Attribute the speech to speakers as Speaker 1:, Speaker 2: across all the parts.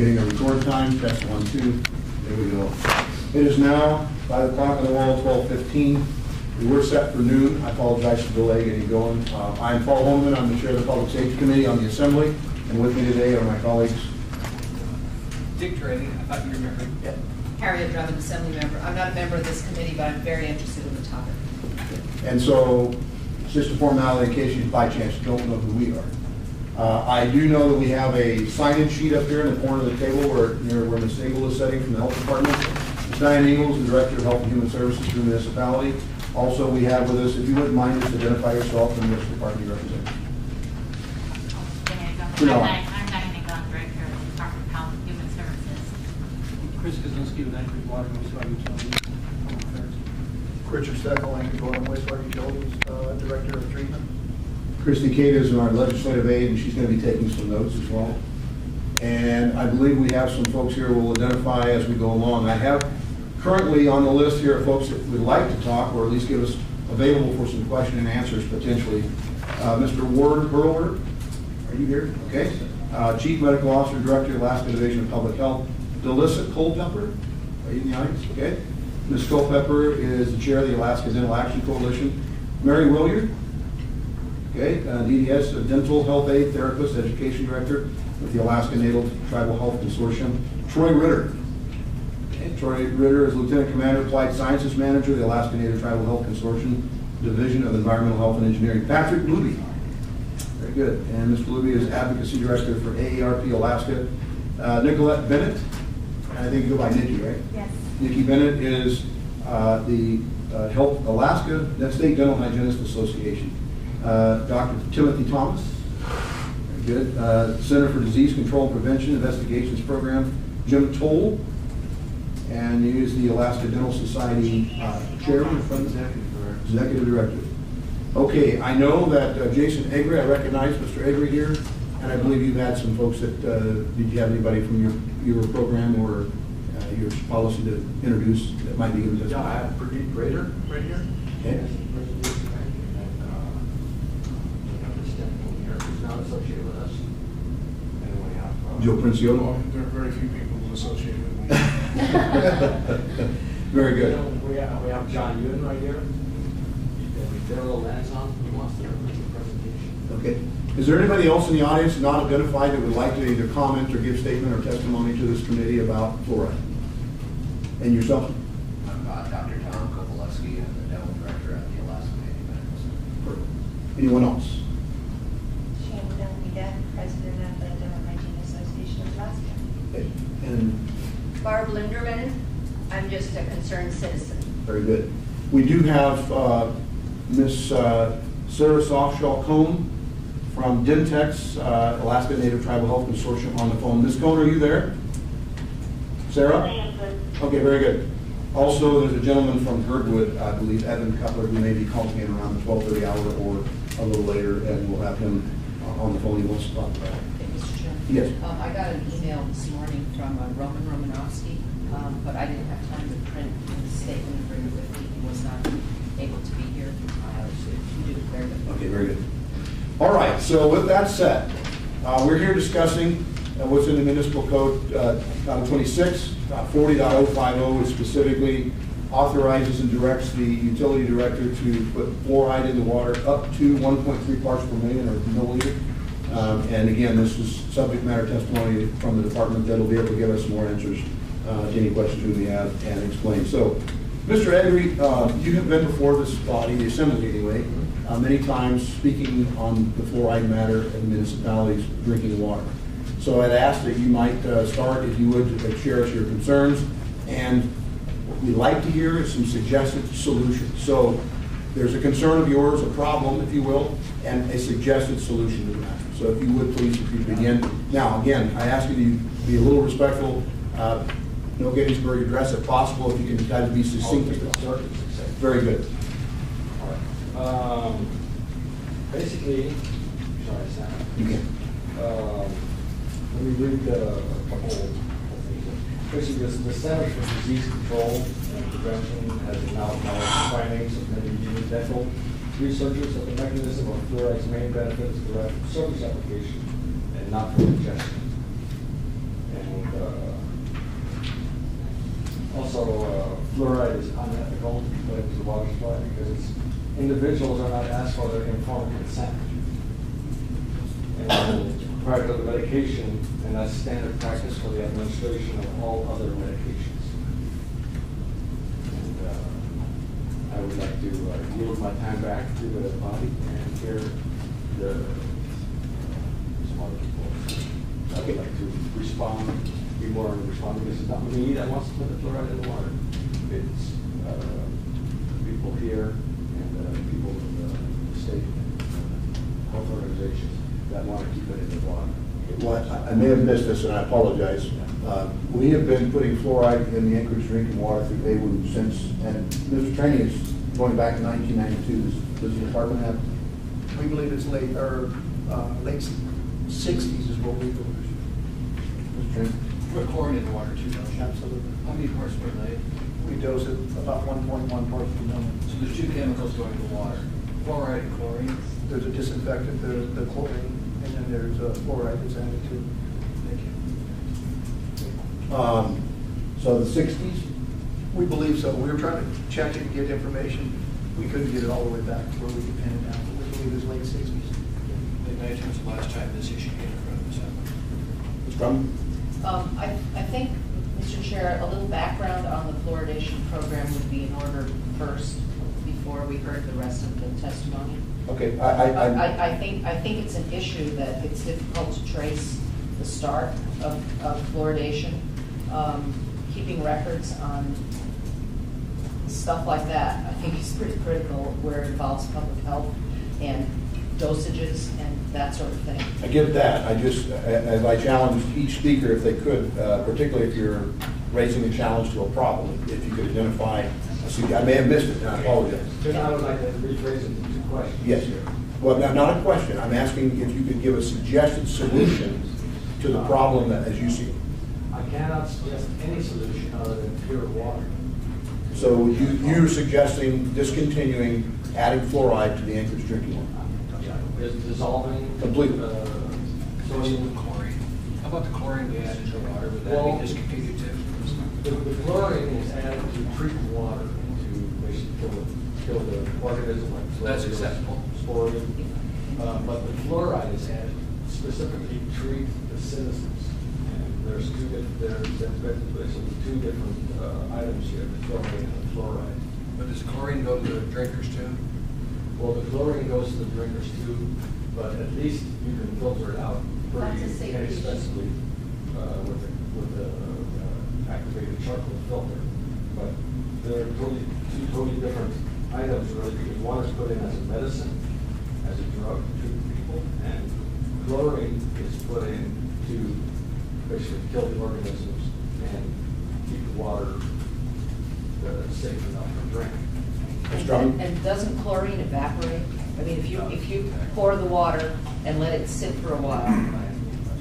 Speaker 1: getting a record time, test one, two, there we go. It is now, by the clock on the wall, twelve fifteen. We were set for noon, I apologize for delay getting going. Uh, I am Paul Honeman, I'm the chair of the Public Safety Committee on the Assembly, and with me today are my colleagues.
Speaker 2: Dick Traini, I thought you remembered.
Speaker 3: Harriet Drummond, Assembly Member. I'm not a member of this committee, but I'm very interested in the topic.
Speaker 1: And so, just a formality in case you by chance don't know who we are. Uh, I do know that we have a sign-in sheet up here in the corner of the table where, near where Ms. Engel is sitting from the Health Department. Ms. Diane Ingles, the Director of Health and Human Services for the municipality. Also, we have with us, if you wouldn't mind, just identify yourself and which department you represent.
Speaker 4: I'm
Speaker 1: No.
Speaker 4: Diane I'm Diane Nichols, Director of the Department of Health and Human Services.
Speaker 2: Chris Kaczynski with Anchorage Water and Wastewater Utilities. Public Affairs.
Speaker 5: Richard Steckel, Langley Water and Wastewater Utilities, uh, Director of Treatment.
Speaker 1: Christy Kate is our legislative aide, and she's going to be taking some notes as well. And I believe we have some folks here we'll identify as we go along. I have currently on the list here folks that would like to talk, or at least give us available for some question and answers potentially. Uh, Mr. Ward Hurlburt, are you here? Okay. Uh, Chief Medical Officer, Director, Alaska Division of Public Health. Delissa Culpepper, are you in the audience? Okay. Ms. Culpepper is the Chair of the Alaska Dental Action Coalition. Mary Williard, Okay, uh, DDS, a dental health aide therapist, education director with the Alaska Native Tribal Health Consortium. Troy Ritter. Okay, Troy Ritter is Lieutenant Commander, Applied Sciences Manager, the Alaska Native Tribal Health Consortium, Division of Environmental Health and Engineering. Patrick Luby. Very good. And Mr. Luby is Advocacy Director for AARP Alaska. Uh, Nicolette Bennett, I think you go by Nikki, right?
Speaker 4: Yes.
Speaker 1: Nikki Bennett is uh, the uh, Health Alaska State Dental Hygienist Association. Uh, Dr. Timothy Thomas, good. Uh, Center for Disease Control and Prevention Investigations Program, Jim Toll, and he is the Alaska Dental Society uh, Chairman, Executive Director. Okay, I know that uh, Jason Egri, I recognize Mr. Egri here, and I believe you've had some folks that, uh, did you have anybody from your, your program or uh, your policy to introduce that might be giving
Speaker 5: Yeah, I have Pradeep Rader right here.
Speaker 1: Okay.
Speaker 5: Who's not associated with us. And we have. uh,
Speaker 1: Joe Princiola?
Speaker 6: Well, There are very few people associated with me.
Speaker 1: Very good.
Speaker 5: We have, we have John Ewan right here. And Daryl Lanzon, who wants to make a presentation.
Speaker 1: Okay. Is there anybody else in the audience not identified that would like to either comment or give statement or testimony to this committee about fluoride? And yourself?
Speaker 7: I'm uh, Dr. Tom Kowalewski, I'm the dental director at the Alaska Native Medical Center.
Speaker 1: Anyone else?
Speaker 8: Shane Delmeda, President of the Dental Hygiene Association of Alaska.
Speaker 1: Okay. And,
Speaker 8: Barb Linderman, I'm just a concerned citizen.
Speaker 1: very good. We do have uh, Miss uh, Sarah Shoffstall Cone from Dentex, uh, Alaska Native Tribal Health Consortium on the phone. Ms. Cone, are you there? Sarah? Okay, very good. Also, there's a gentleman from Girdwood, I believe, Evan Cutler, who may be calling in around the twelve thirty hour or a little later, and we'll have him uh, on the phone. He wants to talk about it.
Speaker 3: Okay, Mr. Chairman?
Speaker 1: Yes.
Speaker 3: Um, I got an email this morning from uh, Roman Romanowski, um, but I didn't have time to print the statement and bring it with me. He was not able to be here. Uh, so You did very good.
Speaker 1: Okay, very good. All right, so with that said, uh, we're here discussing uh, what's in the municipal code, uh, Title 26, uh, 40.050, which specifically authorizes and directs the utility director to put fluoride in the water up to 1.3 parts per million or milliliter. Um, And again, this is subject matter testimony from the department that'll be able to give us more answers uh, to any questions we may have and explain. So, Mr. Emery, uh, you have been before this body, the assembly anyway, uh, many times speaking on the fluoride matter and municipalities' drinking water. So I'd ask that you might uh, start, if you would, to share us your concerns. And what we'd like to hear is some suggested solutions. So there's a concern of yours, a problem, if you will, and a suggested solution to matter. So if you would, please, if you begin. Now, again, I ask you to be a little respectful, uh, no Gettysburg Address if possible, if you can try to be succinct as possible. Very good.
Speaker 9: Um, basically, sorry, Sam.
Speaker 1: You can.
Speaker 9: Um, let me read uh, a couple of things. Basically, the the Centers for Disease Control and Prevention has now acknowledged findings of many dental researchers that the mechanism of fluoride's main benefit is derived from surface application and not from ingestion. And uh, also, uh, fluoride is unethical to it comes water supply because individuals are not asked for their informed consent. And prior to the medication, and that's standard practice for the administration of all other medications. I would like to uh, yield my time back to the body and hear the, other people. I would like to respond, be more responding, this is not me that wants to put the fluoride in the water. It's uh, people here and uh, people in the state, uh, health organizations that want to keep it in the water.
Speaker 1: Well, I- I may have missed this, and I apologize. Uh, We have been putting fluoride in the Anchorage drinking water through Daewoo since, and Mr. Traini is going back to 1992. Does- Does the department have?
Speaker 2: We believe it's late, or, uh, late sixties is what we believe.
Speaker 1: Mr. Traini?
Speaker 10: Put chlorine in the water too, don't you?
Speaker 2: Absolutely.
Speaker 10: How many parts per million?
Speaker 2: We dose it about one point one parts per million.
Speaker 10: So there's two chemicals going to the water, fluoride and chlorine.
Speaker 2: There's a disinfectant, there's the chlorine, and then there's a fluoride that's added to it.
Speaker 10: Thank you.
Speaker 1: Um, So the 60s?
Speaker 2: We believe so. We were trying to check it and get information. We couldn't get it all the way back to where we could pin it down, but we believe it's late sixties.
Speaker 10: Mid-nineties was the last time this issue came in front of us.
Speaker 1: Ms. Drummond?
Speaker 3: Um, I, I think, Mr. Chair, a little background on the fluoridation program would be in order first, before we heard the rest of the testimony.
Speaker 1: Okay, I, I, I-
Speaker 3: I, I think, I think it's an issue that it's difficult to trace the start of, of fluoridation. Um, Keeping records on stuff like that, I think is pretty critical where it involves public health and dosages and that sort of thing.
Speaker 1: I get that. I just, as I challenged each speaker, if they could, uh, particularly if you're raising a challenge to a problem, if you could identify, see, I may have missed it, and I apologize.
Speaker 9: Then I would like to rephrase it to two questions.
Speaker 1: Yes, sir. well, now, not a question, I'm asking if you could give a suggested solution to the problem that, as you see it.
Speaker 9: I cannot suggest any solution other than pure water.
Speaker 1: So you, you're suggesting discontinuing adding fluoride to the Anchorage drinking water?
Speaker 9: Dis- Dissolving.
Speaker 1: Completely.
Speaker 9: uh,
Speaker 10: So is
Speaker 9: Sodium.
Speaker 10: the chlorine. How about the chlorine we added to the water? Would that
Speaker 9: Well-
Speaker 10: be discontinued too?
Speaker 9: The the chlorine is added to treat water to basically kill the, kill the organism like.
Speaker 10: That's acceptable.
Speaker 9: Sporium. Uh, But the fluoride is added specifically to treat the citizens. And there's two, diff- there's, there's basically two different uh, items here, the chlorine and the fluoride.
Speaker 10: But does chlorine go to the drinkers too?
Speaker 9: Well, the chlorine goes to the drinkers too, but at least you can filter it out pretty
Speaker 3: That's a safety issue.
Speaker 9: inexpensively uh, with a, with the uh, activated charcoal filter. But they're totally, two totally different items really, because one is put in as a medicine, as a drug to treat people, and chlorine is put in to basically kill the organisms and keep the water uh, safe enough to drink.
Speaker 1: Ms. Drummond?
Speaker 3: And and doesn't chlorine evaporate? I mean, if you, if you pour the water and let it sit for a while,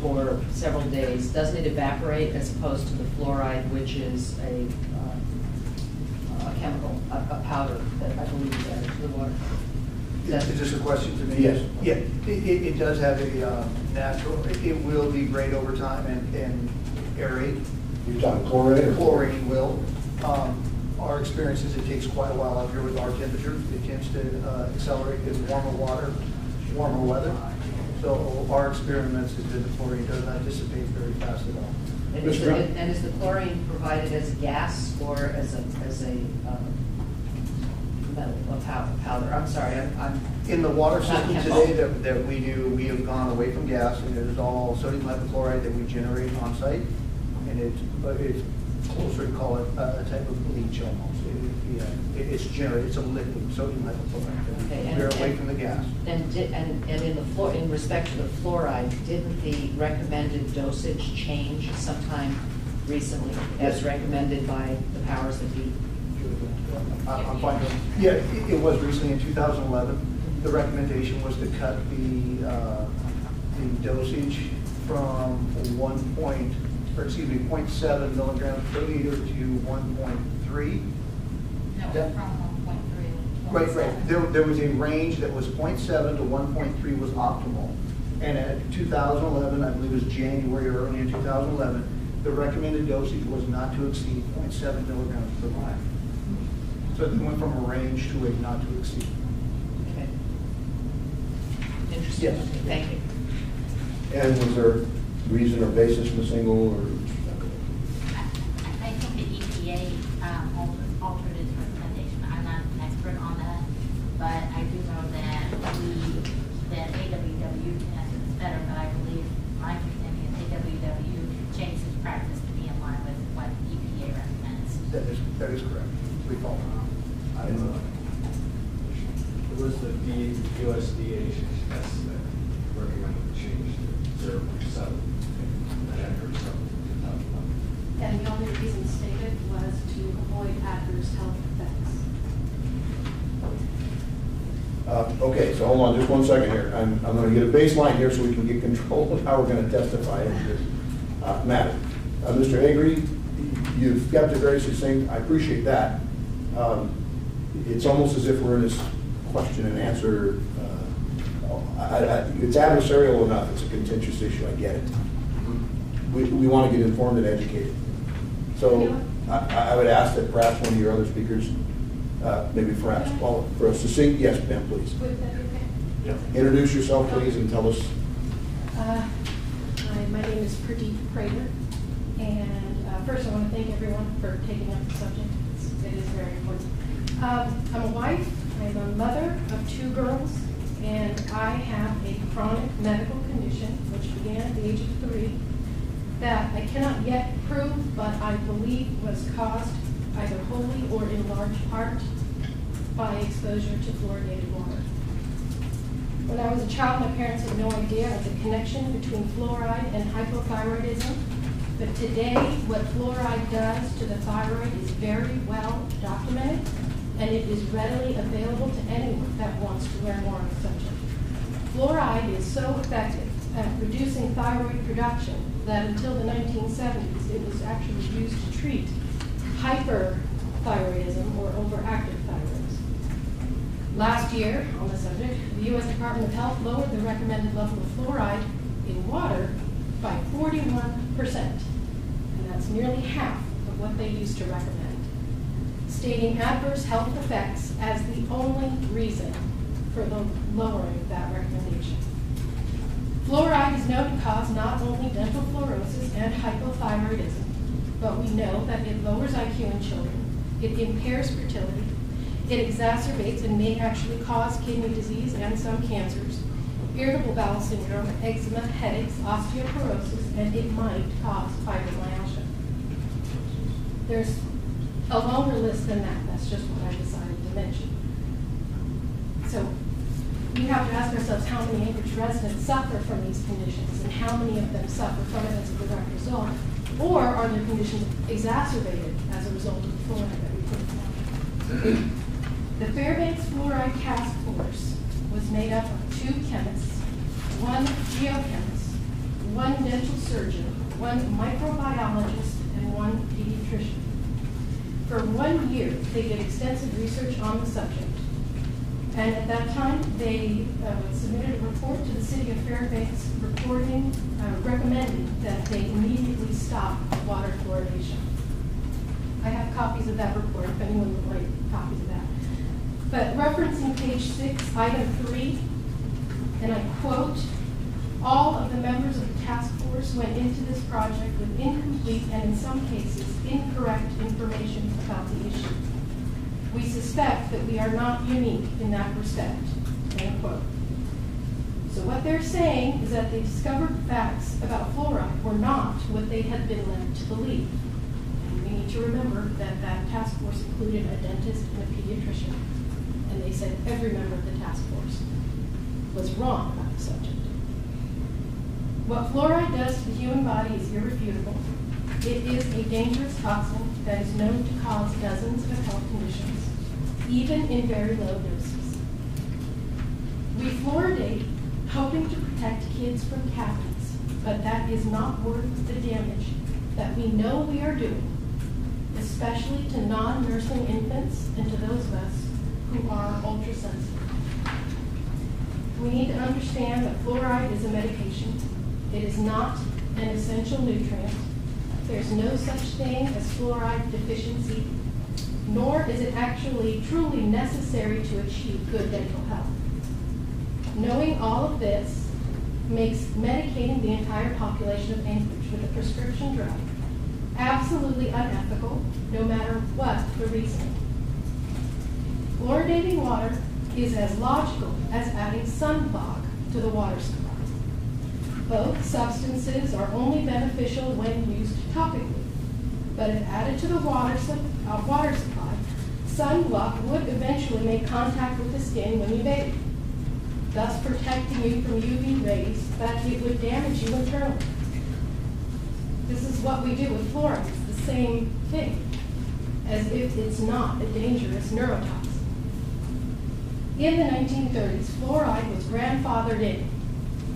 Speaker 3: for several days, doesn't it evaporate as opposed to the fluoride, which is a, uh, a chemical, a a powder that I believe is added to the water?
Speaker 2: Is is this a question to me?
Speaker 1: Yes.
Speaker 2: Yeah, it, it, it does have a, uh, natural, it it will degrade over time and, and aerate.
Speaker 1: You're talking chloride or?
Speaker 2: Chlorine will. Um, Our experience is it takes quite a while out here with our temperatures. It tends to uh, accelerate with warmer water, warmer weather. So our experiments has been the chlorine does not dissipate very fast at all.
Speaker 3: And is
Speaker 1: Mr.
Speaker 3: the,
Speaker 1: Brown?
Speaker 3: and is the chlorine provided as a gas or as a, as a, um, a pow- powder? I'm sorry, I'm, I'm.
Speaker 2: In the water system today that, that we do, we have gone away from gas, and it is all sodium hypochlorite that we generate on site. And it's, but it's closer to call it a a type of bleach almost. It- Yeah, it- it's generated, it's a liquid, sodium hypochlorite.
Speaker 3: Okay, and-
Speaker 2: We're away
Speaker 3: and-
Speaker 2: from the gas.
Speaker 3: And did, and, and in the fluor, in respect to the fluoride, didn't the recommended dosage change sometime recently as recommended by the powers that be?
Speaker 2: I- I'm fine. Yeah, it, it was recently in 2011. The recommendation was to cut the, uh, the dosage from one point, or excuse me, 0.7 milligrams per liter to one point three.
Speaker 4: No,
Speaker 2: Yeah.
Speaker 4: from one point three.
Speaker 2: Right, right. There, there was a range that was 0.7 to one point three was optimal. And at two thousand eleven, I believe it was January or early in two thousand eleven, the recommended dosage was not to exceed 0.7 milligrams per liter. So they went from a range to a not to exceed.
Speaker 3: Okay. Interesting.
Speaker 2: Yes.
Speaker 3: Okay, Thank you.
Speaker 1: And was there reason or basis missing or?
Speaker 4: I I think the EPA um, altered- altered its recommendation. I'm not an expert on that, but I do know that we, that AWW can answer this better, but I believe, my understanding is AWW changed its practice to be in line with what EPA recommends.
Speaker 2: That is, that is correct. We follow.
Speaker 9: I don't know. It was the D, USDA that's that recommended the change to zero point seven. That had heard something in two thousand eleven.
Speaker 11: And the only reason stated was to avoid adverse health effects.
Speaker 1: Uh, Okay, so hold on just one second here. I'm, I'm going to get a baseline here so we can get control of how we're going to testify in this uh, matter. Uh, Mr. Agri, you've kept it very succinct. I appreciate that. Um, It's almost as if we're in this question and answer. uh, I- I- It's adversarial enough. It's a contentious issue. I get it. We, we want to get informed and educated. So I, I would ask that perhaps one of your other speakers, uh, maybe perhaps, well, for a succinct, yes, ma'am, please.
Speaker 11: Would that be okay?
Speaker 1: Introduce yourself, please, and tell us,
Speaker 11: Uh, Hi, my name is Pradeep Prater, and uh, first I want to thank everyone for taking up the subject. It's- It is very important. Um, I'm a wife, I'm a mother of two girls, and I have a chronic medical condition, which began at the age of three, that I cannot yet prove, but I believe was caused either wholly or in large part by exposure to fluoridated water. When I was a child, my parents had no idea of the connection between fluoride and hypothyroidism. But today, what fluoride does to the thyroid is very well documented, and it is readily available to anyone that wants to learn more on the subject. Fluoride is so effective at reducing thyroid production that until the 1970s, it was actually used to treat hyperthyroidism or overactive thyroids. Last year, on the subject, the U.S. Department of Health lowered the recommended level of fluoride in water by 41%. And that's nearly half of what they used to recommend, stating adverse health effects as the only reason for the lowering of that recommendation. Fluoride is known to cause not only dental fluorosis and hypothyroidism, but we know that it lowers IQ in children, it impairs fertility, it exacerbates and may actually cause kidney disease and some cancers, irritable bowel syndrome, eczema, headaches, osteoporosis, and it might cause fibromyalgia. There's a longer list than that, that's just what I decided to mention. So we have to ask ourselves how many Anchorage residents suffer from these conditions and how many of them suffer from as a direct result, or are their conditions exacerbated as a result of the fluoride that we put in. The Fairbanks Fluoride Task Force was made up of two chemists, one geochemist, one dental surgeon, one microbiologist, and one pediatrician. For one year, they did extensive research on the subject. And at that time, they uh, submitted a report to the city of Fairbanks reporting, uh, recommending that they immediately stop water fluoridation. I have copies of that report if anyone would like copies of that. But referencing page six, item three, and I quote, all of the members of the task force went into this project with incomplete and in some cases incorrect information about the issue. We suspect that we are not unique in that respect, end quote. So what they're saying is that they discovered facts about fluoride were not what they had been led to believe. And we need to remember that that task force included a dentist and a pediatrician. And they said every member of the task force was wrong about the subject. What fluoride does to the human body is irrefutable. It is a dangerous toxin that is known to cause dozens of health conditions, even in very low doses. We fluoridate hoping to protect kids from cavities, but that is not worth the damage that we know we are doing, especially to non-nursing infants and to those of us who are ultra-sensitive. We need to understand that fluoride is a medication. It is not an essential nutrient. There's no such thing as fluoride deficiency. nor is it actually truly necessary to achieve good dental health. Knowing all of this makes medicating the entire population of Anchorage with a prescription drug absolutely unethical, no matter what the reason. Fluoridating water is as logical as adding sunblock to the water supply. Both substances are only beneficial when used topically, but if added to the water, uh, water supply, sunblock would eventually make contact with the skin when you bathe, thus protecting you from UV rays that it would damage you internally. This is what we do with fluoride, it's the same thing, as if it's not a dangerous neurotoxin. In the 1930s, fluoride was grandfathered in,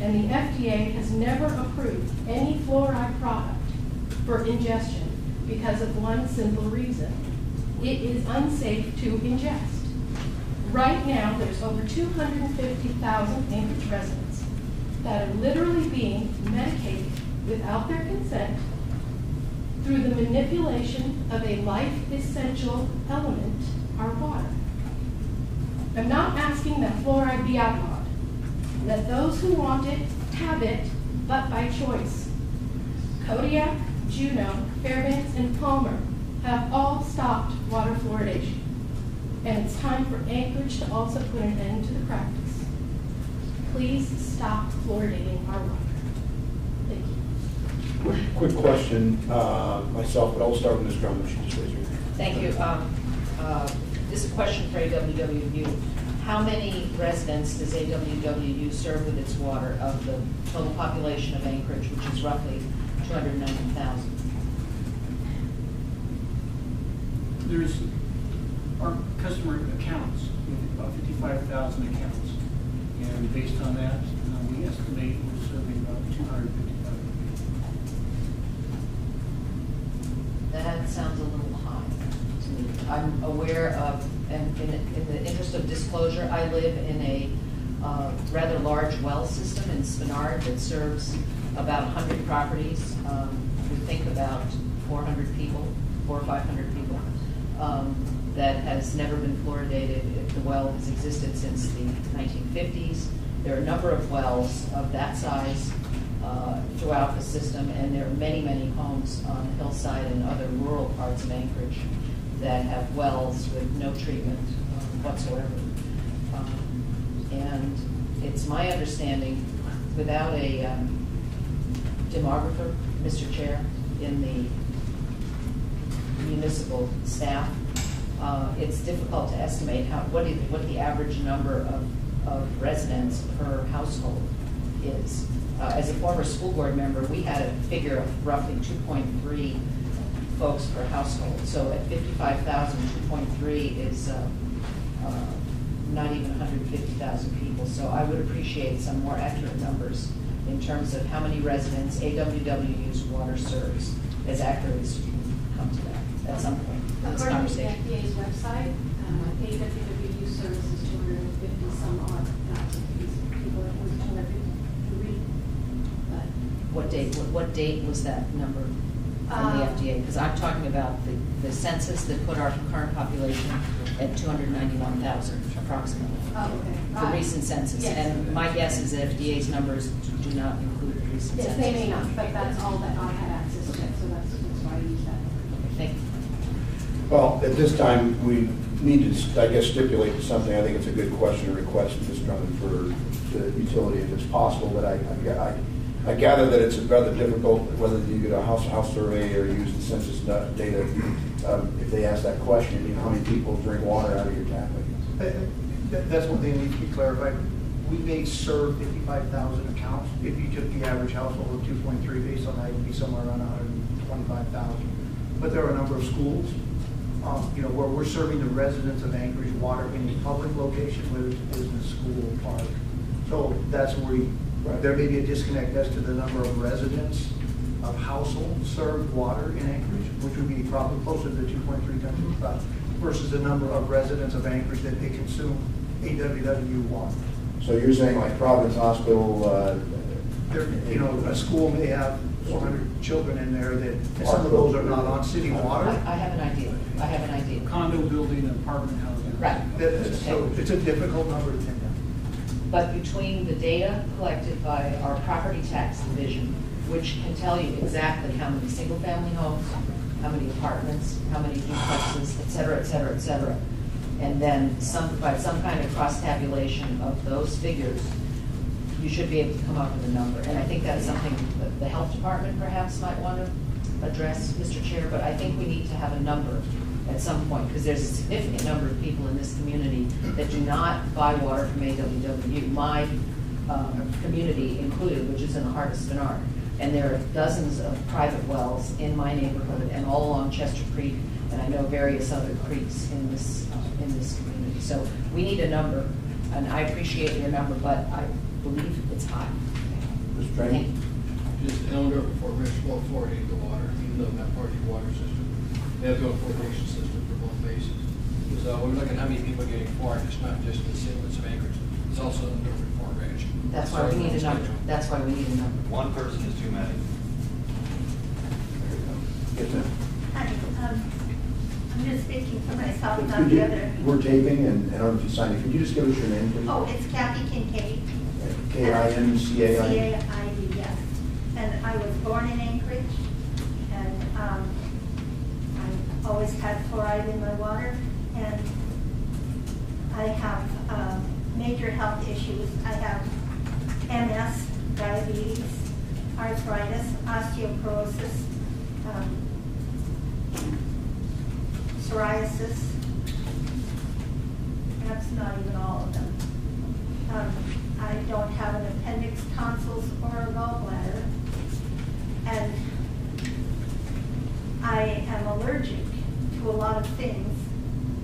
Speaker 11: and the FDA has never approved any fluoride product for ingestion because of one simple reason. It is unsafe to ingest. Right now, there's over 250,000 Anchorage residents that are literally being medicated without their consent through the manipulation of a life-essential element, our water. I'm not asking that fluoride be outlawed. Let those who want it have it, but by choice. Kodiak, Juneau, Fairbanks, and Palmer have all stopped water fluoridation. And it's time for Anchorage to also put an end to the practice. Please stop fluoridating our water. Thank you.
Speaker 1: Quick- Quick question, uh, myself, but I'll start with Ms. Drummond, she just raised her hand.
Speaker 3: Thank you. Um, uh, This is a question for AWWU. How many residents does AWWU serve with its water of the total population of Anchorage, which is roughly 290,000?
Speaker 12: There's, our customer accounts, we have about fifty-five thousand accounts. And based on that, uh, we estimate we're serving about two hundred fifty thousand.
Speaker 3: That sounds a little high to me. I'm aware of, and in, in the interest of disclosure, I live in a uh, rather large well system in Spenard that serves about 100 properties. Um, We think about 400 people, four or 500 people, um, that has never been fluoridated. The well has existed since the 1950s. There are a number of wells of that size uh, throughout the system, and there are many, many homes on the hillside and other rural parts of Anchorage that have wells with no treatment uh, whatsoever. Um, And it's my understanding, without a um, demographer, Mr. Chair, in the municipal staff, uh, it's difficult to estimate how, what the, what the average number of, of residents per household is. Uh, As a former school board member, we had a figure of roughly 2.3 folks per household. So at 55,000, 2.3 is uh, uh, not even 150,000 people. So I would appreciate some more accurate numbers in terms of how many residents AWWU's water serves, as accurate as you can come to that at some point in this
Speaker 11: According to the. FDA's website, uh, AWWU services two hundred and fifty some odd thousand people, that was two hundred and fifty, but
Speaker 3: What date, what- what date was that number from the
Speaker 11: Uh,
Speaker 3: FDA? Because I'm talking about the the census that put our current population at 291,000 approximately.
Speaker 11: Oh, okay.
Speaker 3: The
Speaker 11: Uh,
Speaker 3: recent census.
Speaker 11: yes.
Speaker 3: And my guess is that FDA's numbers do not include the recent census.
Speaker 11: Yes, they may not, but that's all that I had access to, so that's, that's why I used that.
Speaker 3: Thank you.
Speaker 1: Well, at this time, we need to, I guess, stipulate something. I think it's a good question or request, Ms. Drummond, for the utility if it's possible, but I, I- I gather that it's rather difficult whether you get a house-to-house survey or use the census data. Um, If they ask that question, you know, how many people drink water out of your tap?
Speaker 2: That- That's one thing that needs to be clarified. We may serve fifty-five thousand accounts. If you took the average household of two point three, based on that, it would be somewhere around hundred and twenty-five thousand. But there are a number of schools, um, you know, where we're serving the residents of Anchorage water in a public location, whether it's a business, school, park. So that's where we, there may be a disconnect as to the number of residents of households served water in Anchorage, which would be probably closer to two point three times five, versus the number of residents of Anchorage that they consume AWW water.
Speaker 1: So you're saying like Providence Hospital, uh,
Speaker 2: There, you know, a school may have four hundred children in there that, and some of those are not on city
Speaker 3: I,
Speaker 2: water.
Speaker 3: I have an idea, I have an idea.
Speaker 12: Condo building, and apartment housing.
Speaker 3: Right.
Speaker 2: That- So it's a difficult number to pin down.
Speaker 3: But between the data collected by our property tax division, which can tell you exactly how many single-family homes, how many apartments, how many duplexes, et cetera, et cetera, et cetera, and then some, by some kind of cross-tabulation of those figures, you should be able to come up with a number. And I think that's something that the health department perhaps might want to address, Mr. Chair, but I think we need to have a number at some point, because there's a significant number of people in this community that do not buy water from AWW, my um, community included, which is in the heart of Spenard. And there are dozens of private wells in my neighborhood and all along Chester Creek, and I know various other creeks in this, uh, in this community. So we need a number, and I appreciate your number, but I believe it's high.
Speaker 1: Mr.
Speaker 3: Thank you.
Speaker 10: Just Elder before Vegetable fluoridated the water, even though not part of your water system. They have to go system for both bases. So we're looking at how many people are getting fluoride, it's not just in the city limits of Anchorage, it's also in the Norfolk Fort Ranch.
Speaker 3: That's why we need a number. That's why we need a number.
Speaker 7: One person is too many.
Speaker 1: Yes, ma'am.
Speaker 8: Hi, um, I'm just speaking for myself, not
Speaker 1: Could
Speaker 8: the
Speaker 1: you-
Speaker 8: other.
Speaker 1: We're taping, and I don't know if you signed it. Could you just give us your name, please?
Speaker 8: Oh, it's Kathy Kincaid.
Speaker 1: K I N C A I?
Speaker 8: C-A-I-D, yes. And I was born in Anchorage, and um, I always had fluoride in my water, and I have um, major health issues. I have MS, diabetes, arthritis, osteoporosis, um, psoriasis. That's not even all of them. Um, I don't have an appendix, tonsils, or a gallbladder. And I am allergic to a lot of things,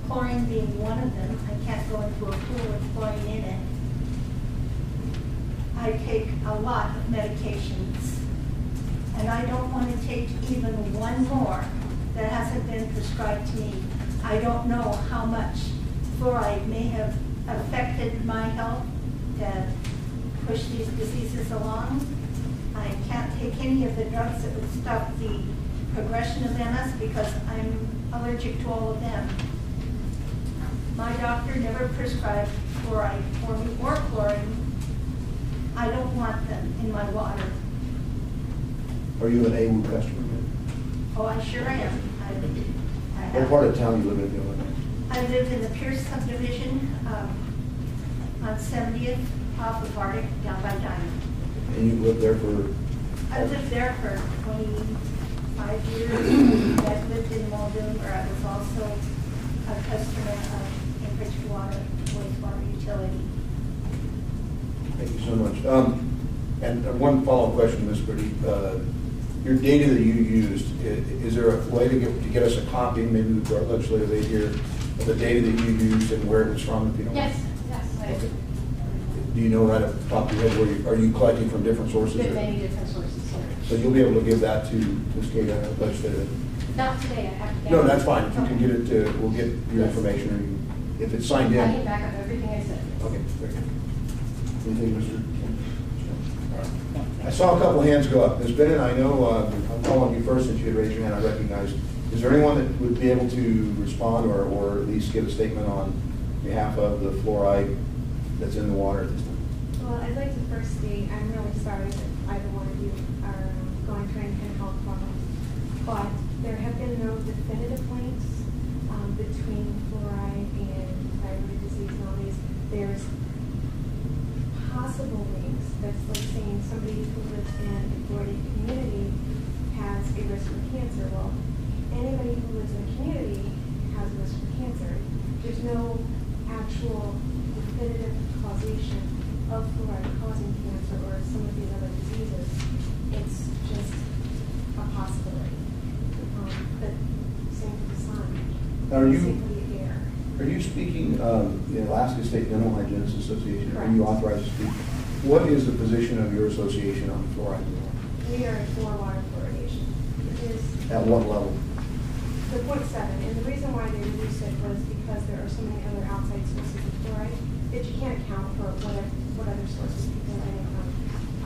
Speaker 8: chlorine being one of them. I can't go into a pool with chlorine in it. I take a lot of medications, and I don't want to take even one more that hasn't been prescribed to me. I don't know how much fluoride may have affected my health to push these diseases along. I can't take any of the drugs that would stop the progression of MS because I'm allergic to all of them. My doctor never prescribed fluoride for me or chlorine. I don't want them in my water.
Speaker 1: Are you an AWU customer?
Speaker 8: Oh, I sure am. I- I
Speaker 1: What part of town you live in, you?
Speaker 8: I live in the Pierce subdivision, um, on Seventieth, off of Arctic, down by Diamond.
Speaker 1: And you lived there for,
Speaker 8: I lived there for twenty-five years. I lived in Muldoon, where I was also a customer of Anchorage Water, wastewater utility.
Speaker 1: Thank you so much. Um, And uh, one follow-up question, Ms. Pretty. Uh, Your data that you used, is there a way to get, to get us a copy, maybe with our legislative aid here, of the data that you used and where it was from, if you don't?
Speaker 11: Yes, yes, I
Speaker 1: Okay. Do you know right off the top of your head, where you, are you collecting from different sources?
Speaker 11: Many different sources
Speaker 1: So you'll be able to give that to Ms. Kate, uh, legislative?
Speaker 11: Not today, I have to. get
Speaker 1: No, that's fine. If you can get it to, we'll get your information, or you- if it's signed in.
Speaker 11: I can back up everything I said.
Speaker 1: Okay. Mr.? I saw a couple of hands go up. Ms. Bennett, I know, uh, I'm calling you first since you had raised your hand, I recognize. Is there anyone that would be able to respond or, or at least give a statement on behalf of the fluoride that's in the water at this time?
Speaker 13: Well, I'd like to first state, I'm really sorry that either one of you are going through any kind of health problems. But there have been no definitive links um, between fluoride and thyroid disease and all these. There's possible links, that's like saying somebody who lives in a fluoridated community has a risk for cancer. Well, anybody who lives in a community has a risk for cancer. There's no actual definitive causation of fluoride causing cancer or some of these other diseases. It's just a possibility. Um, But same for the sun.
Speaker 1: Are you-
Speaker 13: Same for the air.
Speaker 1: Are you speaking, um, the Alaska State Dental Hygienists Association? Correct. Are you authorized to speak? What is the position of your association on fluoride in the water?
Speaker 13: We are for water fluoridation. It is
Speaker 1: At what level?
Speaker 13: the point seven, and the reason why they reduced it was because there are so many other outside sources of fluoride that you can't account for what, what other sources people are getting from.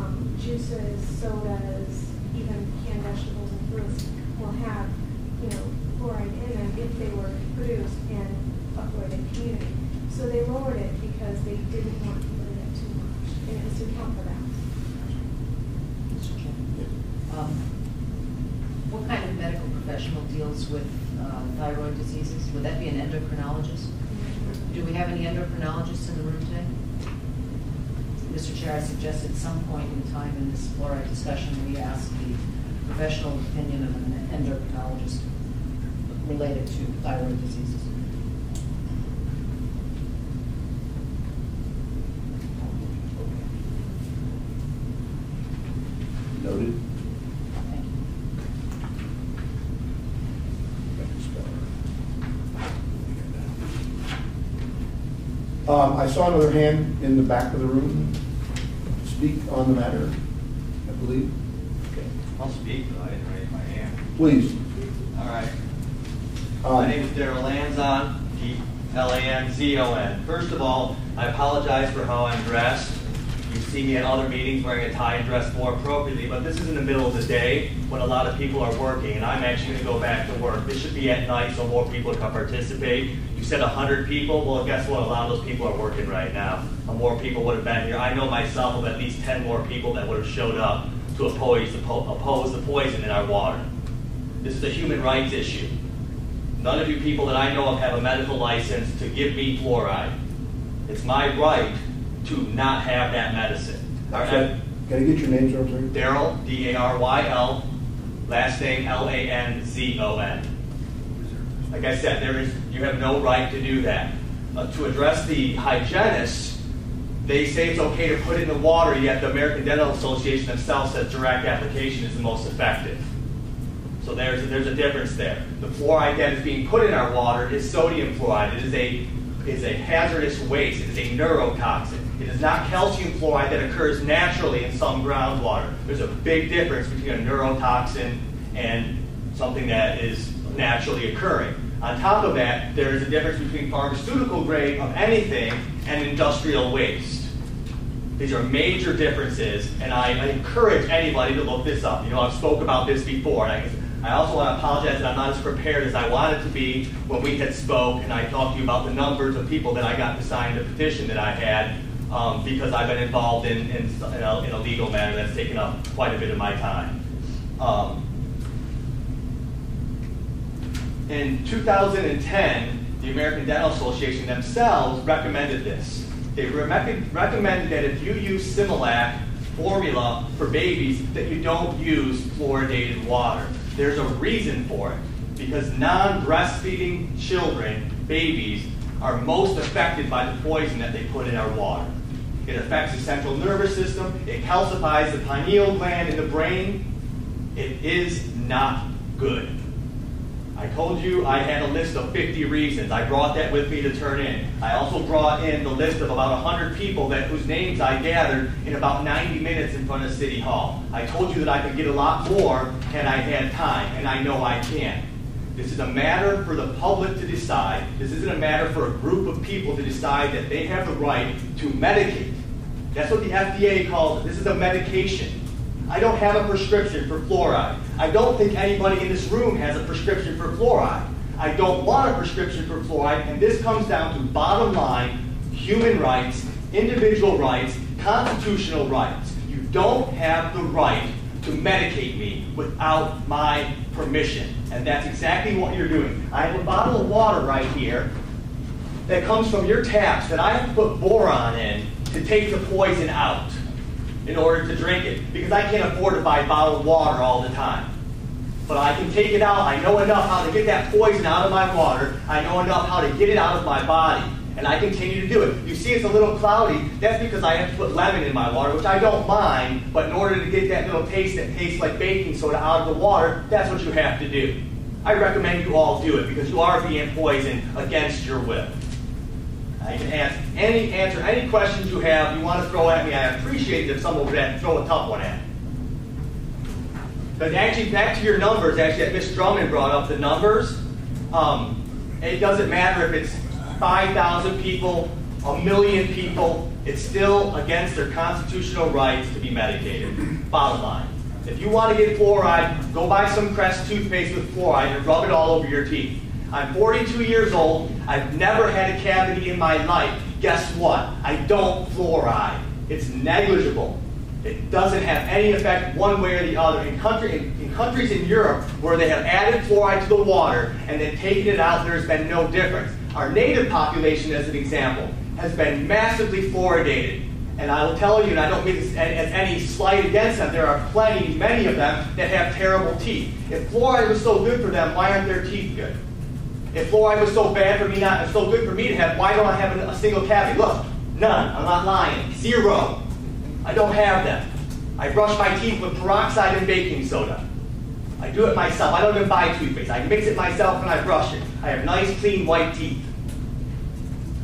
Speaker 13: Um, juices, sodas, even canned vegetables and fruits will have, you know, fluoride in them if they were produced in a fluoridated community. So they lowered it because they didn't want to put it too much, and it was to account for that.
Speaker 3: Mr. Chairman. Um, What kind of medical professional deals with uh, thyroid diseases? Would that be an endocrinologist? Do we have any endocrinologists in the room today? Mr. Chair, I suggest at some point in time in this fluoride discussion, we ask the professional opinion of an endocrinologist related to thyroid diseases.
Speaker 1: Noted.
Speaker 3: Thank you.
Speaker 1: Um, I saw another hand in the back of the room speak on the matter, I believe. Okay.
Speaker 14: I'll speak, but I didn't raise my hand.
Speaker 1: Please.
Speaker 14: All right.
Speaker 1: Um,
Speaker 14: My name is Daryl Lanzon, D-L-A-N-Z-O-N. First of all, I apologize for how I'm dressed. See me at other meetings wearing a tie and dressed more appropriately, but this is in the middle of the day when a lot of people are working, and I'm actually going to go back to work. This should be at night so more people can participate. You said 100 people, well, guess what? A lot of those people are working right now. More people would have been here. I know myself of at least 10 more people that would have showed up to oppose oppose the poison in our water. This is a human rights issue. None of you people that I know of have a medical license to give me fluoride. It's my right to not have that medicine. Right?
Speaker 1: Can I get your name, sir,
Speaker 14: Daryl, D-A-R-Y-L, last name L-A-N-Z-O-N. Like I said, there is, you have no right to do that. Uh, to address the hygienists, they say it's okay to put it in the water, yet the American Dental Association themselves says direct application is the most effective. So there's, there's a difference there. The fluoride that is being put in our water is sodium fluoride. It is a, is a hazardous waste. It is a neurotoxin. It is not calcium fluoride that occurs naturally in some groundwater. There's a big difference between a neurotoxin and something that is naturally occurring. On top of that, there is a difference between pharmaceutical grade of anything and industrial waste. These are major differences, and I, I encourage anybody to look this up. You know, I've spoke about this before, and I, I also want to apologize that I'm not as prepared as I wanted to be when we had spoke, and I talked to you about the numbers of people that I got to sign the petition that I had, um, because I've been involved in, in, in, a, in a legal matter that's taken up quite a bit of my time. Um, in 2010, the American Dental Association themselves recommended this. They re- recommended that if you use Similac formula for babies, that you don't use fluoridated water. There's a reason for it, because non-breastfeeding children, babies, are most affected by the poison that they put in our water. It affects the central nervous system, it calcifies the pineal gland in the brain. It is not good. I told you I had a list of 50 reasons. I brought that with me to turn in. I also brought in the list of about 100 people that whose names I gathered in about 90 minutes in front of City Hall. I told you that I could get a lot more had I had time, and I know I can. This is a matter for the public to decide. This isn't a matter for a group of people to decide that they have the right to medicate. That's what the FDA calls it. This is a medication. I don't have a prescription for fluoride. I don't think anybody in this room has a prescription for fluoride. I don't want a prescription for fluoride, and this comes down to bottom line human rights, individual rights, constitutional rights. You don't have the right to medicate me without my permission. And that's exactly what you're doing. I have a bottle of water right here that comes from your taps that I have to put boron in to take the poison out in order to drink it because I can't afford to buy bottled water all the time. But I can take it out. I know enough how to get that poison out of my water. I know enough how to get it out of my body. And I continue to do it. You see it's a little cloudy. That's because I have to put lemon in my water, which I don't mind. But in order to get that little taste that tastes like baking soda out of the water, that's what you have to do. I recommend you all do it because you are being poisoned against your will. I can ask any answer any questions you have you want to throw at me. I appreciate if someone would throw a tough one at me. But actually, back to your numbers, actually, that Miss Drummond brought up the numbers. Um, it doesn't matter if it's 5,000 people, a million people, it's still against their constitutional rights to be medicated. Bottom line. If you want to get fluoride, go buy some Crest toothpaste with fluoride and rub it all over your teeth. I'm 42 years old. I've never had a cavity in my life. Guess what? I don't fluoride. It's negligible. It doesn't have any effect one way or the other. In, country, in, in countries in Europe where they have added fluoride to the water and then taken it out, there's been no difference. Our native population, as an example, has been massively fluoridated. And I will tell you, and I don't mean this as any slight against them, there are plenty, many of them, that have terrible teeth. If fluoride was so good for them, why aren't their teeth good? If fluoride was so bad for me, not so good for me to have, why don't I have a single cavity? Look, none. I'm not lying. Zero. I don't have them. I brush my teeth with peroxide and baking soda. I do it myself. I don't even buy toothpaste. I mix it myself and I brush it. I have nice, clean, white teeth.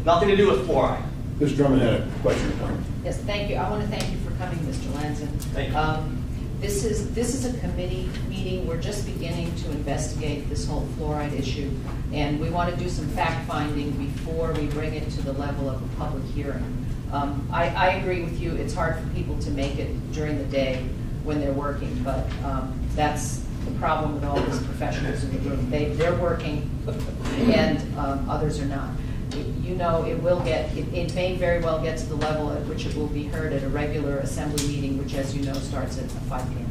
Speaker 14: Nothing to do with fluoride.
Speaker 1: Mr. Drummond had a question. Tom.
Speaker 3: Yes, thank you. I want to thank you for coming, Mr. Lanzen.
Speaker 14: Thank you.
Speaker 3: Um, This is, this is a committee meeting. We're just beginning to investigate this whole fluoride issue. And we want to do some fact-finding before we bring it to the level of a public hearing. Um, I, I agree with you. It's hard for people to make it during the day when they're working, but um, that's the problem with all these professionals in the room. They, they're working and um, others are not. You know, it will get, it, it may very well get to the level at which it will be heard at a regular assembly meeting, which as you know, starts at five P M.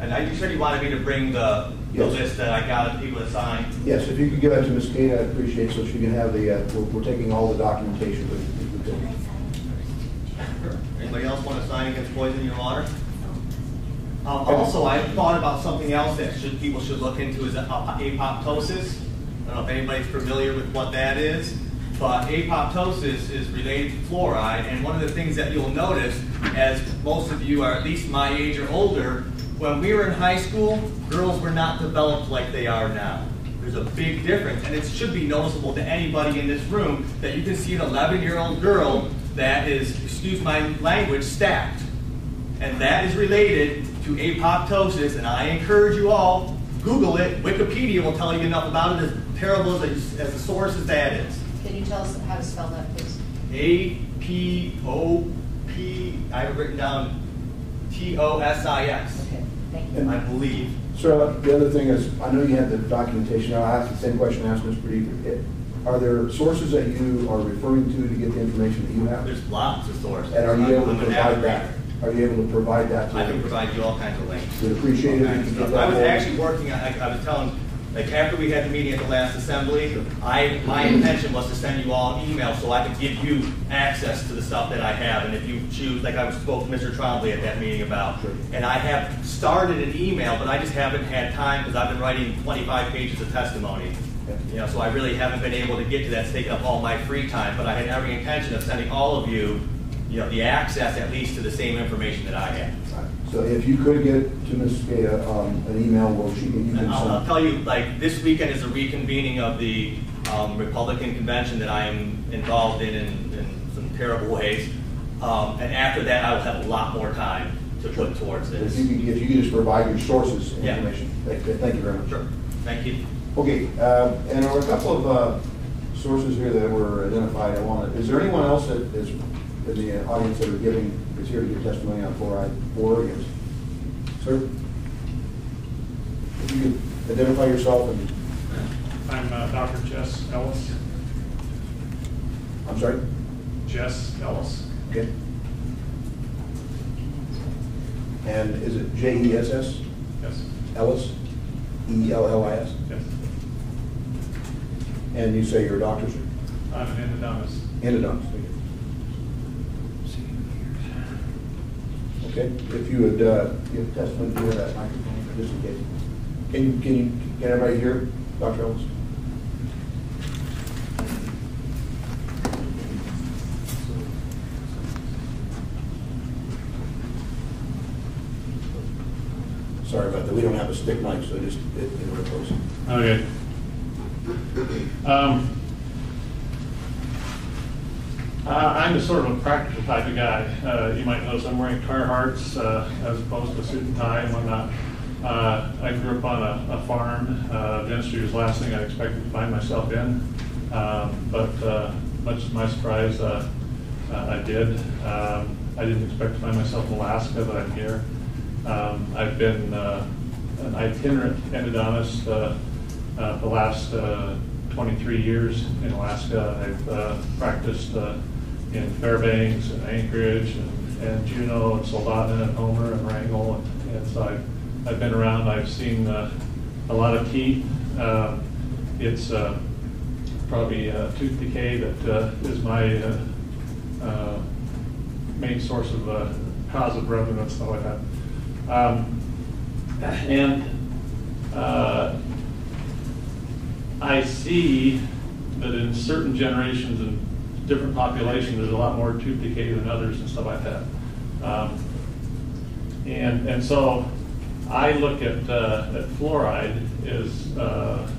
Speaker 14: And I, you said you wanted me to bring the, the
Speaker 1: Yes.
Speaker 14: list that I got of people that signed.
Speaker 1: Yes, if you could give that to Ms. Kate, I'd appreciate it, so she can have the, uh, we're, we're taking all the documentation, but if.
Speaker 14: Anybody else want to sign against poisoning your water? Um, also, I thought about something else that should, people should look into is apoptosis. I don't know if anybody's familiar with what that is, but apoptosis is related to fluoride, and one of the things that you'll notice, as most of you are at least my age or older, when we were in high school, girls were not developed like they are now. There's a big difference, and it should be noticeable to anybody in this room that you can see an 11-year-old girl that is, excuse my language, stacked. And that is related to apoptosis, and I encourage you all, Google it. Wikipedia will tell you enough about it, as terrible as a, as a source as that is.
Speaker 3: Can you tell us how to spell that, please?
Speaker 14: A P O P, I have written down T O S I S,
Speaker 3: Okay, thank you.
Speaker 14: I believe.
Speaker 1: So the other thing is, I know you had the documentation, I'll ask the same question I asked Ms. Pretty. Are there sources that you are referring to to get the information that you have?
Speaker 14: There's lots of sources.
Speaker 1: And are you able to
Speaker 14: I'm an
Speaker 1: provide that? Are you able to provide that to?
Speaker 14: I can provide you all kinds of links.
Speaker 1: We'd appreciate it
Speaker 14: All
Speaker 1: if
Speaker 14: kinds
Speaker 1: you
Speaker 14: of
Speaker 1: could
Speaker 14: stuff.
Speaker 1: get
Speaker 14: I was actually working, on- I, I was telling, like, after we had the meeting at the last assembly, I, my intention was to send you all an email so I could give you access to the stuff that I have, and if you choose, like I spoke to Mr. Trombley at that meeting about.
Speaker 1: Sure.
Speaker 14: And I have started an email, but I just haven't had time, because I've been writing twenty-five pages of testimony. You know, so I really haven't been able to get to that, it's taken up all my free time, but I had every intention of sending all of you, you know, the access at least to the same information that I have.
Speaker 1: So if you could get to Ms. Skata, um, an email where she can, you can
Speaker 14: I'll, I'll tell you, like, this weekend is a reconvening of the um, Republican convention that I am involved in in, in some terrible ways. Um, and after that, I will have a lot more time to put towards
Speaker 1: If you could, if you could just provide your sources and
Speaker 14: Yeah.
Speaker 1: information. Thank thank you very much.
Speaker 14: Sure, thank you.
Speaker 1: Okay, uh, and there were a couple of uh, sources here that were identified. I want to, is there anyone else that is in the audience that are giving, is here to give testimony on fluoride for or against? Sir? If you could identify yourself and,
Speaker 6: I'm uh, Dr. Jess Ellis.
Speaker 1: I'm sorry?
Speaker 6: Jess Ellis.
Speaker 1: Okay. And is it J E S S?
Speaker 6: Yes.
Speaker 1: Ellis? E L L I S?
Speaker 6: Yes.
Speaker 1: And you say you're a doctor, sir?
Speaker 6: I'm an endodontist.
Speaker 1: Endodontist. Okay, if you would uh, give testimony to that microphone, just in case. Can you, can you, can everybody hear Dr. Ellis? Sorry about that, we don't have a stick mic, so just, it, it close.
Speaker 6: Okay. Um, uh, I'm a sort of a practical type of guy. Uh, you might notice I'm wearing Carhartts uh, as opposed to a suit and tie and whatnot. Uh, I grew up on a, a farm. Uh, dentistry was the last thing I expected to find myself in. Um, but uh, much to my surprise, uh, uh, I did. Um, I didn't expect to find myself in Alaska, but I'm here. Um, I've been uh, an itinerant endodontist uh, uh, the last uh, 23 years in Alaska. I've uh, practiced uh, in Fairbanks and Anchorage and, and Juneau and Soldotna and Homer and Wrangell. And, and so I've, I've been around. I've seen uh, a lot of teeth. Uh, it's uh, probably uh, tooth decay that uh, is my uh, uh, main source of uh, of revenue and stuff like that. Um, and uh, I see that in certain generations and different populations, there's a lot more tooth decay than others and stuff like that. Um, and and so I look at uh, at fluoride as uh,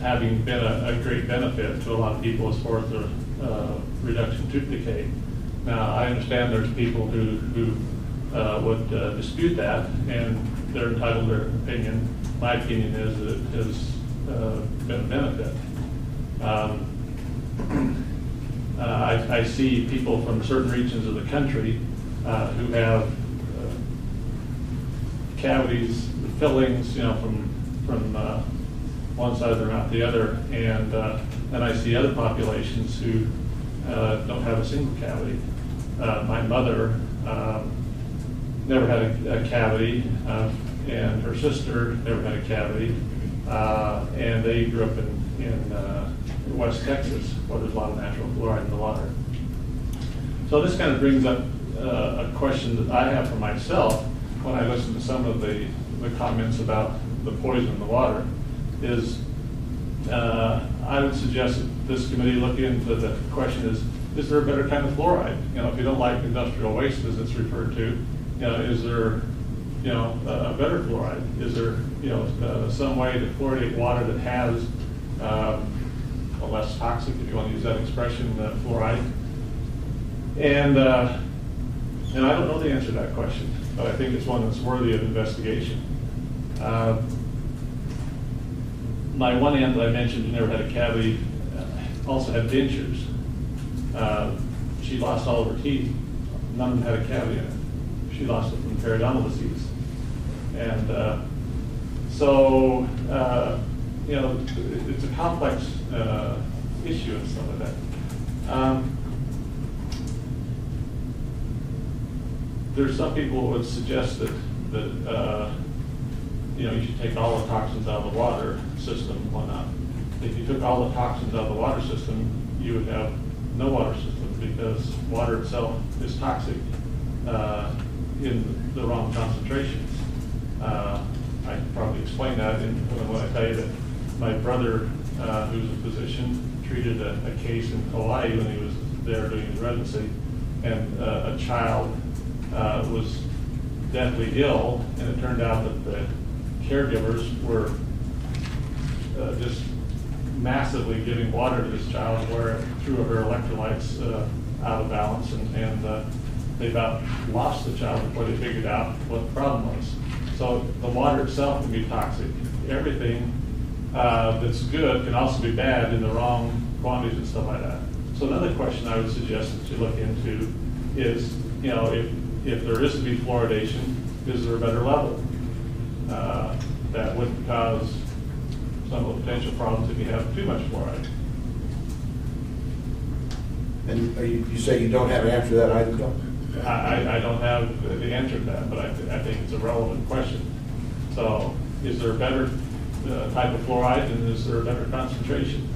Speaker 6: having been a, a great benefit to a lot of people as far as the uh, reduction tooth decay. Now I understand there's people who who uh, would uh, dispute that, and they're entitled to their opinion. My opinion is that it has uh, been a benefit. Um, uh, I, I see people from certain regions of the country uh, who have uh, cavities, fillings, you know, from from uh, one side of their mouth to the other, and uh, then I see other populations who uh, don't have a single cavity. Uh, my mother um, never had a, a cavity, uh, and her sister never had a cavity, uh, and they grew up in in West Texas, where there's a lot of natural fluoride in the water. So this kind of brings up uh, a question that I have for myself when I listen to some of the, the comments about the poison in the water, is uh, I would suggest that this committee look into the question is, is there a better kind of fluoride? You know, if you don't like industrial waste as it's referred to, you know, is there, you know, a better fluoride? Is there, you know, uh, some way to fluoridate water that has um, less toxic, if you want to use that expression, uh, fluoride? And, uh, and I don't know the answer to that question, but I think it's one that's worthy of investigation. Uh, my one aunt that I mentioned who never had a cavity uh, also had dentures. Uh, she lost all of her teeth. None of them had a cavity in it. She lost it from periodontal disease. And uh, so, you know, it's a complex uh, issue and stuff like that. Um, there's some people who would suggest that, that, uh, you know, you should take all the toxins out of the water system and whatnot. If you took all the toxins out of the water system, you would have no water system because water itself is toxic uh, in the wrong concentrations. Uh, I can probably explain that in, when I tell you that my brother, uh, who's a physician, treated a, a case in Hawaii when he was there doing his residency, and uh, a child uh, was deathly ill, and it turned out that the caregivers were uh, just massively giving water to this child where it threw her electrolytes uh, out of balance, and, and uh, they about lost the child before they figured out what the problem was. So the water itself can be toxic. Everything uh, that's good can also be bad in the wrong quantities and stuff like that. So another question I would suggest that you look into is, you know, if, if there is to be fluoridation, is there a better level? Uh, that wouldn't cause some of the potential problems if you have too much fluoride.
Speaker 1: And are you, you say you don't have an answer to that either?
Speaker 6: I, I, don't have the answer to that, but I, I think it's a relevant question. So, is there a better uh, type of fluoride and is there a better concentration?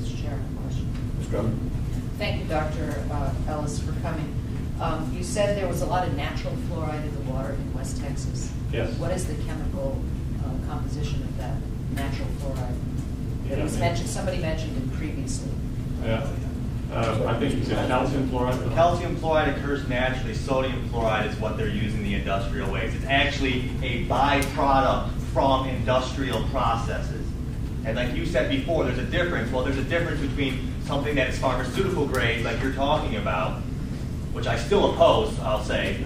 Speaker 3: Mr. Chair, question.
Speaker 1: Ms. Drummond?
Speaker 3: Thank you, Dr. uh, Ellis, for coming. Um, You said there was a lot of natural fluoride in the water in West Texas.
Speaker 6: Yes.
Speaker 3: What is the chemical uh, composition of that natural fluoride? It was
Speaker 6: Yeah.
Speaker 3: mentioned, somebody mentioned it previously.
Speaker 6: Yeah. Uh, I think it's calcium fluoride.
Speaker 14: Calcium fluoride occurs naturally. Sodium fluoride is what they're using the industrial ways. It's actually a byproduct from industrial processes. And like you said before, there's a difference. Well, there's a difference between something that is pharmaceutical grade, like you're talking about, which I still oppose, I'll say,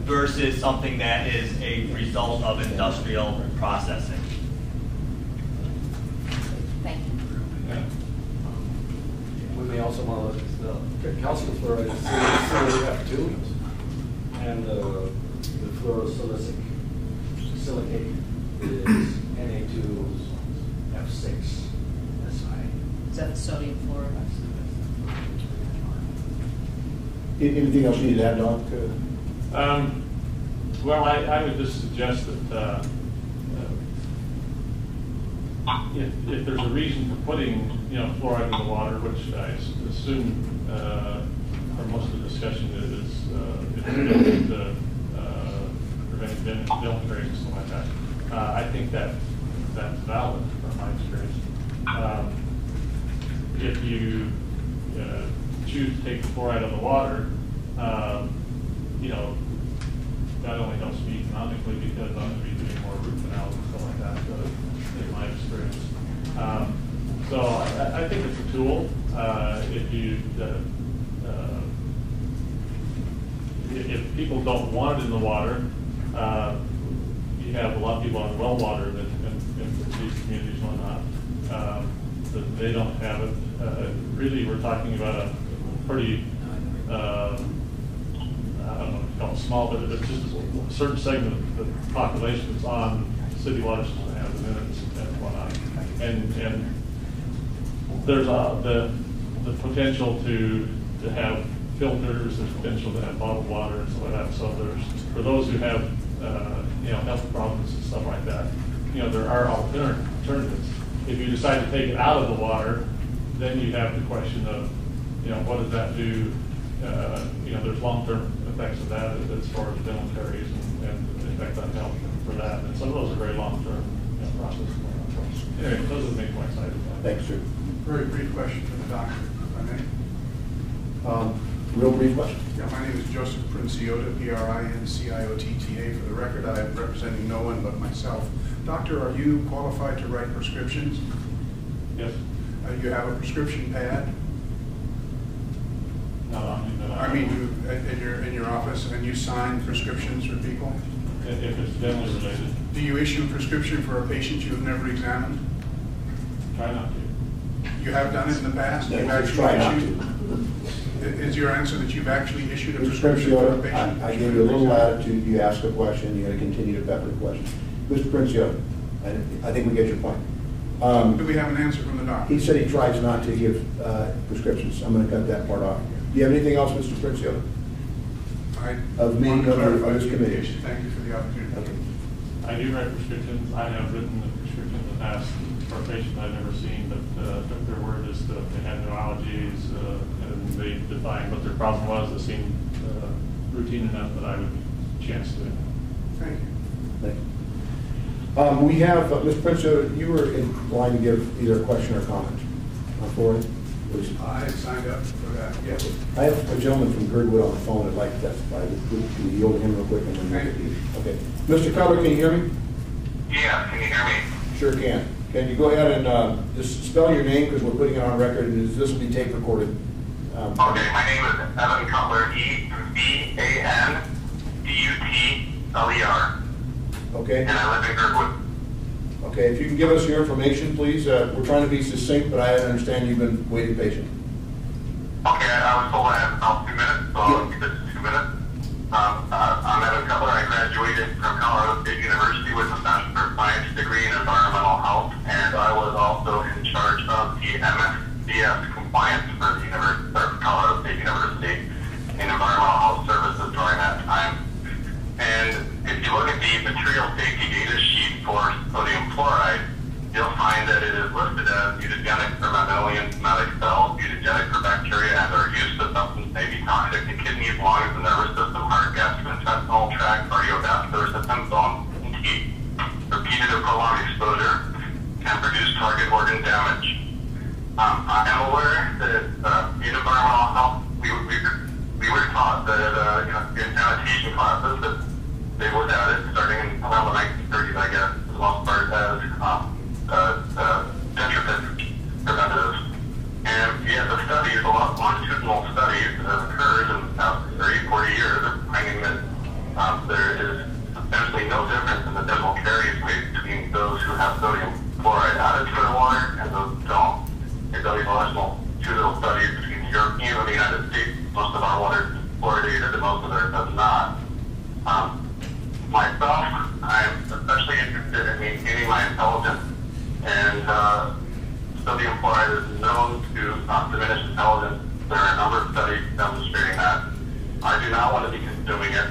Speaker 14: versus something that is a result of industrial processing.
Speaker 3: Thank you.
Speaker 6: Yeah.
Speaker 9: We may also want to look at the calcium fluoride is still have two. And uh, fluorosilicic silicate is Na2F6SI.
Speaker 3: Is that the sodium fluoride?
Speaker 1: Anything else you need to add, Doc? Uh,
Speaker 6: Um, Well, I, I would just suggest that uh, uh, if, if there's a reason for putting, you know, fluoride in the water, which I assume uh, for most of the discussion is uh, it's to uh, prevent dental dental caries and stuff like that, uh, I think that, that's valid from my experience. Um, If you uh, choose to take the fluoride of the water, um, you know, that only helps me economically because I'm gonna be doing more root canals and stuff like that, uh, in my experience. Um, So I, I think it's a tool, uh, if you, uh, uh, if, if people don't want it in the water, uh, you have a lot of people on well water that, in, in these communities and whatnot, um, that they don't have it. Uh, really, we're talking about a pretty, um, I don't know call it small, but it's just a certain segment of the population that's on city water system that has it and whatnot. And, and there's a, the, the potential to, to have filters, there's potential to have bottled water and so on. So there's, for those who have, uh, you know, health problems and stuff like that, you know, there are alter- alternatives. If you decide to take it out of the water, then you have the question of, you know, what does that do? Uh, you know, there's long-term effects of that as far as dental caries and, and the effect on health for that. And some of those are very long-term, you know, processes. Anyway, those are the main points I have.
Speaker 1: Thanks, sir.
Speaker 15: Very brief question for the doctor, if I may.
Speaker 1: Um, Real brief question.
Speaker 15: Yeah, my name is Joseph Princiota, P-R-I-N-C-I-O-T-T-A. For the record, I am representing no one but myself. Doctor, are you qualified to write prescriptions?
Speaker 6: Yes?
Speaker 15: Uh, You have a prescription pad?
Speaker 6: No, I mean, that
Speaker 15: I mean, you, in in your, in your office, and you sign prescriptions for people?
Speaker 6: If if it's dental related,
Speaker 15: Do you issue a prescription for a patient you have never examined?
Speaker 6: try not to.
Speaker 15: You have done it in the past?
Speaker 1: No,
Speaker 15: You've actually
Speaker 1: try not
Speaker 15: issued- I- Is your answer that you've actually issued a
Speaker 1: Mr.
Speaker 15: prescription for a patient?
Speaker 1: I I gave you a little latitude, you ask a question, you gotta continue to pepper the question. Mr. Princiota, I I think we get your point. Um,
Speaker 15: Do we have an answer from the doctor?
Speaker 1: He said he tries not to give uh, prescriptions, I'm gonna cut that part off. Do you have anything else, Mr. Princiota?
Speaker 15: I
Speaker 1: Of me,
Speaker 15: want to
Speaker 1: of the- of
Speaker 15: clarify
Speaker 1: this
Speaker 15: the
Speaker 1: committee.
Speaker 15: indication. Thank you for the opportunity.
Speaker 1: Okay.
Speaker 6: I do write prescriptions. I have written the prescription in the past for a patient I've never seen, but uh, took their word as to they had no allergies, uh, and they defined what their problem was. It seemed uh, routine enough that I would chance to.
Speaker 15: Thank you.
Speaker 1: Thank you. Um, We have, uh, Mr. Princiota, you were in line to give either a question or comment on Ford, please.
Speaker 15: I signed up for that, yes.
Speaker 1: I have a gentleman from Girdwood on the phone that'd like to testify. Can you yield to him real quick and then?
Speaker 15: Thank you.
Speaker 1: Okay. Mr. Cutler, can you hear me?
Speaker 16: Yeah, can you hear me?
Speaker 1: Sure can. Can you go ahead and uh, just spell your name because we're putting it on record and this will be tape recorded. Um,
Speaker 16: Okay, my name is Evan Cutler, E V A N D U T L E R,
Speaker 1: Okay?
Speaker 16: and I live in Girdwood.
Speaker 1: Okay, if you can give us your information, please. Uh, We're trying to be succinct, but I understand you've been waiting patient.
Speaker 16: Okay, I was told I had about two minutes, so I'll keep it to two minutes. Um, uh, I'm Evan Cutler. I graduated from Colorado State University with a Bachelor of Science degree in Environmental Health, and I was also in charge of the MSDS compliance for the University, Colorado State University in Environmental Health Services during that time. And if you look at the material safety data sheet for sodium fluoride, you'll find that it is listed as mutagenic for mammalian somatic cells, mutagenic for bacteria, and their use of substance may be toxic to kidneys, lungs, the nervous system, heart, gastrointestinal tract, cardiovascular system, bone, and teeth. Repeated or prolonged exposure can produce target organ damage. Um, I am aware that uh, in environmental health, we, we, we were taught that uh, you know, in sanitation classes that they looked at it starting in around the 1930s, I guess, as most part, as um, uh, uh. And yet the studies, a lot of longitudinal studies that have occurred in the past 30, 40 years finding that um, there is essentially no difference in the dental caries rate between those who have sodium fluoride added to their water and those who don't. There's only two little studies between the European and the United States. Most of our water is fluoridated and most of theirs does not. Um, myself, I'm especially interested in maintaining my intelligence, and uh, sodium fluoride is known to uh, diminish intelligence. There are a number of studies demonstrating that. I do not want to be consuming it,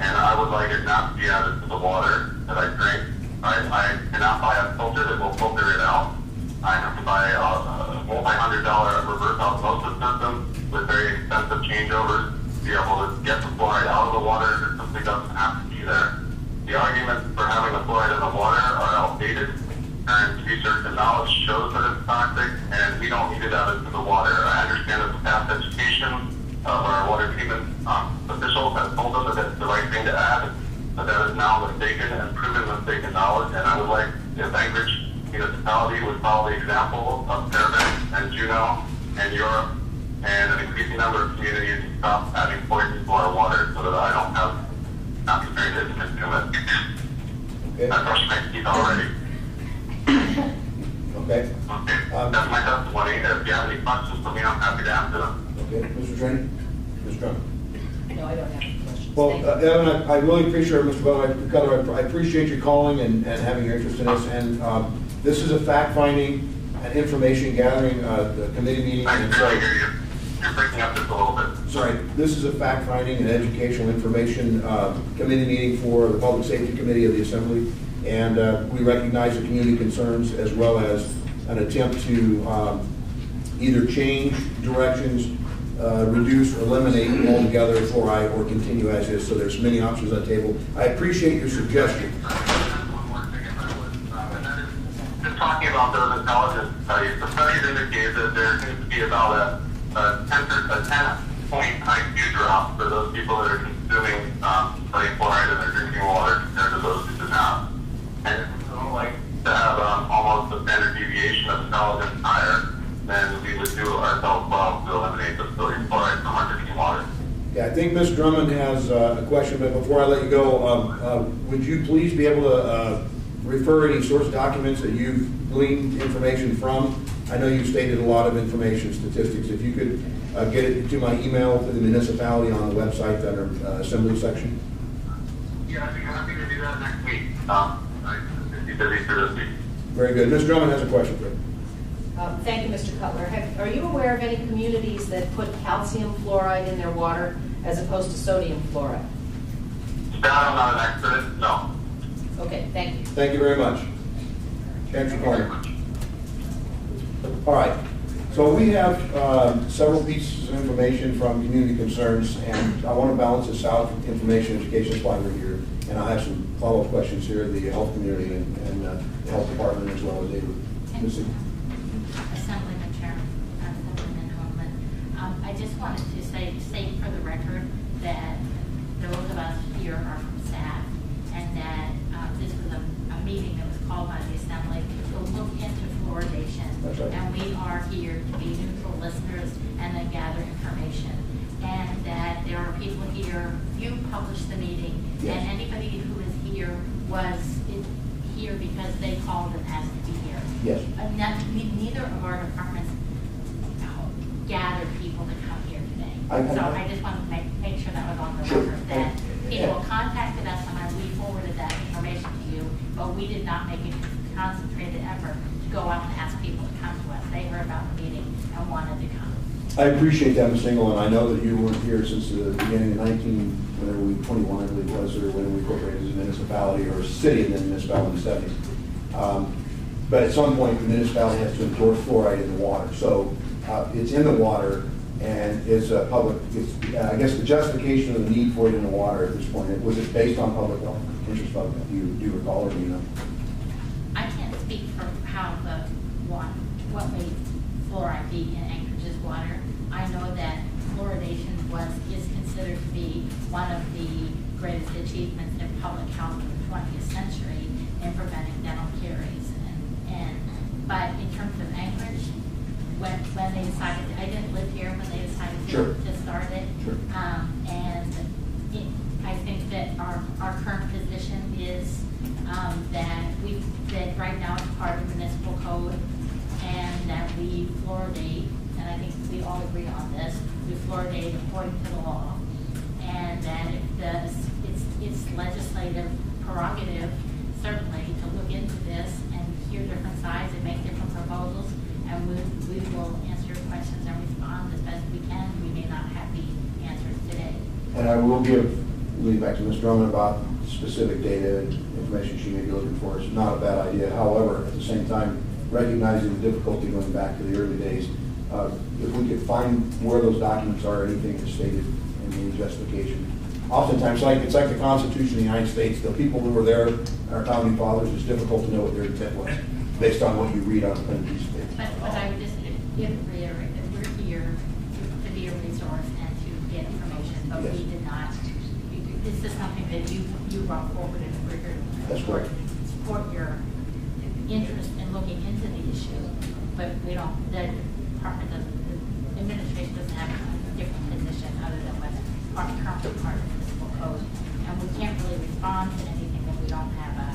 Speaker 16: and I would like it not to be added to the water that I drink. I, I cannot buy a filter that will filter it out. I have to buy a, multi-hundred dollar reverse osmosis system with very expensive changeovers to be able to get the fluoride out of the water. It simply doesn't have to be there. The arguments for having the fluoride in the water are outdated. Current research and knowledge shows that it's toxic, and we don't need it added to the water. I understand that the past education of our water treatment um, officials has told them that it's the right thing to add, but that is now mistaken and proven mistaken knowledge, and I would like if Anchorage municipality would follow the example of Fairbanks and Juneau and Europe and an increasing number of communities stop adding poison to our water so that I don't have concentrated to consume it. I've brushed my teeth already.
Speaker 1: Okay.
Speaker 16: That's my testimony. If you have any questions for me, I'm happy to answer them.
Speaker 1: Okay, Mr. Traini? Mr. Drummond?
Speaker 3: No, I don't have any questions.
Speaker 1: Well,
Speaker 3: Thank
Speaker 1: uh,
Speaker 3: you.
Speaker 1: Evan, I I really appreciate it, Mr. Bell, I- Cutler, I appreciate you calling and, and having your interest in this, and um, this is a fact-finding and information gathering uh, the committee meeting, and so,
Speaker 16: You're breaking up just a little bit.
Speaker 1: sorry, this is a fact-finding and educational information uh, committee meeting for the Public Safety Committee of the Assembly, and uh, we recognize the community concerns as well as an attempt to um, either change directions, uh, reduce or eliminate altogether fluoride, or continue as is, so there's many options on the table. I appreciate your suggestion.
Speaker 16: Just talking about those intelligence studies, the studies indicate that there seems to be about a, a 10, per- a 10 point IQ drop for those people that are consuming um, sodium fluoride in their drinking water compared to those who do not. And don't like to have um, almost a standard deviation of intelligence higher, then we would do ourselves well to eliminate the sodium from our drinking water.
Speaker 1: Yeah, I think Ms. Drummond has uh, a question, but before I let you go, um, uh, would you please be able to uh, refer any source documents that you've gleaned information from? I know you've stated a lot of information, statistics. If you could uh, get it to my email to the municipality on the website under uh, assembly section.
Speaker 16: Yeah, I'd be happy to do that next week. Um, I'm busy for this week.
Speaker 1: Very good. Ms. Drummond has a question for you.
Speaker 3: Um, Thank you, Mr. Cutler. Have- Are you aware of any communities that put calcium fluoride in their water as opposed to sodium fluoride?
Speaker 16: That I'm not an expert no.
Speaker 3: Okay, thank you.
Speaker 1: Thank you very much. For calling. All right, so we have um, several pieces of information from community concerns, and I want to balance this out, information, education, is why we're here. And I have some follow-up questions here, the health community and and, uh, the health department as well as David. Missy?
Speaker 4: Assemblyman Chairman, uh, Assemblyman Holman. Um, I just wanted to say, say for the record that those of us here are from staff and that uh, this was a, a meeting that was called by the Assembly to look into fluoridation.
Speaker 1: Right.
Speaker 4: And we are here to be neutral listeners and then gather information. And that there are people here, you published the meeting,
Speaker 1: Yes.
Speaker 4: and anybody who is here was in- here because they called and asked to be here.
Speaker 1: Yes.
Speaker 4: Uh, not- ne- Neither of our departments uh, gathered people to come here today.
Speaker 1: I- I-
Speaker 4: So I just wanted to make, make sure that was on the
Speaker 1: Sure.
Speaker 4: record, that people
Speaker 1: and-
Speaker 4: contacted us but we did not make a concentrated effort to go out and ask people to come to us. They heard about the meeting and wanted to come.
Speaker 1: I appreciate that, Ms. Engel, and I know that you weren't here since the beginning of 19, whenever we, 21, I believe it was, or when we incorporated as a municipality or a city and then municipality in the 70s. Um, But at some point, the municipality has to endorse fluoride in the water. So uh, it's in the water and it's a public, uh, I guess the justification of the need for it in the water at this point, was it based on public health, interest of, do you, do you recall or do you know?
Speaker 4: I can't speak for how the one, what made fluoride be in Anchorage's water. I know that fluoridation was, is considered to be one of the greatest achievements in public health in the twentieth century in preventing dental caries. And, and, but in terms of Anchorage, when, when they decided, I didn't live here when they decided
Speaker 1: Sure.
Speaker 4: to, to start it.
Speaker 1: Sure.
Speaker 4: Um, and it, I think that our, our current position is, um, that we, that right now it's part of municipal code and that we fluoridate, and I think we all agree on this, we fluoridate according to the law. And that if the, it's, it's legislative prerogative, certainly, to look into this and hear different sides and make different proposals. And we, we will answer your questions and respond as best we can. We may not have the answers today.
Speaker 1: And I will give, lead back to Ms. Drummond about specific data and information she may be looking for. It's not a bad idea. However, at the same time, recognizing the difficulty going back to the early days, uh, if we could find where those documents are, anything that's stated in the justification. Oftentimes, like, it's like the Constitution of the United States, the people who were there, our founding fathers, it's difficult to know what their intent was, based on what you read on a pen and piece of paper.
Speaker 4: But, but I would just reiterate that we're here to be a resource and to get information, but we
Speaker 1: Yes.
Speaker 4: did not, this is something that you, you brought forward and we're here. to
Speaker 1: That's correct.
Speaker 4: Support your interest in looking into the issue, but we don't, the department doesn't, the administration doesn't have a different position other than what's part, currently part of the municipal code. And we can't really respond to anything that we don't have a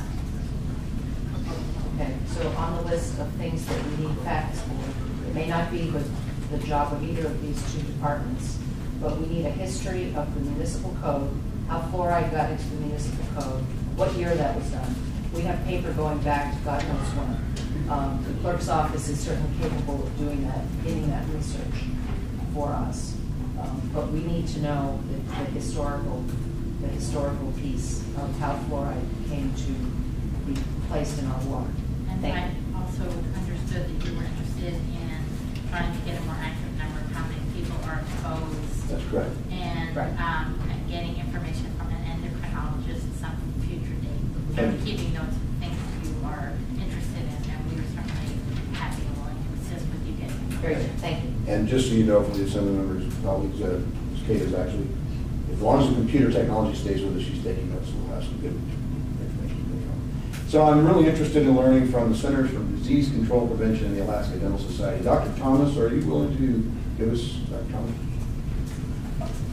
Speaker 4: proposal.
Speaker 3: Okay, so on the list of things that we need facts for, it may not be the, the job of either of these two departments, but we need a history of the municipal code, how fluoride got into the municipal code, what year that was done. We have paper going back to God knows when. Um, the clerk's office is certainly capable of doing that, getting that research for us. Um, but we need to know the, the historical, the historical piece of how fluoride came to be placed in our water.
Speaker 4: And
Speaker 3: Thank you.
Speaker 4: Also understood that you were interested in trying to get a more accurate number of how many people are exposed.
Speaker 1: That's correct.
Speaker 4: And,
Speaker 3: Right.
Speaker 4: um, and getting information from an endocrinologist at some future date. So
Speaker 1: Okay.
Speaker 4: keeping notes of things that you are interested in, and we are certainly happy and willing to assist with you getting.
Speaker 3: Very good, thank you.
Speaker 1: And just so you know, from the assembly members, colleagues, uh, Ms. Kate is actually, as long as the computer technology stays with us, she's taking notes, so we'll have some good information. So I'm really interested in learning from the Centers for Disease Control Prevention in the Alaska Dental Society. Dr. Thomas, are you willing to give us, Dr. Thomas?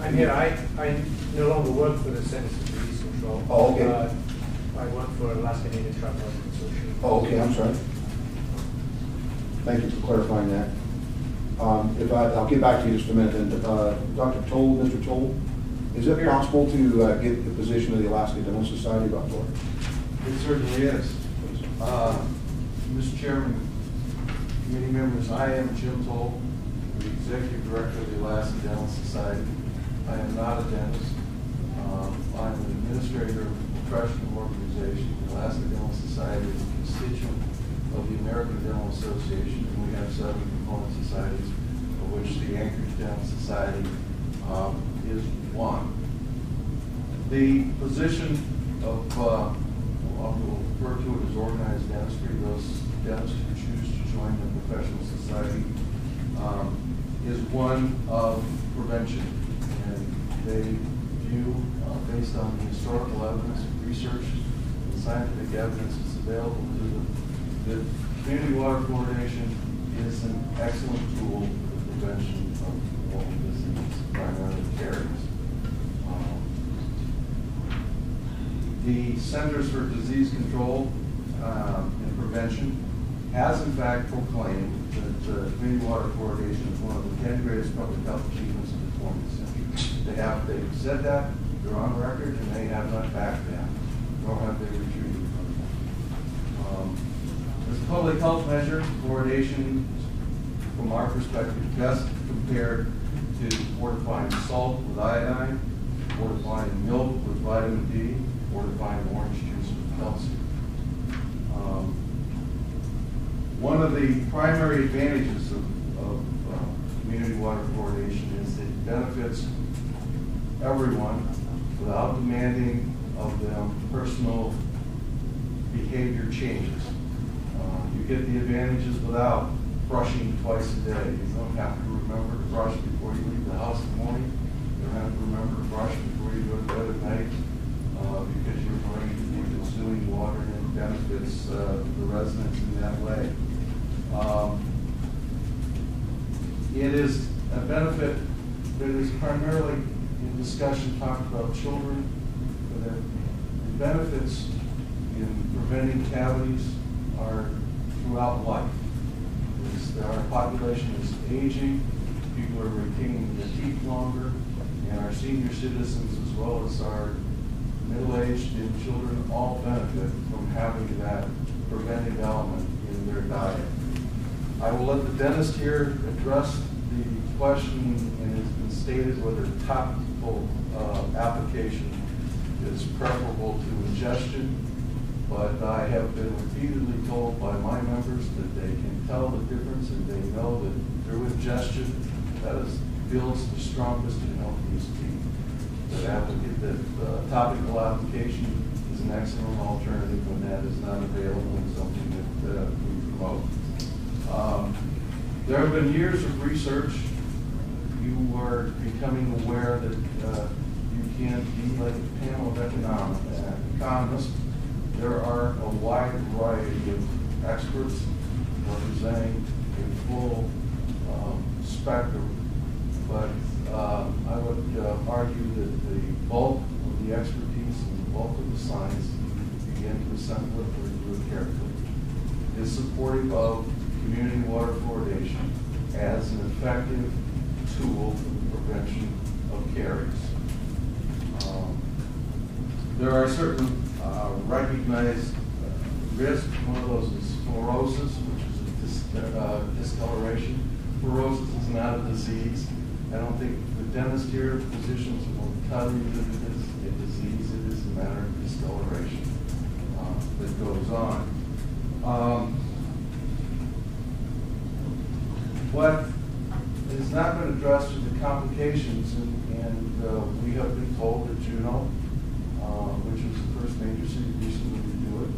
Speaker 17: I'm here, I, I no longer work for the Centers for Disease Control.
Speaker 1: Oh, okay.
Speaker 17: Uh, I work for Alaska Native Tribal Health Consortium.
Speaker 1: Oh, okay, I'm sorry. Thank you for clarifying that. Um, If I, I'll get back to you just a minute, and uh, Dr. Toll, Mr. Toll, is it possible to uh, get the position of the Alaska Dental Society about fluoride?
Speaker 18: It certainly is. Uh, Mr. Chairman, committee members, I am Jim Toll, the Executive Director of the Alaska Dental Society. I am not a dentist. Um, I'm an administrator of a professional organization. The Alaska Dental Society is a constituent of the American Dental Association, and we have seven component societies, of which the Anchorage Dental Society um, is one. The position of, uh, I will refer to it as organized dentistry, those dentists who choose to join the professional society, um, is one of prevention. And they view, uh, based on the historical evidence, research, and scientific evidence that's available to them, that community water fluoridation is an excellent tool for the prevention of all disease, primarily caries. Um, the Centers for Disease Control um, and Prevention has in fact proclaimed that uh, community water fluoridation is one of the 10 greatest public health achievements of the 20th century. They have, they've said that, they're on record, and they have not backed down, nor have they retreated from it. Um, As a public health measure, fluoridation, from our perspective, best compared to fortifying salt with iodine, fortifying milk with vitamin D, fortifying orange juice with calcium. Um, One of the primary advantages of, of uh, community water fluoridation is it benefits everyone without demanding of them personal behavior changes. Uh, You get the advantages without brushing twice a day. You don't have to remember to brush before you leave the house in the morning. You don't have to remember to brush before you go to bed at night, uh, because you're going to be consuming water and it benefits uh, the residents in that way. Um, It is a benefit that is primarily in discussion talked about children, but the benefits in preventing cavities are throughout life. That Our population is aging, people are retaining their teeth longer, and our senior citizens as well as our middle-aged, and children all benefit from having that preventive element in their diet. I will let the dentist here address the question, and it's been stated whether topical uh, application is preferable to ingestion, but I have been repeatedly told by my members that they can tell the difference and they know that through ingestion, that is, builds the strongest and healthiest teeth. That applicant, that uh, topical application is an excellent alternative when that is not available and something that uh, we promote. Um, There have been years of research. You are becoming aware that uh, you can't be like a panel of economists. There are a wide variety of experts representing a full um, spectrum. But uh, I would uh, argue that the bulk of the expertise and the bulk of the science, begin to assemble it or review it carefully, is supportive of community water fluoridation as an effective tool for the prevention of caries. Um, There are certain uh, recognized uh, risks. One of those is fluorosis, which is a dis- uh, discoloration. Fluorosis is not a disease. I don't think the dentist here, physicians will tell you that it is a disease. It is a matter of discoloration uh, that goes on. Um, What has not been addressed are the complications, and, and uh, we have been told that Juneau, uh, which was the first major city recently to do it,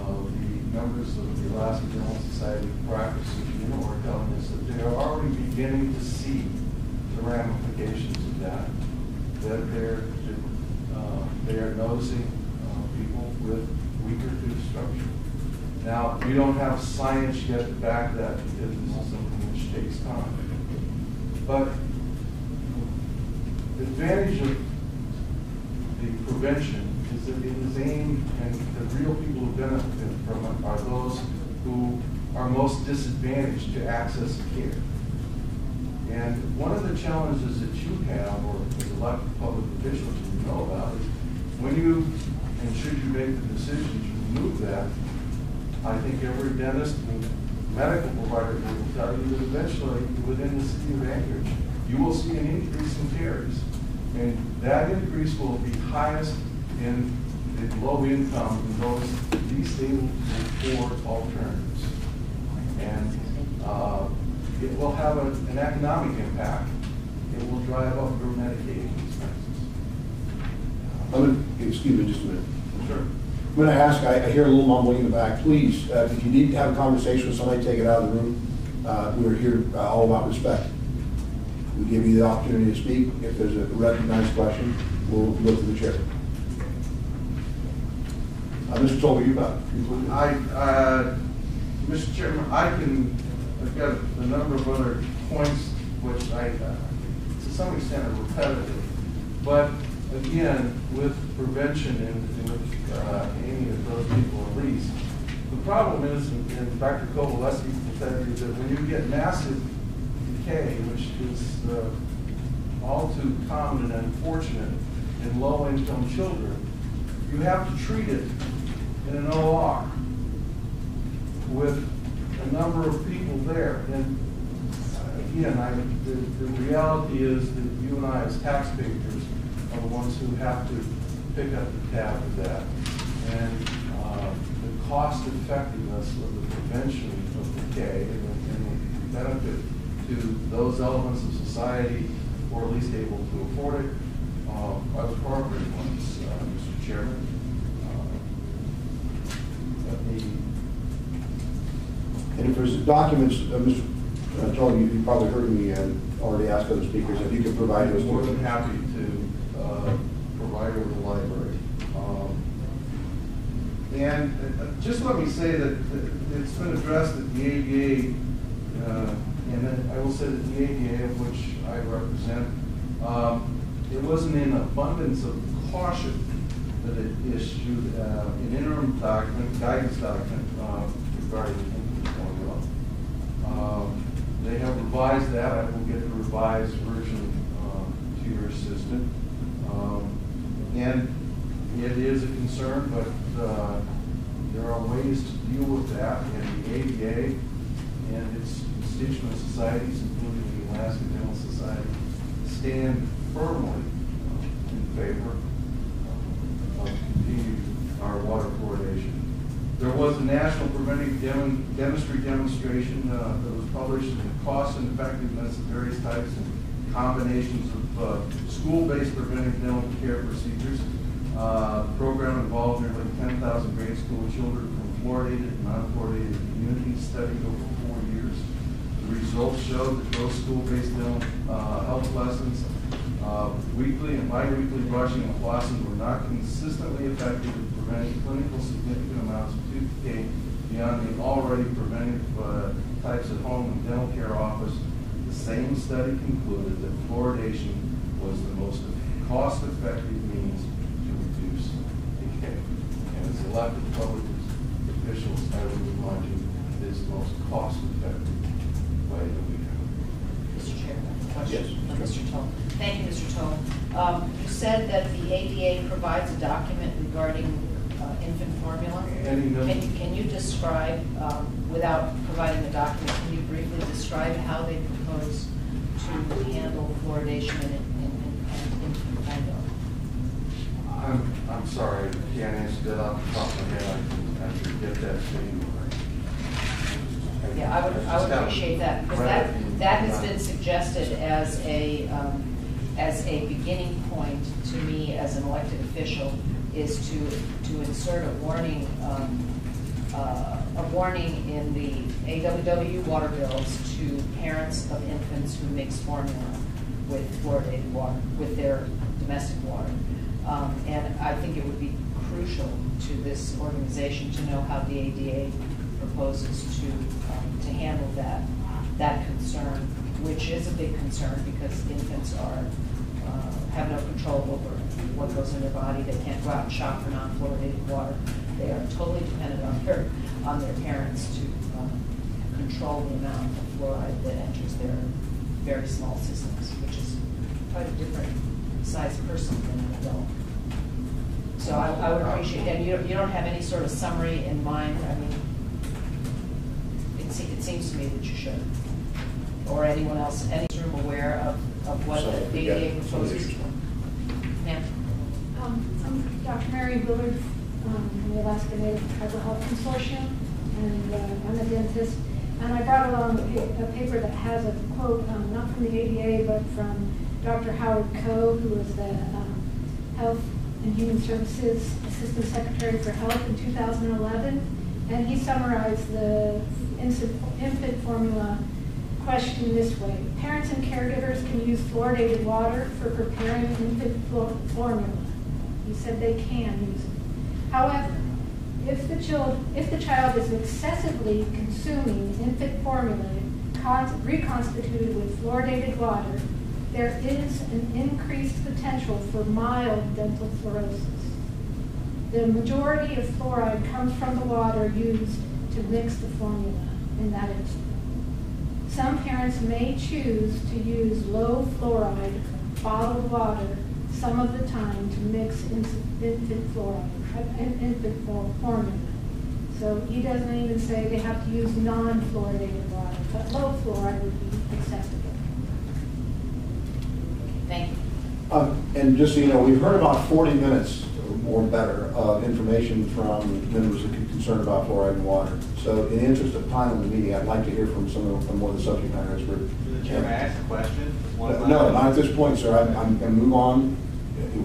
Speaker 18: uh, the members of the Alaska Dental Society Practice in Juneau are telling us that they are already beginning to see the ramifications of that, that they're, uh, they are noticing uh, people with weaker tooth structure. Now, we don't have science yet to back that because this is something which takes time. But the advantage of the prevention is that it is aimed, and the real people who benefit from it are those who are most disadvantaged to access care. And one of the challenges that you have, or as elected public officials you know about, is when you, and should you make the decision to remove that, I think every dentist and medical provider will tell you that eventually, within the city of Anchorage, you will see an increase in caries. And that increase will be highest in the low income and those least able to afford alternatives. And uh, it will have a- an economic impact. It will drive up your medication expenses.
Speaker 1: I'm gonna, excuse me just a minute.
Speaker 18: Sure.
Speaker 1: I'm gonna ask, I, I hear a little mumbling in the back, please, uh, if you need to have a conversation with somebody, take it out of the room. Uh, we're here uh, all about respect. We give you the opportunity to speak. If there's a recognized question, we'll look to the chair. Uh, Mr. Tolby, you got it.
Speaker 18: I, uh, Mr. Chairman, I can, I've got a number of other points which I, uh, to some extent are repetitive. But again, with prevention and and with uh, aiming at those people at least, the problem is, and and Dr. Will tell you, that when you get massive decay, which is uh, all too common and unfortunate in low-income children, you have to treat it in an OR with a number of people there. And uh, again, I, the, the reality is that you and I as taxpayers are the ones who have to pick up the tab of that. And uh, the cost effectiveness of the prevention of decay and the, and the benefit to those elements of society who are least able to afford it uh, are the appropriate ones, uh, Mr. Chairman. Uh, Let me
Speaker 1: And if there's documents, uh, Mr. uh, Tolby, you you probably heard me and already asked other speakers, if you could provide those.
Speaker 18: I'm more than happy to uh, provide over the library. Um, And uh, just let me say that that it's been addressed at the ADA, uh, and then I will say that the ADA, of which I represent, um, it wasn't in abundance of caution that it issued uh, an interim document, guidance document uh, regarding. Um, They have revised that, I will get the revised version um, to your assistant. Um, And it is a concern, but uh, there are ways to deal with that, and the ADA and its constituent societies, including the Alaska Dental Society, stand firmly uh, in favor of continued our water fluoridation. There was a national preventive dem- dentistry demonstration uh, that was published, and the cost and effectiveness of various types and combinations of uh, school-based preventive dental care procedures. Uh, the program involved nearly 10,000 grade school children from fluoridated and non-fluoridated communities studied over four years. The results showed that those school-based dental uh, health lessons, uh, weekly and biweekly brushing and flossing were not consistently effective in preventing clinical significant amounts of tooth beyond the already preventive uh, types at home and dental care office. The same study concluded that fluoridation was the most cost-effective means to reduce decay. And as elected public officials, I would remind you, it is the most cost-effective way that we have.
Speaker 3: Mr. Chair, a question? Uh, Mr. Toll. Thank you, Mr. Toll. Um, You said that the ADA provides a document regarding infant formula. Can you, can you describe, um, without providing the document, can you briefly describe how they propose to handle fluoridation in, in, in in infant formula?
Speaker 18: I'm, I'm sorry, I can't answer that off the top of my head. I can get that to you.
Speaker 3: Yeah, I would, I would appreciate that, because that, that has been suggested as a, um, as a beginning point to me as an elected official, is to, to insert a warning, um, uh, a warning in the AWW water bills to parents of infants who mix formula with fluoridated water, with their domestic water. Um, and I think it would be crucial to this organization to know how the ADA proposes to, um, to handle that, that concern, which is a big concern because infants are, uh, have no control over what goes in their body. They can't go out and shop for non-fluoridated water. They are totally dependent on their, on their parents to, um, control the amount of fluoride that enters their very small systems, which is quite a different size person than an adult. So I, I would appreciate, and you, don't- you don't have any sort of summary in mind, I mean, it se- it seems to me that you should. Or anyone else, any room aware of, of what
Speaker 1: So,
Speaker 3: the ADA proposes.
Speaker 1: these-
Speaker 3: Ma'am?
Speaker 19: Um, I'm Dr. Mary Williard um, from the Alaska Native Tribal Health Consortium, and uh, I'm a dentist. And I brought along a a paper that has a quote, um, not from the ADA, but from Dr. Howard Koh, who was the um, Health and Human Services Assistant Secretary for Health in 2011. And he summarized the infant formula question this way. Parents and caregivers can use fluoridated water for preparing infant formula. He said they can use it. However, if the child, if the child is excessively consuming infant formula reconstituted with fluoridated water, there is an increased potential for mild dental fluorosis. The majority of fluoride comes from the water used to mix the formula in that instance. Some parents may choose to use low fluoride bottled water some of the time to mix infant fluoride, uh, in- infant for- formula. So he doesn't even say they have to use non-fluoridated water, but low fluoride would be acceptable.
Speaker 3: Thank you.
Speaker 1: Um, And just so you know, we've heard about 40 minutes or better of information from members that are concerned about fluoride in water. So in the interest of time in the meeting, I'd like to hear from some of the, more of the subject matter experts.
Speaker 14: Chair, may I ask a question? One
Speaker 1: Uh, No, not at this point, sir. I'm, I'm going to move on.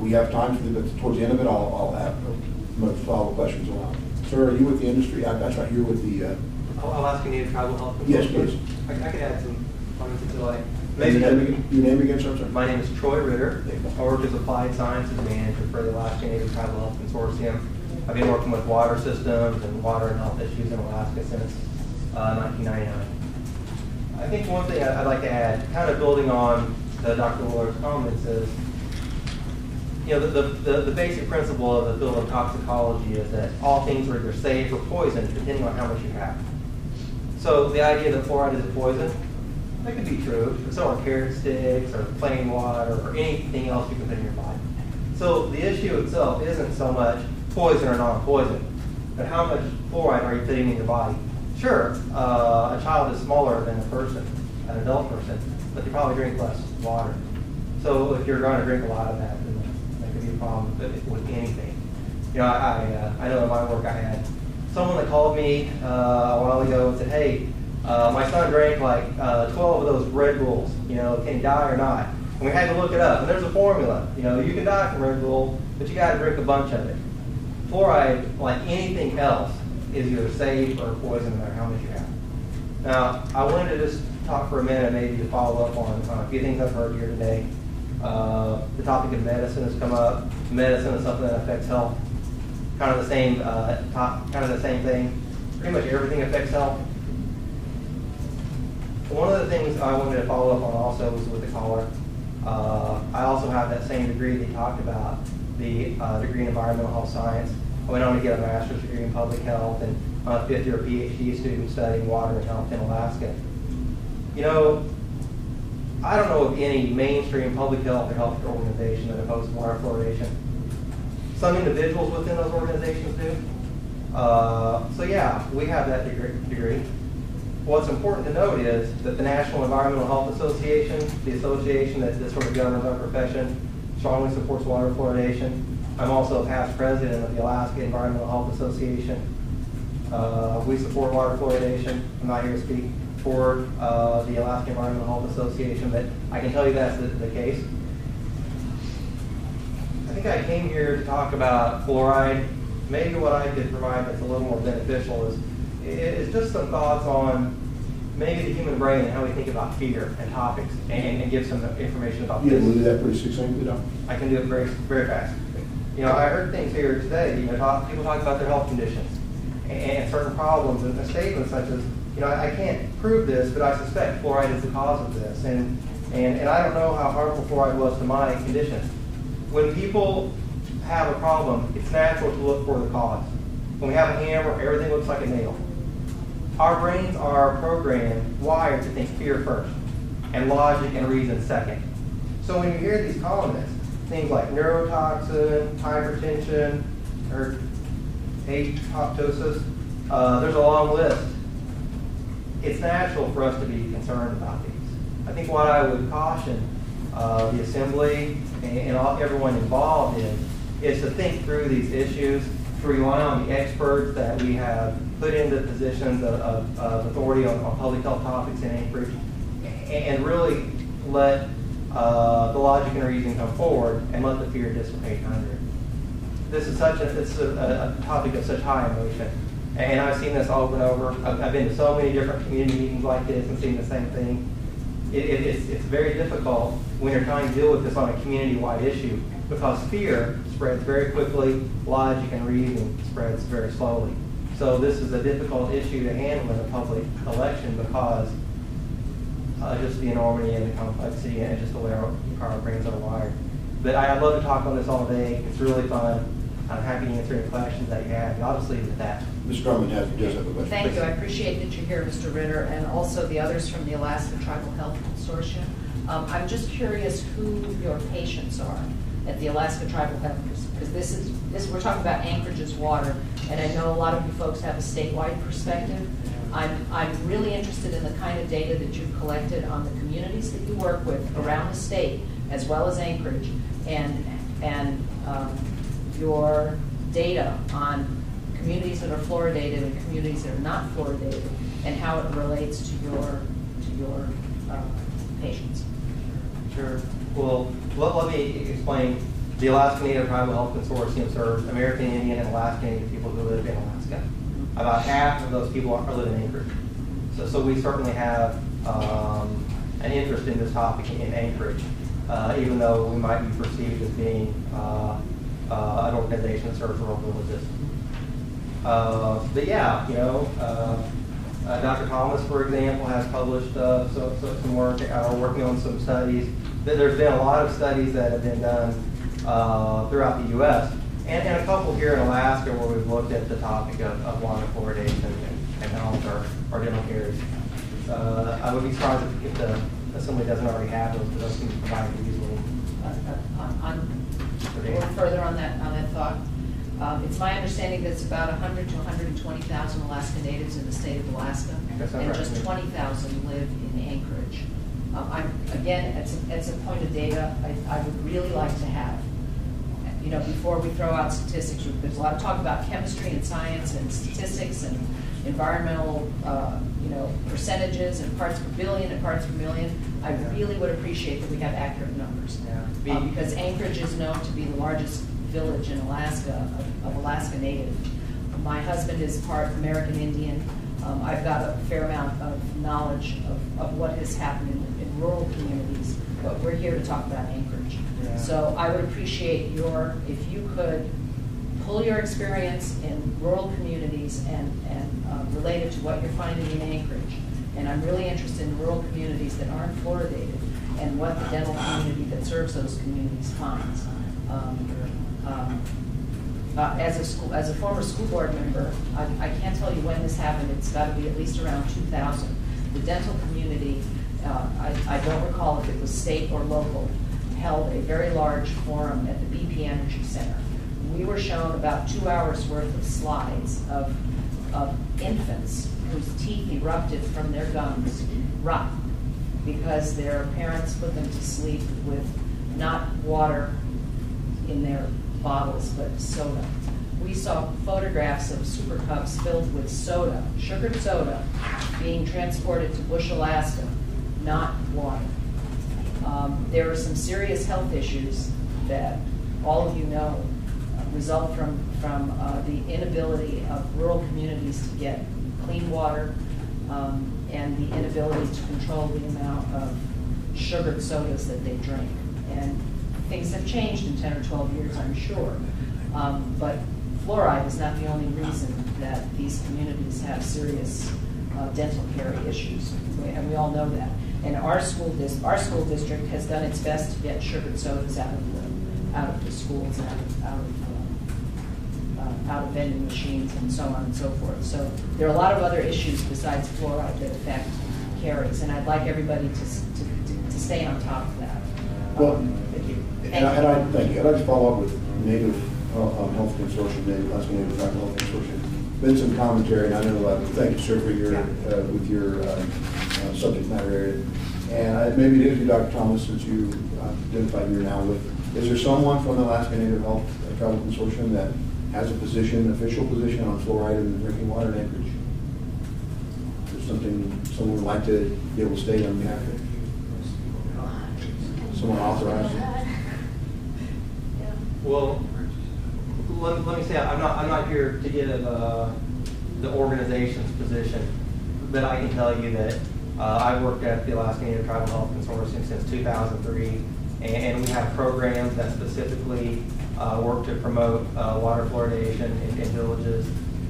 Speaker 1: We have time for the, but towards the end of it, I'll, I'll have uh, follow-up questions allowed. Sir, are you with the industry? I- That's right, you're with the, uh,
Speaker 20: I'll I'll ask you Native Tribal Health.
Speaker 1: Yes, please.
Speaker 20: I I could add some comments if you like.
Speaker 1: your name your name again, sir? I'm.
Speaker 20: My name is Troy Ritter. I work as Applied Sciences Manager for the Alaska Native Tribal Health Consortium. I've been working with water systems and water and health issues in Alaska since uh, 1999. I think one thing I- I'd like to add, kind of building on uh, Dr. Williard's comments is, you know, the, the, the basic principle of the field of toxicology is that all things are either safe or poison depending on how much you have. So the idea that fluoride is a poison, that could be true, but so are carrot sticks or plain water or anything else you can put in your body. So the issue itself isn't so much poison or non-poison, but how much fluoride are you putting in your body? Sure, uh, a child is smaller than a person, an adult person, but they probably drink less water. So if you're going to drink a lot of that, then that could be a problem with, with anything. You know, I, uh, I know in my work I had someone that called me uh, a while ago and said, hey, uh, my son drank like uh, 12 of those Red Bulls. You know, can he die or not? And we had to look it up. And there's a formula. You know, you can die from Red Bull, but you got to drink a bunch of it. Fluoride, like anything else, is either safe or poison, no matter how much you have. Now, I wanted to just talk for a minute, maybe to follow up on, on a few things I've heard here today. Uh, the topic of medicine has come up. Medicine is something that affects health. Kind of the same, uh, top, kind of the same thing. Pretty much everything affects health. One of the things I wanted to follow up on also was with the caller. Uh, I also have that same degree you talked about, the uh, degree in environmental health science. I went on to get a master's degree in public health and I'm a fifth year PhD student studying water and health in Alaska. You know, I don't know of any mainstream public health or health organization that opposes water fluoridation. Some individuals within those organizations do. Uh, so yeah, we have that degree. What's important to note is that the National Environmental Health Association, the association that, that sort of governs our profession, strongly supports water fluoridation. I'm also a past president of the Alaska Environmental Health Association. Uh, we support water fluoridation. I'm not here to speak for uh, the Alaska Environmental Health Association, but I can tell you that's the, the case. I think I came here to talk about fluoride. Maybe what I could provide that's a little more beneficial is, is just some thoughts on maybe the human brain and how we think about fear and topics and, and give some information about
Speaker 1: You
Speaker 20: this.
Speaker 1: can do that pretty succinctly, though.
Speaker 20: I can do it very, very fast. You know, I heard things here today, you know, talk, people talk about their health conditions and, and certain problems and statements such as, you know, I, can't prove this, but I suspect fluoride is the cause of this. And, and, and I don't know how harmful fluoride was to my condition. When people have a problem, it's natural to look for the cause. When we have a hammer, everything looks like a nail. Our brains are programmed, wired to think fear first, and logic and reason second. So when you hear these comments, things like neurotoxin, hypertension, or apoptosis, uh, there's a long list. It's natural for us to be concerned about these. I think what I would caution uh, the assembly and, and all, everyone involved in is to think through these issues, to rely on the experts that we have put into positions of, of, of authority on, on, public health topics in Anchorage, and, really let uh, the logic and reason come forward and let the fear dissipate under it. This is such a, it's a, a topic of such high emotion. And I've seen this over and over. I've, been to so many different community meetings like this and seen the same thing. It, it, it's, it's very difficult when you're trying to deal with this on a community-wide issue because fear spreads very quickly, logic and reason spreads very slowly. So this is a difficult issue to handle in a public election because uh, just the enormity and the complexity and just the way our, our brains are wired. But I, I'd love to talk on this all day. It's really fun. I'm happy to answer any questions that you have. I'll just leave it at that.
Speaker 1: Ms. Drummond has, does have a question.
Speaker 3: Thank you. I appreciate that you're here, Mr. Ritter, and also the others from the Alaska Tribal Health Consortium. Um, I'm just curious who your patients are at the Alaska Tribal Health, because this is this we're talking about Anchorage's water, and I know a lot of you folks have a statewide perspective. I'm I'm really interested in the kind of data that you've collected on the communities that you work with around the state, as well as Anchorage, and and um, your data on communities that are fluoridated and communities that are not fluoridated, and how it relates to your to your uh, patients.
Speaker 20: Sure. Well, let, let me explain. The Alaska Native Tribal Health Consortium serves American Indian and Alaska Native people who live in Alaska. About half of those people are, live in Anchorage. So, so we certainly have um, an interest in this topic in, in Anchorage, uh, even though we might be perceived as being uh, uh, an organization that serves rural villages. Uh, but yeah, you know, uh, uh, Dr. Thomas, for example, has published uh, so, so some work, working on some studies. There's been a lot of studies that have been done throughout the U.S. And, and, a couple here in Alaska where we've looked at the topic of, of water fluoridation and, health or, or dental caries. Uh, I would be surprised if, if the assembly doesn't already have those, but those can be provided easily.
Speaker 3: Uh, I'm a little further on that, on that thought. Um, It's my understanding that it's about 100 to 120,000 Alaska Natives in the state of Alaska. And
Speaker 20: right
Speaker 3: just 20,000 live in Anchorage. Um, I'm, again, it's, it's a point of data I, I would really like to have. You know, before we throw out statistics, there's a lot of talk about chemistry and science and statistics and environmental, uh, you know, percentages and parts per billion and parts per million. I really would appreciate that we have accurate numbers.
Speaker 20: Yeah.
Speaker 3: Um, Because Anchorage is known to be the largest village in Alaska, of- of Alaska Native. My husband is part American Indian. Um, I've got a fair amount of knowledge of, of what has happened in, in rural communities, but we're here to talk about Anchorage.
Speaker 20: Yeah.
Speaker 3: So I would appreciate your, if you could pull your experience in rural communities and, and uh, relate it to what you're finding in Anchorage. And I'm really interested in rural communities that aren't fluoridated and what the dental community that serves those communities finds. Um, um, uh, As a school, as a former school board member, I, I can't tell you when this happened, it's got to be at least around 2000. The dental community, uh, I, I don't recall if it was state or local, held a very large forum at the BP Energy Center. We were shown about two hours' worth of slides of, of infants whose teeth erupted from their gums rotten because their parents put them to sleep with not water in their bottles, but soda. We saw photographs of super cups filled with soda, sugared soda, being transported to Bush, Alaska, not water. Um, There are some serious health issues that all of you know result from, from uh, the inability of rural communities to get clean water um, and the inability to control the amount of sugared sodas that they drink. And things have changed in 10 or 12 years, I'm sure. Um, But fluoride is not the only reason that these communities have serious uh, dental care issues, and we all know that. And our school our school district has done its best to get sugared sodas out of the, out of the schools, out of, out of, uh, uh, out of vending machines and so on and so forth. So there are a lot of other issues besides fluoride that affect caries, and I'd like everybody to, to, to stay on top of that.
Speaker 1: Well,
Speaker 3: Um, thank you.
Speaker 1: And I, and I, thank you. I'd like to follow up with Native uh, um, Health Consortium, Native, Alaska Native Tribal Health Consortium. Been some commentary, and I know, uh, thank you, sir, for your, uh, with your, uh, uh, subject matter area. And I, maybe it is you, Dr. Thomas, since you uh, identified you're now with, is there someone from the Alaska Native Health Tribal Consortium that has a position, official position on fluoride in the drinking water in Anchorage? Is something someone would like to be able to state on behalf of? Someone authorized?
Speaker 20: Well, let, let me say, I'm not, I'm not here to give, uh, the organization's position, but I can tell you that, uh, I worked at the Alaska Native Tribal Health Consortium since two thousand three, and, and we have programs that specifically, work to promote, uh, water fluoridation in, in villages,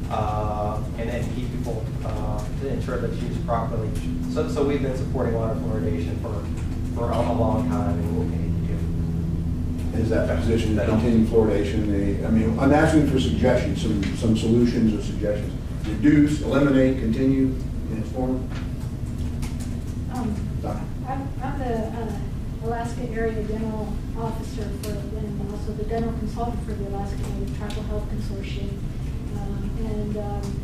Speaker 20: uh, and, and keep people, uh, to ensure that it's used properly. So, so we've been supporting water fluoridation for, for a, a long time, and we'll continue to.
Speaker 1: is that position to continue fluoridation? The- I mean, I'm asking for suggestions, some, some solutions or suggestions. Reduce, eliminate, continue in its form?
Speaker 19: Um, I'm, I'm the uh, Alaska Area Dental Officer for, and also the dental consultant for the Alaska Native Tribal Health Consortium. Um, And um,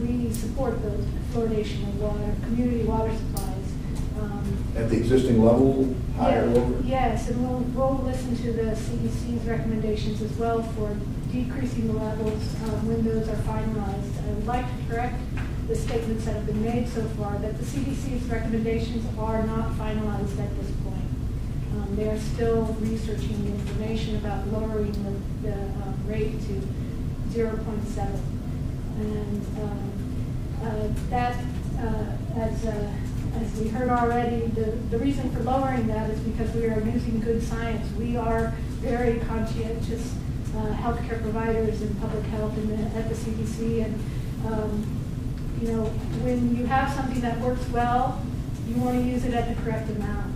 Speaker 19: we support the fluoridation of water, community water supplies. Um,
Speaker 1: At the existing level, higher,
Speaker 19: yeah? Yes, and we'll, we'll listen to the CDC's recommendations as well for decreasing the levels um, when those are finalized. I would like to correct the statements that have been made so far, that the CDC's recommendations are not finalized at this. They are still researching information about lowering the, the um, rate to 0.7. And um, uh, that, uh, as, uh, as we heard already, the, the reason for lowering that is because we are using good science. We are very conscientious uh, healthcare providers in public health and the- at the CDC. And, um, you know, when you have something that works well, you want to use it at the correct amount.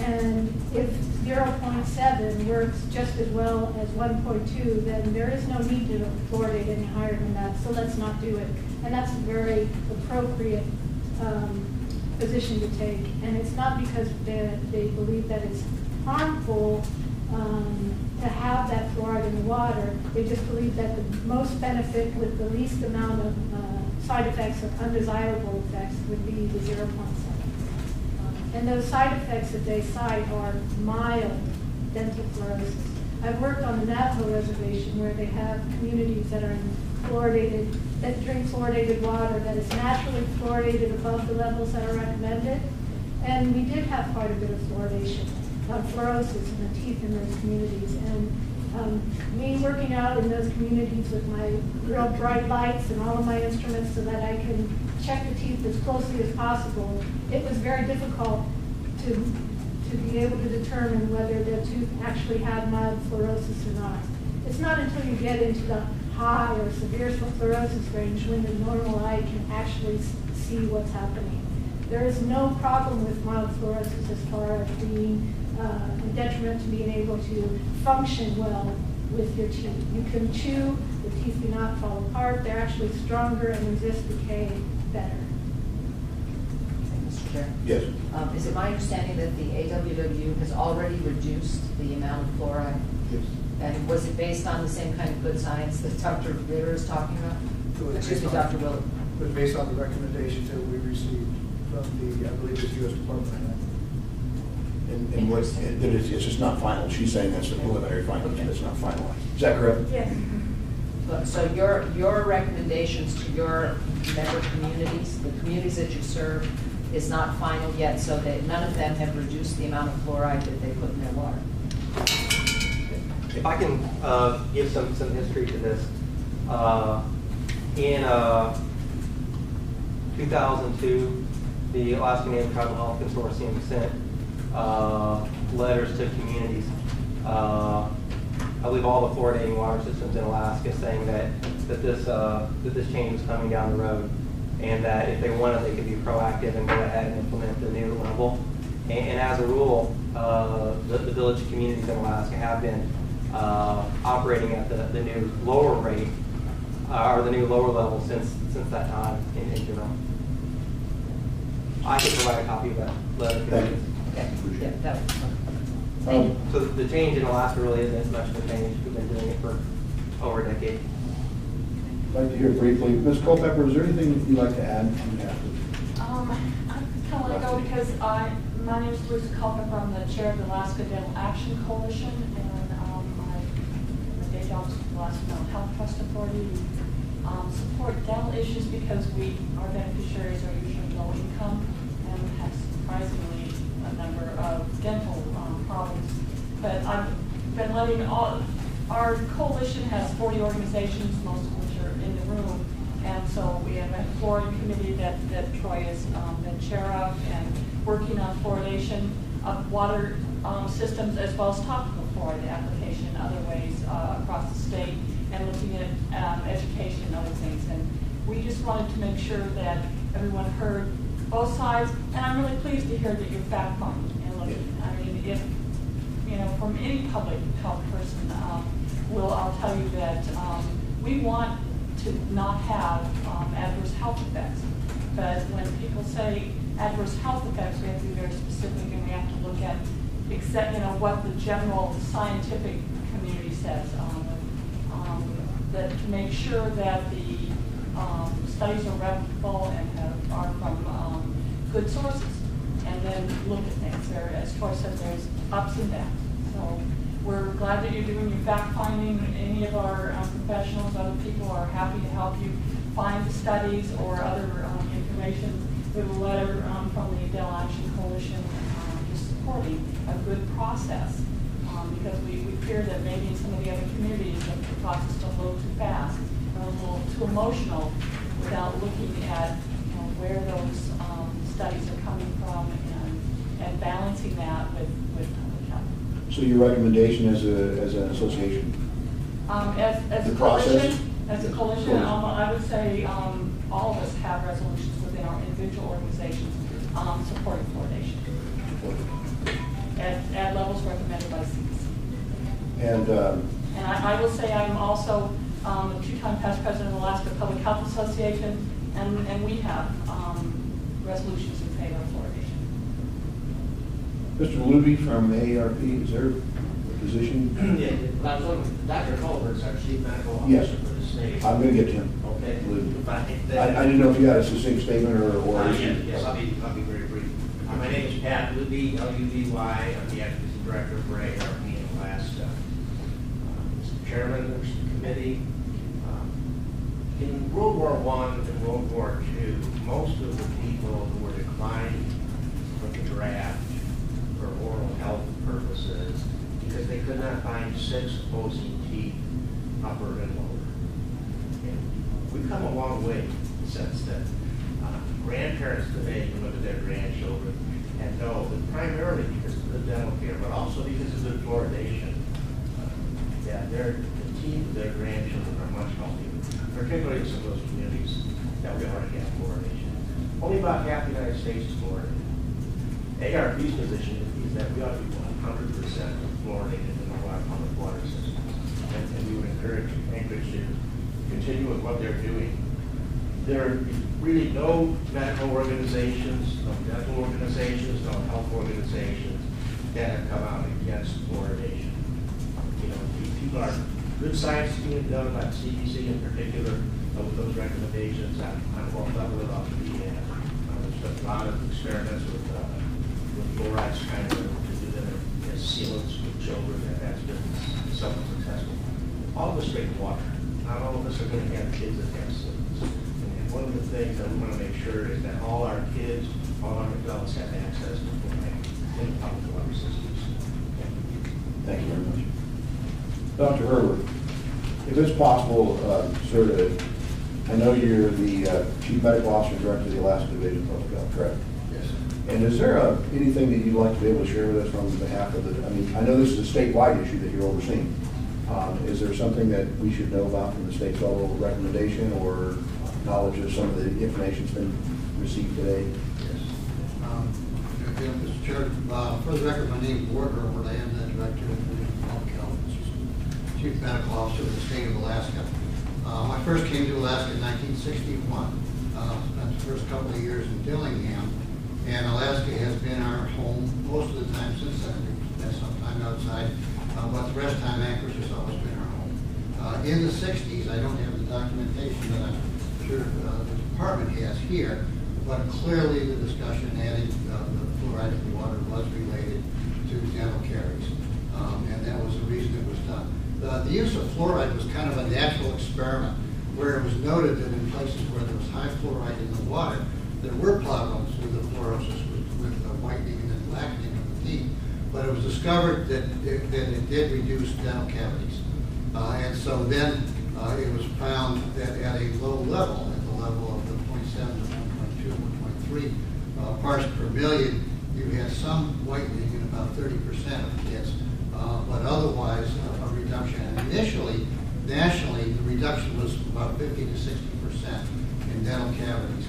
Speaker 19: And if 0.7 works just as well as 1.2, then there is no need to fluoridate any higher than that, so let's not do it. And that's a very appropriate um, position to take. And it's not because they, they believe that it's harmful um, to have that fluoride in the water. They just believe that the most benefit with the least amount of uh, side effects or undesirable effects would be the 0.7. And those side effects that they cite are mild dental fluorosis. I've worked on the Navajo Reservation where they have communities that are in fluoridated, that drink fluoridated water that is naturally fluoridated above the levels that are recommended. And we did have quite a bit of fluoridation, fluorosis in the teeth in those communities. And um, me working out in those communities with my real bright lights and all of my instruments so that I can check the teeth as closely as possible, it was very difficult to, to be able to determine whether the tooth actually had mild fluorosis or not. It's not until you get into the high or severe fluorosis range when the normal eye can actually see what's happening. There is no problem with mild fluorosis as far as being uh, a detriment to being able to function well with your teeth. You can chew, the teeth do not fall apart, they're actually stronger and resist decay better.
Speaker 3: Mr. Chair?
Speaker 1: Yes.
Speaker 3: Um, Is it my understanding that the AWW has already reduced the amount of fluoride?
Speaker 1: Yes.
Speaker 3: And was it based on the same kind of good science that Dr. Ritter is talking about?
Speaker 2: It was
Speaker 3: Excuse me,
Speaker 2: based on-
Speaker 3: Dr. Williard.
Speaker 2: It was based on the recommendations that we received from the, I believe it's U.S. Department of Health.
Speaker 1: And, and what, that it's, it's just not final. She's saying that's the preliminary findings, but it's not finalized. Is that correct?
Speaker 8: Yes.
Speaker 3: But- So your, your recommendations to your member communities, the communities that you serve, is not final yet, so that none of them have reduced the amount of fluoride that they put in their water?
Speaker 20: If I can uh, give some, some history to this. Uh, In uh, 2002, the Alaska Native Tribal Health Consortium sent letters to communities. uh, I believe all the fluoridating water systems in Alaska saying that, that this, uh, that this change was coming down the road and that if they wanted, they could be proactive and go ahead and implement the new level. And, and as a rule, uh, the, the village communities in Alaska have been uh, operating at the, the new lower rate, uh, or the new lower level since, since that time in, in general. I can provide a copy of that letter. To
Speaker 1: Thank you.
Speaker 3: Okay, yeah, that,
Speaker 1: Um,
Speaker 20: So the change in Alaska really isn't as much of a change. We've been doing it for over a decade.
Speaker 1: I'd like to hear briefly. Ms. Culpepper, is there anything you'd like to add on behalf of?
Speaker 21: Um, I kind of want to go because I, my name is Lisa Culpepper, I'm the chair of the Alaska Dental Action Coalition, and, um, I, my day job is with the Alaska Mental Health Trust Authority. We, Um, support dental issues because we, our beneficiaries are usually low income and have surprisingly a number of dental, um, problems. But I've been letting all, our coalition has forty organizations, most of which are in the room. And so we have a fluoride committee that, that Troy has um, been chair of and working on fluoridation of water um, systems as well as topical fluoride application in other ways uh, across the state and looking at um, education and other things. And we just wanted to make sure that everyone heard both sides. And I'm really pleased to hear that you're fact finding and looking. I mean, if, you know, from any public health person, um, will, I'll tell you that um, we want to not have um, adverse health effects. But when people say adverse health effects, we have to be very specific and we have to look at, except, you know, what the general scientific community says. Um, um, that to make sure that the um, studies are reputable and have, are from um, good sources. And then look at things. There, as Troy said, there's ups and downs. So we're glad that you're doing your fact finding. Any of our um, professionals, other people are happy to help you find the studies or other um, information. We have a letter um, from the Dental Action Coalition um, just supporting a good process um, because we, we fear that maybe in some of the other communities, that the process is a little too fast, a little too emotional, without looking at, you know, where those, um, studies are coming from and, and balancing that with, with public health.
Speaker 1: So your recommendation as a, as an association?
Speaker 21: Um, as, as a coalition, as a coalition, um, I would say, um, all of us have resolutions within our individual organizations, um, supporting fluoridation at, at levels recommended by CDC.
Speaker 1: And, um,
Speaker 21: And I, I will say I'm also um, a two-time past president of the Alaska Public Health Association, and, and we have um, resolutions in favor of fluoridation.
Speaker 1: Mr. Luby from AARP, is there a position?
Speaker 22: Yeah, but I was wondering, Dr. Culver's our chief medical
Speaker 1: Yes.
Speaker 22: officer for the state.
Speaker 1: I'm gonna get to him.
Speaker 22: Okay.
Speaker 1: I, I didn't know if you had a succinct statement or, or.
Speaker 22: Uh, yes, yes, I'll be, I'll be very brief. Uh, my name is Pat Luby, L-U-B-Y, I'm the advocacy director for AARP in Alaska. Uh, Mr. Chairman, members of the committee, um, in World War One and World War Two, most of the people who were declined from the draft for oral health purposes because they could not find six opposing teeth, upper and lower. And we've come a long way since then. uh, grandparents today can look at their grandchildren and know that primarily because of the dental care, but also because of the fluoridation, uh, that their, the of their grandchildren are much healthier, particularly in some of those communities that we already have fluoridation. Only about half the United States is fluoridated. AARP's position is that we ought to be one hundred percent fluoridated in our water, public water systems. And, and we would encourage Anchorage to continue with what they're doing. There are really no medical organizations, no dental organizations, no health organizations that have come out against fluoridation. You know, people are, good science being done by the CDC in particular, with those recommendations. I'm, with it off the, uh, there's a lot of experiments with, uh, with fluorides kind of to do them as sealants with children, and that's been somewhat successful. All of us drink water. Not all of us are going to have kids that have sealants. And one of the things that we want to make sure is that all our kids, all our adults have access to fluoride in the public water systems.
Speaker 1: Thank you very much. Dr. Hurlburt, if it's possible, uh, sir, to, I know you're the uh, Chief Medical Officer and Director of the Alaska Division of Public Health, correct?
Speaker 10: Yes.
Speaker 1: And is there uh, anything that you'd like to be able to share with us on behalf of the, I mean, I know this is a statewide issue that you're overseeing. Um, Is there something that we should know about from the state level recommendation or knowledge of some of the information that's been received today?
Speaker 23: Um, Again, Mr. Chair, uh, for the record, my name is Ward Hurlburt. I am the Director of the Division of Public Health, Chief Medical Officer of the state of Alaska. Um, I first came to Alaska in 1961. Uh, Spent the first couple of years in Dillingham, and Alaska has been our home most of the time since then. We spent some time outside, uh, but the rest time Anchorage has always been our home. Uh, In the 60s, I don't have the documentation that I'm sure uh, the department has here, but clearly the discussion adding uh, the fluoride in the water was related to dental caries, Um, and that was the reason it was done. The, the use of fluoride was kind of a natural experiment, where it was noted that in places where there was high fluoride in the water, there were problems with the fluorosis, with, with the whitening and then blackening of the teeth. But it was discovered that it, that it did reduce dental cavities. Uh, and so then uh, it was found that at a low level, at the level of the 0.7 to 1.2, 1.3 uh, parts per million, you had some whitening in about 30% of kids, uh, but otherwise uh, a reduction. And initially, nationally, the reduction was about 50 to 60% in dental cavities.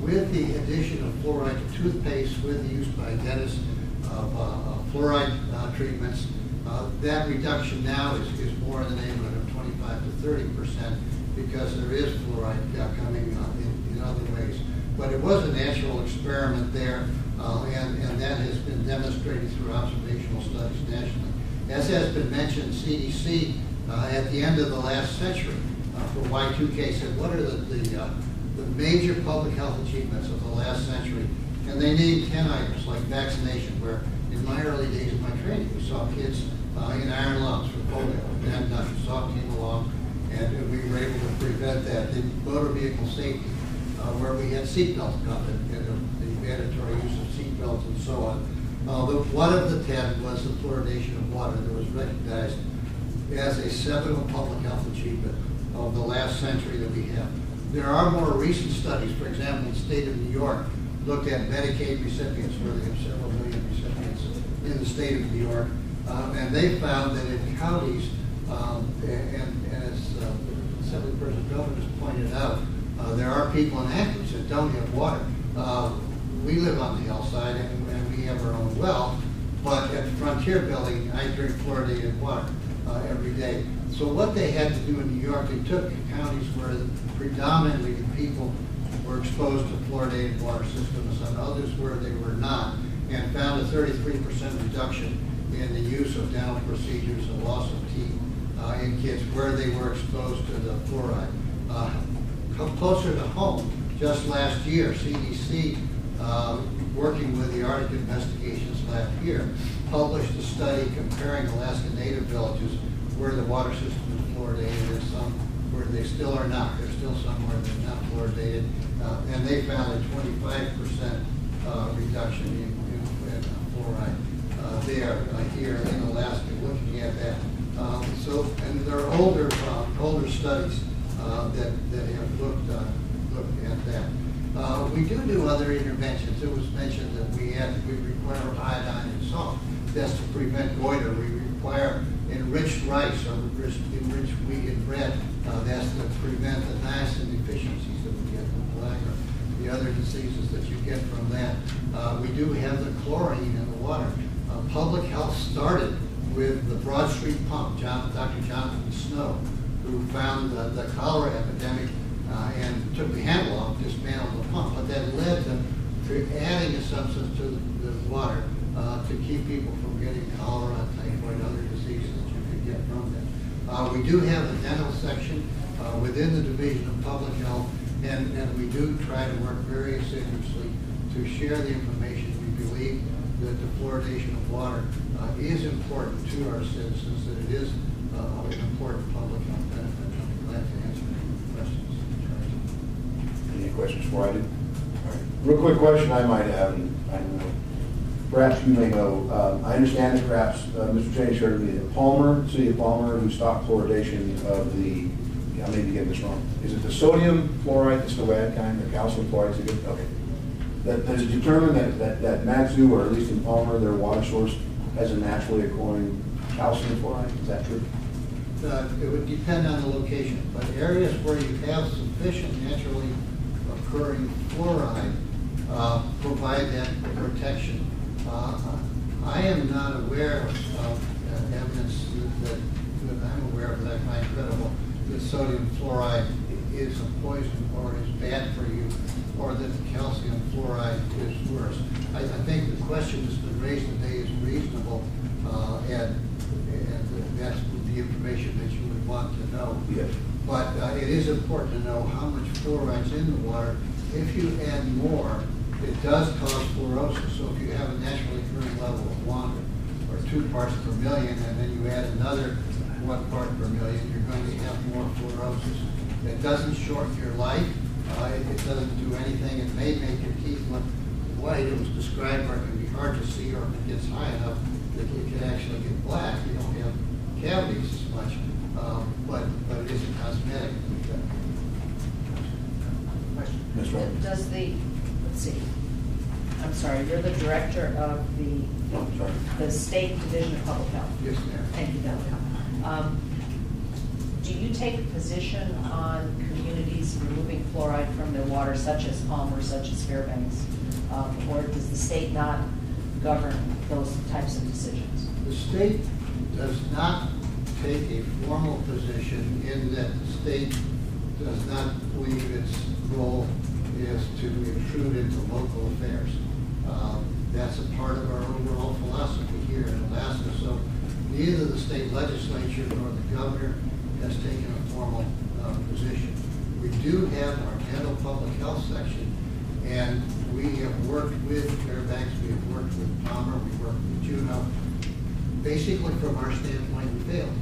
Speaker 23: With the addition of fluoride to toothpaste, with the use by dentists of uh, fluoride uh, treatments, uh, that reduction now is, is more in the neighborhood of 25 to 30 percent because there is fluoride uh, coming uh, in, in other ways. But it was a natural experiment there, uh, and, and that has been demonstrated through observational studies nationally. As has been mentioned, CDC uh, at the end of the last century uh, for Y2K said, what are the, the, uh, the major public health achievements of the last century? And they named 10 items like vaccination, where in my early days of my training, we saw kids uh, in iron lungs for polio. And Dr. Salk came along, and we were able to prevent that. The motor vehicle safety, uh, where we had seatbelts you know, the mandatory use of seatbelts and so on. Uh, the, one of the ten was the fluoridation of water that was recognized as a seminal public health achievement of the last century that we have. There are more recent studies, for example, the state of New York looked at Medicaid recipients, where they have several million recipients in the state of New York, uh, and they found that in counties, um, and, and as uh, Assembly Person Governor has pointed out, uh, there are people in Anchorage that don't have water. Uh, we live on the hillside and, have our own well, but at the Frontier Building, I drink fluoridated water uh, every day. So what they had to do in New York, they took counties where predominantly the people were exposed to fluoridated water systems and others where they were not, and found a 33% reduction in the use of dental procedures and loss of teeth uh, in kids where they were exposed to the fluoride. Uh, closer to home, just last year, CDC, uh, working with the Arctic Investigations Lab here, published a study comparing Alaska Native villages where the water system is fluoridated and some where they still are not. There's still some where they're not fluoridated. Uh, And they found a twenty-five percent uh, reduction in in- in fluoride uh, there, uh, here in Alaska, looking at that. Um, So, and there are older, uh, older studies uh, that, that have looked, looked at that. Uh, We do do other interventions. It was mentioned that we we require iodine and salt. That's to prevent goiter. We require enriched rice or enriched enriched wheat and bread. Uh, That's to prevent the niacin deficiencies that we get from pellagra, the other diseases that you get from that. Uh, We do have the chlorine in the water. Uh, Public health started with the Broad Street pump, John, Dr. Jonathan Snow, who found the cholera epidemic uh, and took the handle off, dismantled the pump. But that led to, to adding a substance to the, the water uh, to keep people from getting cholera, typhoid, other diseases that you could get from that. Uh, we do have a dental section uh, within the Division of Public Health, and, and we do try to work very assiduously to share the information. We believe that the fluoridation of water uh, is important to our citizens, that it is uh, an important public health benefit. I'm glad to answer any questions.
Speaker 1: Questions before I do? Real quick question I might have, and I know, perhaps you may know, um, I understand that perhaps uh, Mr. Cheney shared with me that Palmer, City of Palmer, who stopped fluoridation of the, I may be getting this wrong, is it the sodium fluoride, that's the bad kind, the calcium fluoride, is good? Okay. That, has it determined that, that, that Mat-Su, or at least in Palmer, their water source has a naturally occurring calcium fluoride, is that true?
Speaker 23: Uh, It would depend on the location, but areas where you have sufficient naturally occurring fluoride uh, provide that protection. Uh, I am not aware of uh, evidence that, that I'm aware of that I find credible, that sodium fluoride is a poison or is bad for you, or that calcium fluoride is worse. I, I think the question that's been raised today is reasonable, uh, and, and that's the information that you would want to know.
Speaker 1: Yes.
Speaker 23: But uh, it is important to know how much fluoride's in the water. If you add more, it does cause fluorosis. So if you have a naturally occurring level of one or two parts per million, and then you add another one part per million, you're going to have more fluorosis. It doesn't shorten your life. Uh, It doesn't do anything. It may make your teeth look white. It was described where it can be hard to see, or if it gets high enough, that it can actually get black. You don't have cavities as much, um, but, but it isn't cosmetic.
Speaker 1: Ms. Rowland?
Speaker 3: Does the, let's see, I'm sorry, you're the director of the,
Speaker 1: No, sorry.
Speaker 3: the State Division of Public Health?
Speaker 23: Yes, ma'am.
Speaker 3: Thank you, Delia. Um, Do you take a position on communities removing fluoride from their water, such as Palmer, such as Fairbanks? Um, Or does the state not govern those types of decisions?
Speaker 23: The state does not take a formal position in that the state does not believe its role is to intrude into local affairs. Um, That's a part of our overall philosophy here in Alaska, so neither the state legislature nor the governor has taken a formal uh, position. We do have our dental public health section, and we have worked with Fairbanks, we have worked with Palmer, we worked with Juneau. Basically, from our standpoint, we failed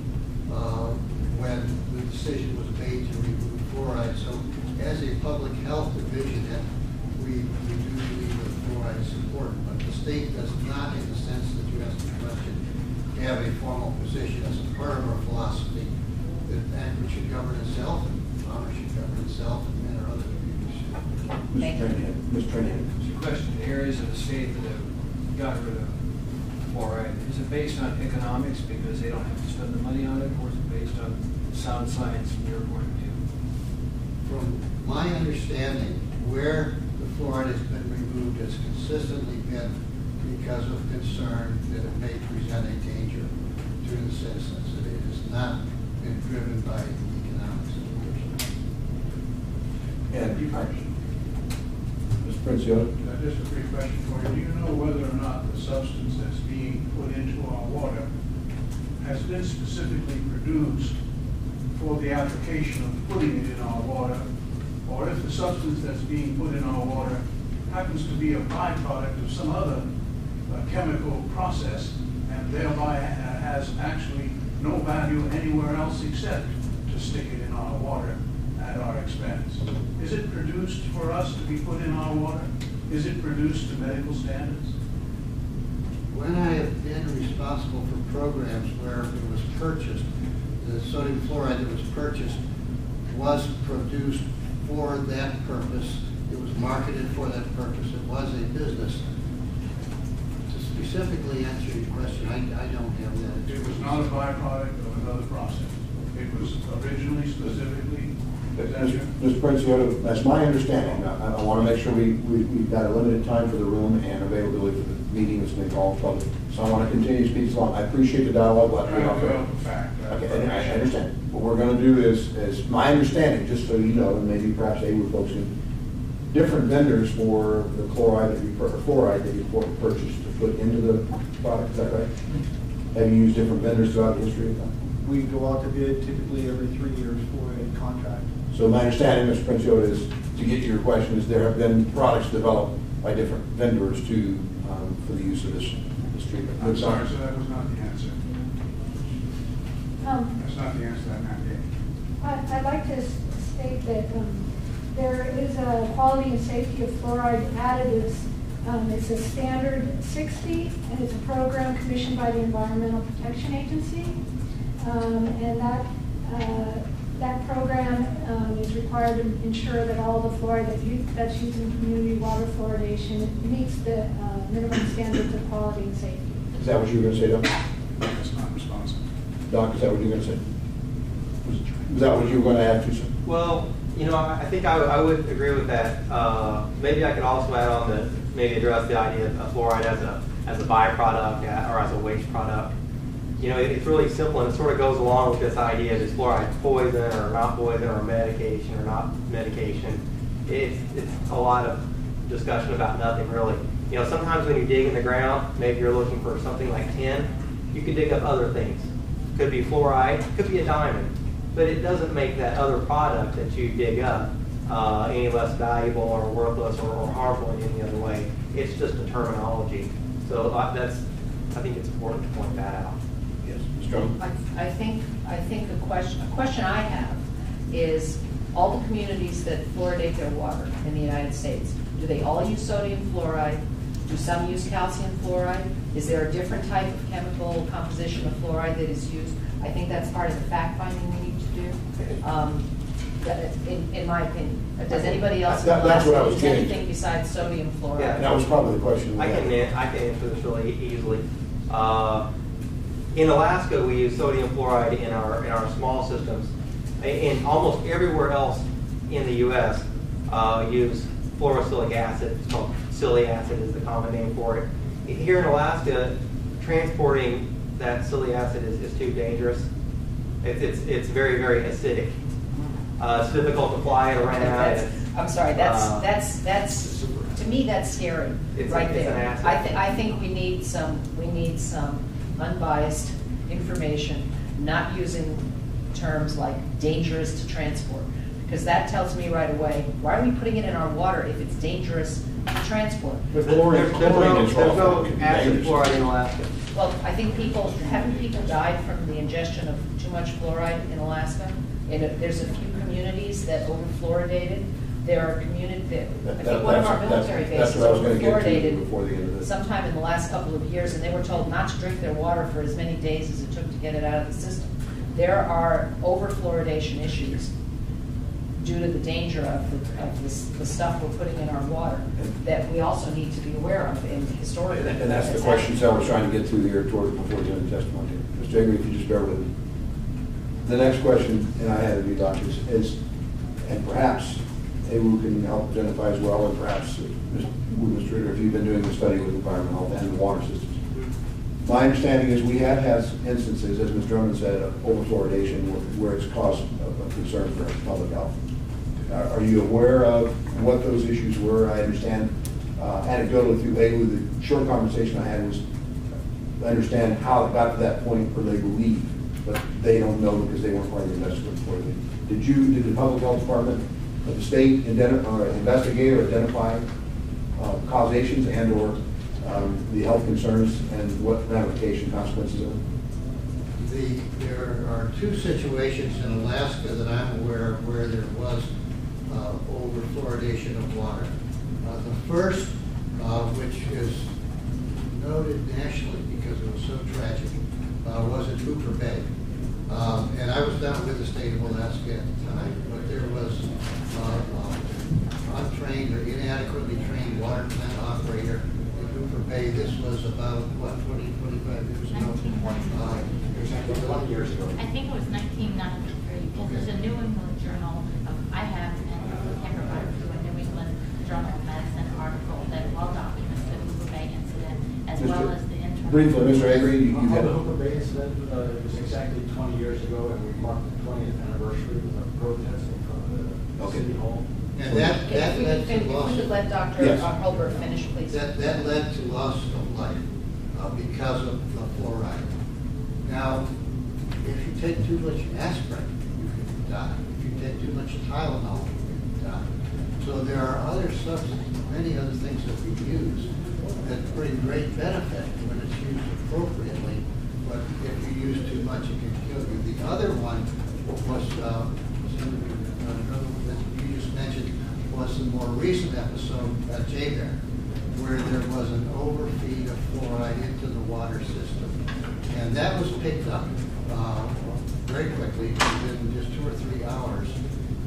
Speaker 23: uh, when the decision was made to remove fluoride. So as a public health division, we, we do believe that fluoride is important, but the state does not, in the sense that you asked the question, have a formal position as a part of our philosophy that Anchorage should govern itself and Palmer should govern itself and our other communities should.
Speaker 1: Mr. Trahan, Ms. Trahan.
Speaker 10: It's a question, the areas of the state that have got rid of fluoride, is it based on economics because they don't have to spend the money on it, or is it based on sound science from your point of view?
Speaker 23: From my understanding, where the fluoride has been removed has consistently been because of concern that it may present a danger to the citizens. That it has not been driven by economics.
Speaker 1: of the And, Mr. Princiotti?
Speaker 15: Uh, Just a brief question for you. Do you know whether or not the substance that's being put into our water has been specifically produced for the application of putting it in our water, or if the substance that's being put in our water happens to be a byproduct of some other uh, chemical process and thereby has actually no value anywhere else except to stick it in our water at our expense. Is it produced for us to be put in our water? Is it produced to medical standards?
Speaker 23: When I have been responsible for programs where it was purchased, the sodium fluoride that was purchased was produced for that purpose. It was marketed for that purpose. It was a business. To specifically answer your question, I, I don't have that.
Speaker 15: It was not a byproduct of another process. It was originally specifically, is that true?
Speaker 1: Mr. Princiotta, that's my understanding. I, I want to make sure we, we, we've got a limited time for the room and availability for the meeting that's been called public. So I want to continue to speak as long. I appreciate the dialogue, but.
Speaker 15: Trying to develop a fact.
Speaker 1: Uh, okay, and I understand. What we're going to do is, is my understanding, just so you know, and maybe perhaps they would folks in, different vendors for the chloride that you, pur- or fluoride that you purchased to put into the product, is that right? Have you used different vendors throughout the history of that?
Speaker 2: We go out to bid typically every three years for a contract.
Speaker 1: So my understanding, Mr. Princiotta, is, to get to your question, is there have been products developed by different vendors to, um, for the use of this, this treatment?
Speaker 15: I'm sorry, sir, that was not the answer.
Speaker 19: Um,
Speaker 15: That's not the answer that Matt gave.
Speaker 19: I- I'd like to state that um, there is a quality and safety of fluoride additives. Um, It's a standard 60, and it's a program commissioned by the Environmental Protection Agency. Um, And that, uh, that program um, is required to ensure that all the fluoride that you- that's used in community water fluoridation meets the uh, minimum standards of quality and safety.
Speaker 1: Is that what you were going to say, Doc?
Speaker 15: That's not responsive.
Speaker 1: Doc, is that what you were going to say? Was was that what you were going to add to, sir?
Speaker 20: Well, you know, I I think I, would- I would agree with that. Uh, maybe I could also add on that, maybe address the idea of fluoride as a, as a byproduct uh, or as a waste product. You know, it- it's really simple and it sort of goes along with this idea of is fluoride poison or not poison or medication or not medication. It's, it's a lot of discussion about nothing really. You know, sometimes when you dig in the ground, maybe you're looking for something like tin, you can dig up other things. Could be fluoride, could be a diamond, but it doesn't make that other product that you dig up uh, any less valuable or worthless or, or harmful in any other way. It's just a terminology. So uh, that's, I think it's important to point that out.
Speaker 1: Yes, Ms. Jones?
Speaker 3: I, I think, I think a question, a question I have is, all the communities that fluoridate their water in the United States, do they all use sodium fluoride? Do some use calcium fluoride? Is there a different type of chemical composition of fluoride that is used? I think that's part of the fact finding we need to do, um, in, in my opinion. Does anybody else in
Speaker 1: That- that's what I was
Speaker 3: use
Speaker 1: getting
Speaker 3: anything besides sodium fluoride?
Speaker 20: Yeah.
Speaker 1: That was probably the question.
Speaker 20: I can, I can answer this really easily. Uh, In Alaska, we use sodium fluoride in our, in our small systems. In almost everywhere else in the US, uh, use fluorosilicic acid, it's called silly acid is the common name for it. Here in Alaska, transporting that silly acid is, is too dangerous. It's, it's, it's very, very acidic. Uh, it's difficult to fly it around.
Speaker 3: I'm sorry, that's,
Speaker 20: uh,
Speaker 3: that's, that's, to me, that's scary,
Speaker 20: a-
Speaker 3: right there. I thi, I think we need some, we need some unbiased information, not using terms like dangerous to transport. Because that tells me right away, why are we putting it in our water if it's dangerous to transport?
Speaker 1: But chlorine,
Speaker 20: There's, there's
Speaker 1: chlorine
Speaker 20: no,
Speaker 1: is
Speaker 20: there's no
Speaker 1: awful.
Speaker 20: acid fluoride in Alaska.
Speaker 3: Well, I think people, haven't people died from the ingestion of too much fluoride in Alaska? And if there's a few communities that over fluoridated. There are community, I
Speaker 1: That-
Speaker 3: think one of our
Speaker 1: that's-
Speaker 3: military
Speaker 1: that's-
Speaker 3: bases
Speaker 1: That's what I was
Speaker 3: over
Speaker 1: going to get to
Speaker 3: fluoridated
Speaker 1: before the end of this.
Speaker 3: sometime in the last couple of years, and they were told not to drink their water for as many days as it took to get it out of the system. There are over-fluoridation issues due to the danger of the, of this, the stuff we're putting in our water that we also need to be aware of, and historically.
Speaker 1: And that's the questions I was trying to get to here toward, before the end of the testimony. Mr. Jagger, if you just bear with me. The next question, and I had to be Dr., is- is, and perhaps Awu can help identify as well, and perhaps uh, Mr. Ritter, if you've been doing the study with environmental health and water systems. My understanding is we have had instances, as Ms. Drummond said, of overfluoridation where- it's caused a concern for public health. Are are you aware of what those issues were? I understand uh, anecdotally through Leyland, the short conversation I had was to understand how it got to that point where they believe, but they don't know because they weren't part of the investigation before. Did you, did the public health department of the state or investigate or identify uh, causations and or um, the health concerns and what ramification consequences it?
Speaker 23: The, there are two situations in Alaska that I'm aware of where there was uh, over fluoridation of water. Uh, The first, uh, which is noted nationally because it was so tragic, uh, was at Hooper Bay. Um, And I was down with the state of Alaska at the time, but there was uh, uh, untrained or inadequately trained water plant operator in Hooper Bay. This was about, what, 20, 25 years ago? Uh,
Speaker 4: Twenty years ago. I think it was nineteen ninety-three, because there's a New England Journal, of- I have, and I provided to a New England Journal of Medicine article that well documents the Hooper Bay incident, as well as the internal.
Speaker 1: Briefly, Mr. Avery, you you had.
Speaker 24: the Hooper Bay incident, uh, was exactly 20 years ago, and we marked the 20th anniversary with a protest in front of the
Speaker 1: Okay.
Speaker 24: City hall.
Speaker 23: And that, that
Speaker 3: If we
Speaker 23: led
Speaker 3: could
Speaker 23: to
Speaker 3: fin- if
Speaker 23: loss
Speaker 3: we could
Speaker 23: of,
Speaker 3: let Dr.
Speaker 1: Yes.
Speaker 3: Hurlburt finish, please.
Speaker 23: that, that led to loss of life uh, because of the fluoride. Now, if you take too much aspirin, you can die. If you take too much Tylenol, you can die. So there are other substances, many other things that we use that bring great benefit when it's used appropriately, but if you use too much, it can kill you. The other one was, uh, some, uh, that you just mentioned, was the more recent episode at JBER, where there was an overfeed of fluoride into the water system. And that was picked up uh, very quickly, within just two or three hours.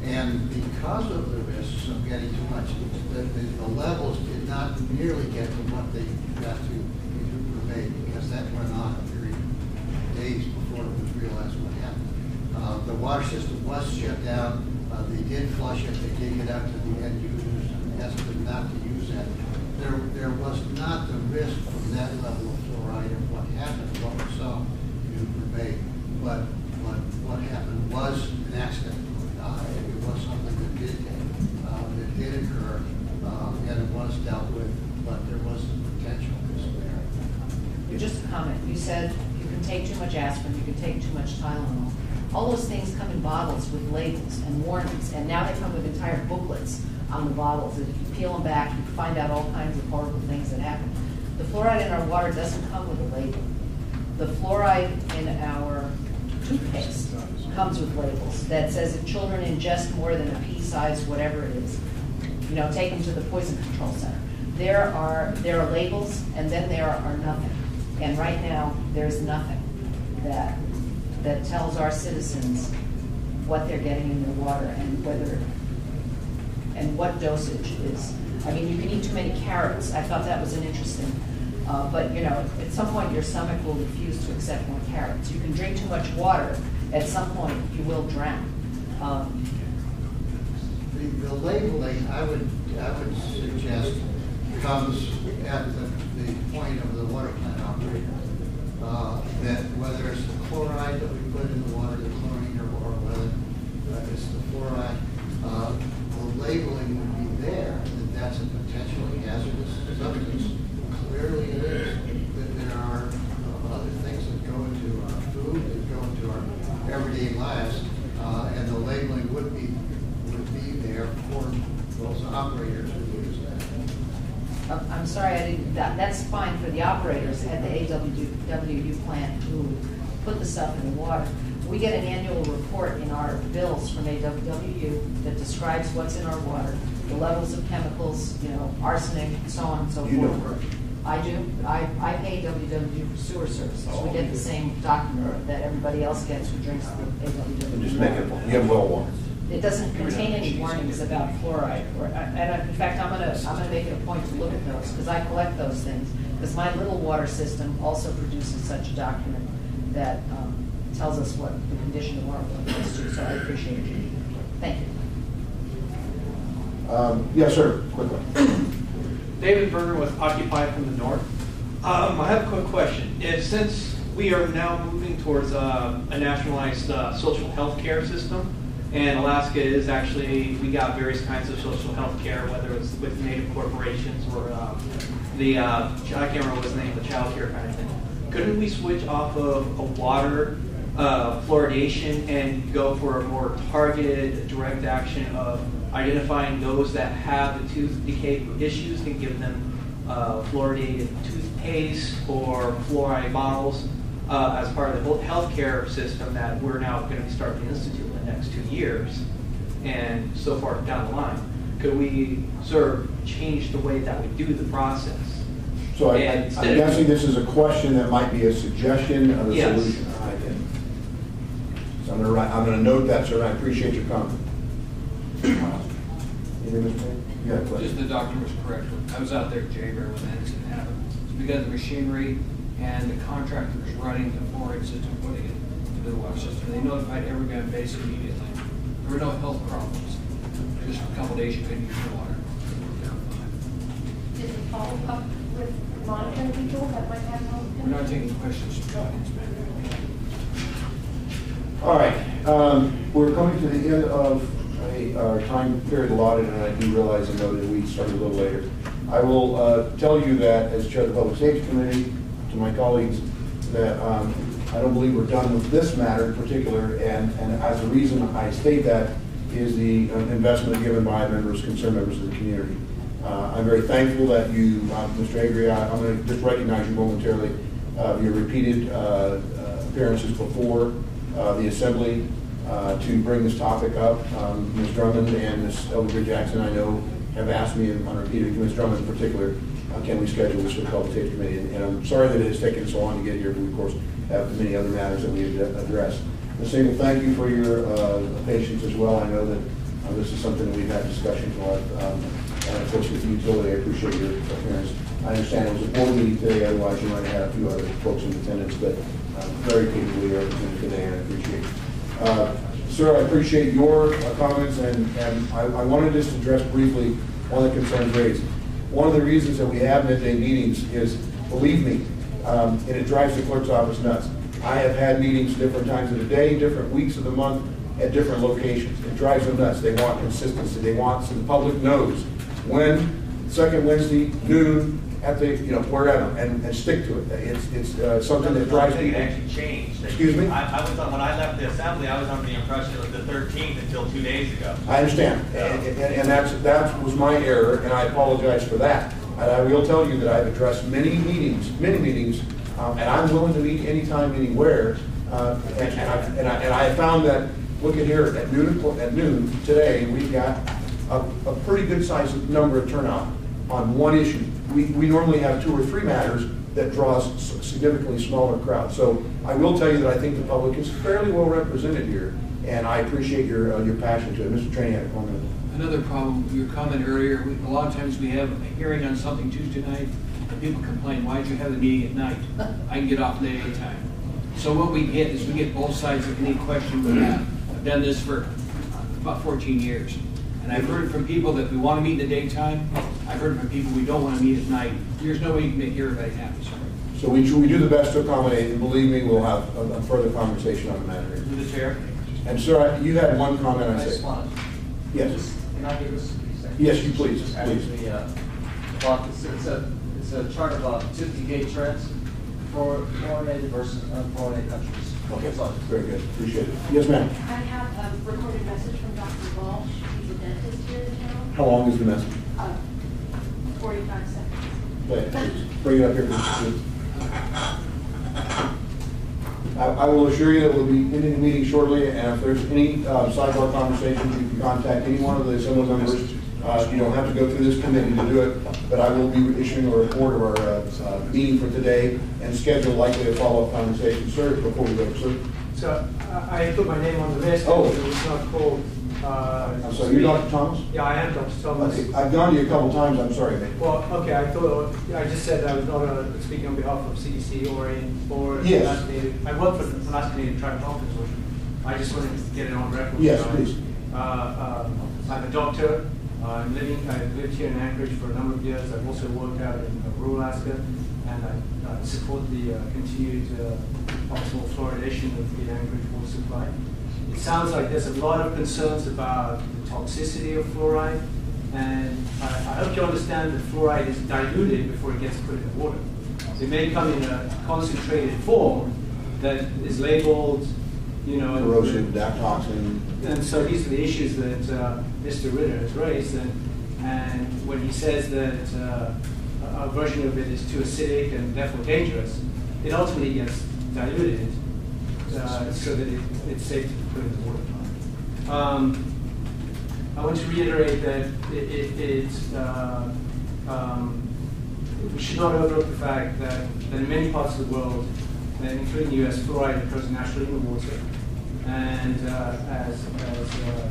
Speaker 23: And because of the risks of getting too much, the, the the levels did not nearly get to what they got to in Hooper because that went on of days before it was realized what happened. Uh, The water system was shut down, Uh, they did flush it, they did get out to the end users, and asked them not to use that. There, there was not the risk from that level of fluoride of what happened, what we saw in Bay. But, but what happened was an accident. Uh, It was something that did, uh, that did occur, uh, and it was dealt with, but there was potential risk there.
Speaker 3: Just a comment, you said you can take too much aspirin, you can take too much Tylenol. All those things come in bottles with labels and warnings, and now they come with entire booklets on the bottles, that if you peel them back, you find out all kinds of horrible things that happen. The fluoride in our water doesn't come with a label. The fluoride in our toothpaste comes with labels that says if children ingest more than a pea size, whatever it is, you know, take them to the poison control center. There are, there are labels, and then there are nothing. And right now, there's nothing that, that tells our citizens what they're getting in their water and whether, and what dosage is. I mean, you can eat too many carrots. I thought that was an interesting, uh, but, you know, at some point, your stomach will refuse to accept more carrots. You can drink too much water, at some point, you will drown. Um,
Speaker 23: The, the labeling, I would, I would suggest comes at the, the point of the water plant. Uh, that whether it's the chloride that we put in the water, the chlorine, or, whether it's the fluoride, uh, the labeling would be there, that that's a potentially hazardous substance. Clearly it is. That there are uh, other things that go into our food, that go into our everyday lives, uh, and the labeling would be, would be there for those operators.
Speaker 3: I'm I'm sorry, I didn't, that, that's fine for the operators at the AWW plant who put the stuff in the water. We get an annual report in our bills from AWW that describes what's in our water, the levels of chemicals, you know, arsenic, so on and so forth.
Speaker 1: You don't.
Speaker 3: I do. I, I pay WW for sewer services. We get the oh, same document that everybody else gets who drinks the AWW.
Speaker 1: Just make it, you have well water.
Speaker 3: It doesn't contain any warnings about fluoride, or, and in fact, I'm gonna, I'm gonna make it a point to look at those, because I collect those things. Because my little water system also produces such a document that, um, tells us what the condition of our water is too, so I appreciate it. Thank you.
Speaker 1: Um, Yes, sir, quickly.
Speaker 25: David Berger with Occupy from the North. Um, I have a quick question. If, since we are now moving towards uh, a nationalized uh, social health care system, And Alaska is actually, we got various kinds of social health care, whether it's with native corporations or um, the, uh, I can't remember what his name, the child care kind of thing. Couldn't we switch off of a water uh, fluoridation and go for a more targeted, direct action of identifying those that have the tooth decay issues and give them uh, fluoridated toothpaste or fluoride bottles uh, as part of the whole healthcare system that we're now going to start to institute in the next two years and so far down the line. Could we sort of change the way that we do the process?
Speaker 1: So I, I, I'm
Speaker 25: instead of-
Speaker 1: guessing this is a question that might be a suggestion of a
Speaker 25: Yes.
Speaker 1: solution. I get it. So I'm gonna write, I'm gonna note that, sir, and I appreciate your comment. Anything, Mr. Payne? You got a question?
Speaker 10: Just the doctor was correct. I was out there at JBER when that incident happened. It's because the machinery and the contractors running the fluoride system, putting it into the water system. They notified every gun base immediately. There were no health problems. Just a couple days you couldn't use the water.
Speaker 19: Did they follow up with monitoring people that might have health?
Speaker 10: We're not taking questions from the audience.
Speaker 1: All right, um, we're coming to the end of a, our time period allotted, and I do realize and know that we started a little later. I will, uh, tell you that as Chair of the Public Safety Committee, to my colleagues, that, um, I don't believe we're done with this matter in particular, and, and as a reason I state that is the uh, investment given by members, concerned members of the community. Uh, I'm very thankful that you, uh, Mr. Avery, I- I'm going to just recognize you momentarily, uh, your repeated uh, uh, appearances before the assembly to bring this topic up. Um, Ms. Drummond and Ms. Elder Jackson, I know, have asked me on repeated, Ms. Drummond in particular, can we schedule this for the Public Committee? And- And I'm sorry that it has taken so long to get here, but we, of course, have many other matters that we have to address. Ms. Sable, thank you for your uh, patience as well. I know that uh, this is something that we've had discussions on. um, And of course, with the utility, I appreciate your appearance. I understand it was a board meeting today, otherwise you might have had a few other folks in attendance, but um, very capably represented today, and I appreciate it. Uh, Sir, I appreciate your uh, comments, and, and I, I wanted just to address briefly one of the concerns raised. One of the reasons that we have midday meetings is, believe me, um, and it drives the clerk's office nuts. I have had meetings different times of the day, different weeks of the month, at different locations. It drives them nuts. They want consistency. They want, so the public knows when, second Wednesday, noon, at the, you know, wherever, and, and stick to it. It's, it's uh, something that drives people.
Speaker 14: actually changed.
Speaker 1: Excuse me?
Speaker 14: I, I was, on- when I left the assembly, I was under the impression it was the thirteenth until two days ago.
Speaker 1: I understand, and, and- and that's, that was my error, and I apologize for that. And I will tell you that I've addressed many meetings, many meetings, um, and I'm willing to meet anytime, anywhere. Uh, and, and I, and I, and I found that, look at here, at noon, o'clock- at noon today, we've got a, a pretty good sized number of turnout on one issue. We, we normally have two or three matters that draws significantly smaller crowds. So I will tell you that I think the public is fairly well represented here, and I appreciate your, uh, your passion to it. Mr. A comment.
Speaker 10: Another problem, your comment earlier, we- a lot of times we have a hearing on something Tuesday night, and people complain, why did you have the meeting at night? I can get off late anytime. So what we get is we get both sides of any question we have. I've done this for about 14 years. And I've heard from people that we want to meet in the daytime. I've heard from people we don't want to meet at night. There's no way you can make everybody happy, sir.
Speaker 1: So we, we do the best to accommodate, and believe me, we'll have a, a further conversation on the matter.
Speaker 14: Through the chair.
Speaker 1: And sir, I- you had one comment, I
Speaker 26: I just
Speaker 1: said.
Speaker 26: want
Speaker 1: Yes.
Speaker 26: Can I give this a second?
Speaker 1: Yes, you please,
Speaker 26: Just
Speaker 1: please.
Speaker 26: actually, uh, well, it's, it's a, it's a chart of, uh, tooth decay trends for fluorinated versus unfluorinated countries.
Speaker 1: Okay,
Speaker 26: That's all.
Speaker 1: very good, appreciate it. Yes, ma'am.
Speaker 19: I have a recorded message from Dr. Walsh,
Speaker 1: How long is the message?
Speaker 19: Uh, Forty-five seconds.
Speaker 1: Play it, please. Bring it up here. I, I will assure you that we'll be ending the meeting shortly, and if there's any uh, sidebar conversations, you can contact any one of the assembly members. Uh, You don't have to go through this committee to do it, but I will be issuing a report of our uh, uh, meeting for today and schedule likely a follow-up conversation. Sir, before we go, sir?
Speaker 17: So I I put my name on the list.
Speaker 1: Oh.
Speaker 17: It was not called. Uh,
Speaker 1: I'm sorry, you're Dr. Thomas?
Speaker 17: Yeah, I am Dr. Thomas.
Speaker 1: Okay, I've gone to you a couple times, I'm sorry.
Speaker 17: Well, okay, I thought, I just said I was not uh, speaking on behalf of CDC or in, or
Speaker 1: Yes.
Speaker 17: Native. I work for the Alaska Native Tribal Health Consortium. I just wanted to get it on record.
Speaker 1: Yes,
Speaker 17: Uh,
Speaker 1: please.
Speaker 17: Uh, um, I'm a doctor, Uh, I'm living, I've lived here in Anchorage for a number of years. I've also worked out in uh, rural Alaska, and I uh, support the uh, continued uh, possible fluoridation of the Anchorage water supply. It sounds like there's a lot of concerns about the toxicity of fluoride, and I, I hope you understand that fluoride is diluted before it gets put in the water. It may come in a concentrated form that is labeled, you know.
Speaker 1: Corrosive, DAP toxin.
Speaker 17: And so these are the issues that uh, Mr. Ritter has raised, and, and when he says that uh, a version of it is too acidic and therefore dangerous, it ultimately gets diluted uh, so that it, it's safe to the. Um, I want to reiterate that it, it, it uh, um, we should not overlook the fact that, that in many parts of the world, including the US, fluoride occurs naturally in the water. And uh, as, as uh,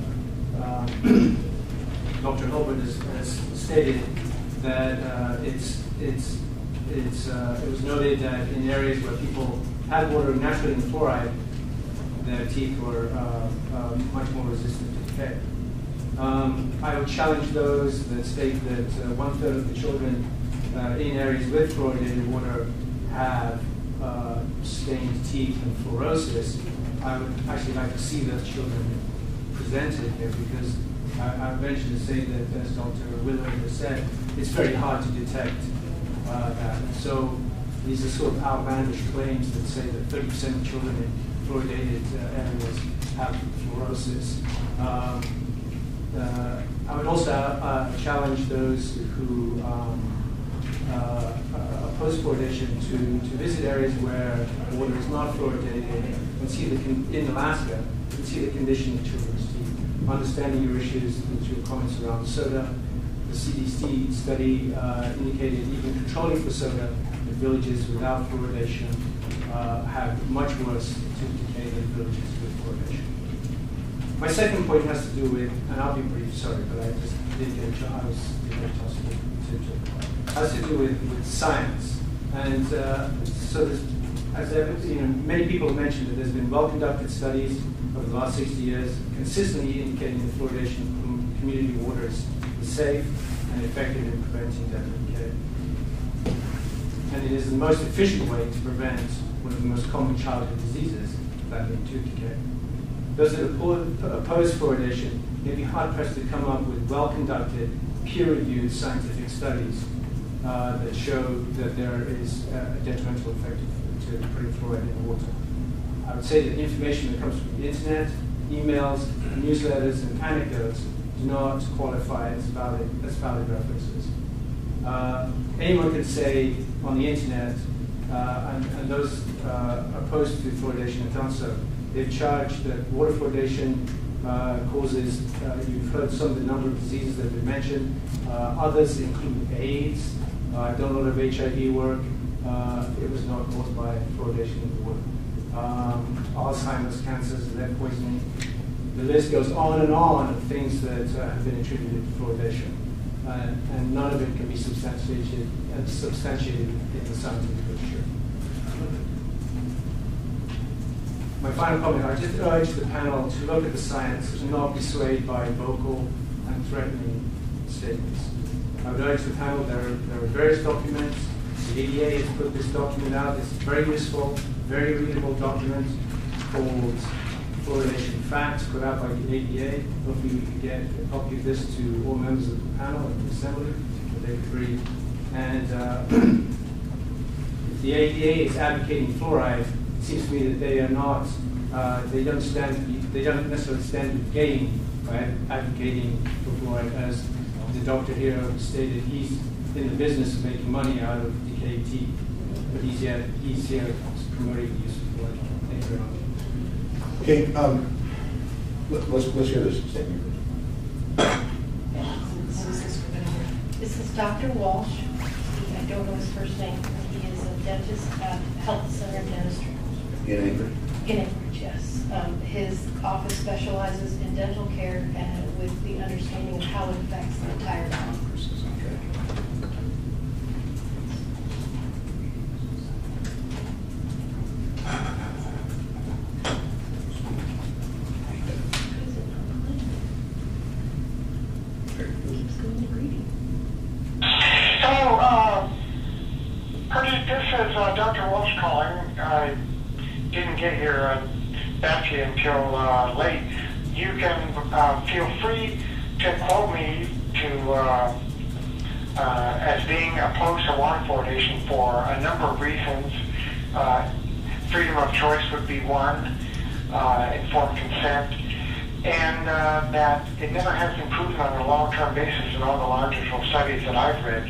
Speaker 17: um, Dr. Hurlburt has, has, stated, that uh, it's, it's, it's, uh, it was noted that in areas where people had water naturally in fluoride, their teeth were uh, uh, much more resistant to decay. Um, I would challenge those that state that one third of the children uh, in areas with fluoridated water have uh, stained teeth and fluorosis, I would actually like to see those children presented here because I, I venture to say that, as Dr. Williard has said, it's very hard to detect uh, that. So these are sort of outlandish claims that say that 30% of children in fluoridated uh, areas have fluorosis. Um, uh, I would also uh, challenge those who um, uh, post fluoridation to, to visit areas where water is not fluoridated and see the, in Alaska, and see the condition of children's teeth. Understanding your issues with your comments around soda, the CDC study uh, indicated even controlling for soda in villages without fluoridation uh, have much worse with. My second point has to do with, and I'll be brief, sorry, but I just didn't get a chance, didn't get a chance to, to, to has to do with, with science. And uh, so as ever, you know, many people have mentioned that there's been well-conducted studies over the last 60 years consistently indicating that fluoridation from community waters is safe and effective in preventing dental decay. And it is the most efficient way to prevent one of the most common childhood diseases, being tooth decay. Those that oppose fluoridation may be hard-pressed to come up with well-conducted, peer-reviewed scientific studies uh, that show that there is a detrimental effect to putting fluoride in the water. I would say that information that comes from the internet, emails, newsletters, and anecdotes do not qualify as valid, as valid references. Uh, anyone can say on the internet, and, and, those uh, opposed to fluoridation have done so, they've charged that water fluoridation uh, causes, uh, you've heard some of the number of diseases that been mentioned. Uh, others include AIDS, uh, I've done a lot of HIV work. Uh, it was not caused by fluoridation of the water. Um, Alzheimer's, cancers, lead poisoning. The list goes on and on of things that uh, have been attributed to fluoridation. Uh, and none of it can be substantiated, uh, substantiated in the scientific literature. My final comment, I just urge the panel to look at the science and not be swayed by vocal and threatening statements. I would urge the panel, there are, there are various documents. The ADA has put this document out. It's a very useful, very readable document called Fluoridation Facts, put out by the ADA. Hopefully we can get a copy of this to all members of the panel and the assembly, that they read. And uh, if the ADA is advocating fluoride, it seems to me that they are not, uh, they don't stand, they don't necessarily stand to gain by advocating for fluoride as the doctor here stated he's in the business of making money out of decayed teeth, but he's yet he's here promoting the use of blood. Thank you very much.
Speaker 1: Okay, um, let, us let's hear this statement.
Speaker 27: This is Dr. Walsh. I don't know his first name. He is a dentist at Health Center Dentistry.
Speaker 1: In Anchorage?
Speaker 27: In Anchorage, yes. Um, his office specializes in dental care and with the understanding of how it affects the entire body.
Speaker 28: Uh, Dr. Walsh calling. I didn't get here. I
Speaker 29: back to you until uh, late. You can uh, feel free to quote me to uh, uh, as being opposed to water fluoridation for a number of reasons. Uh, freedom of choice would be one, uh, informed consent, and uh, that it never has been proven on a long-term basis in all the longitudinal studies that I've read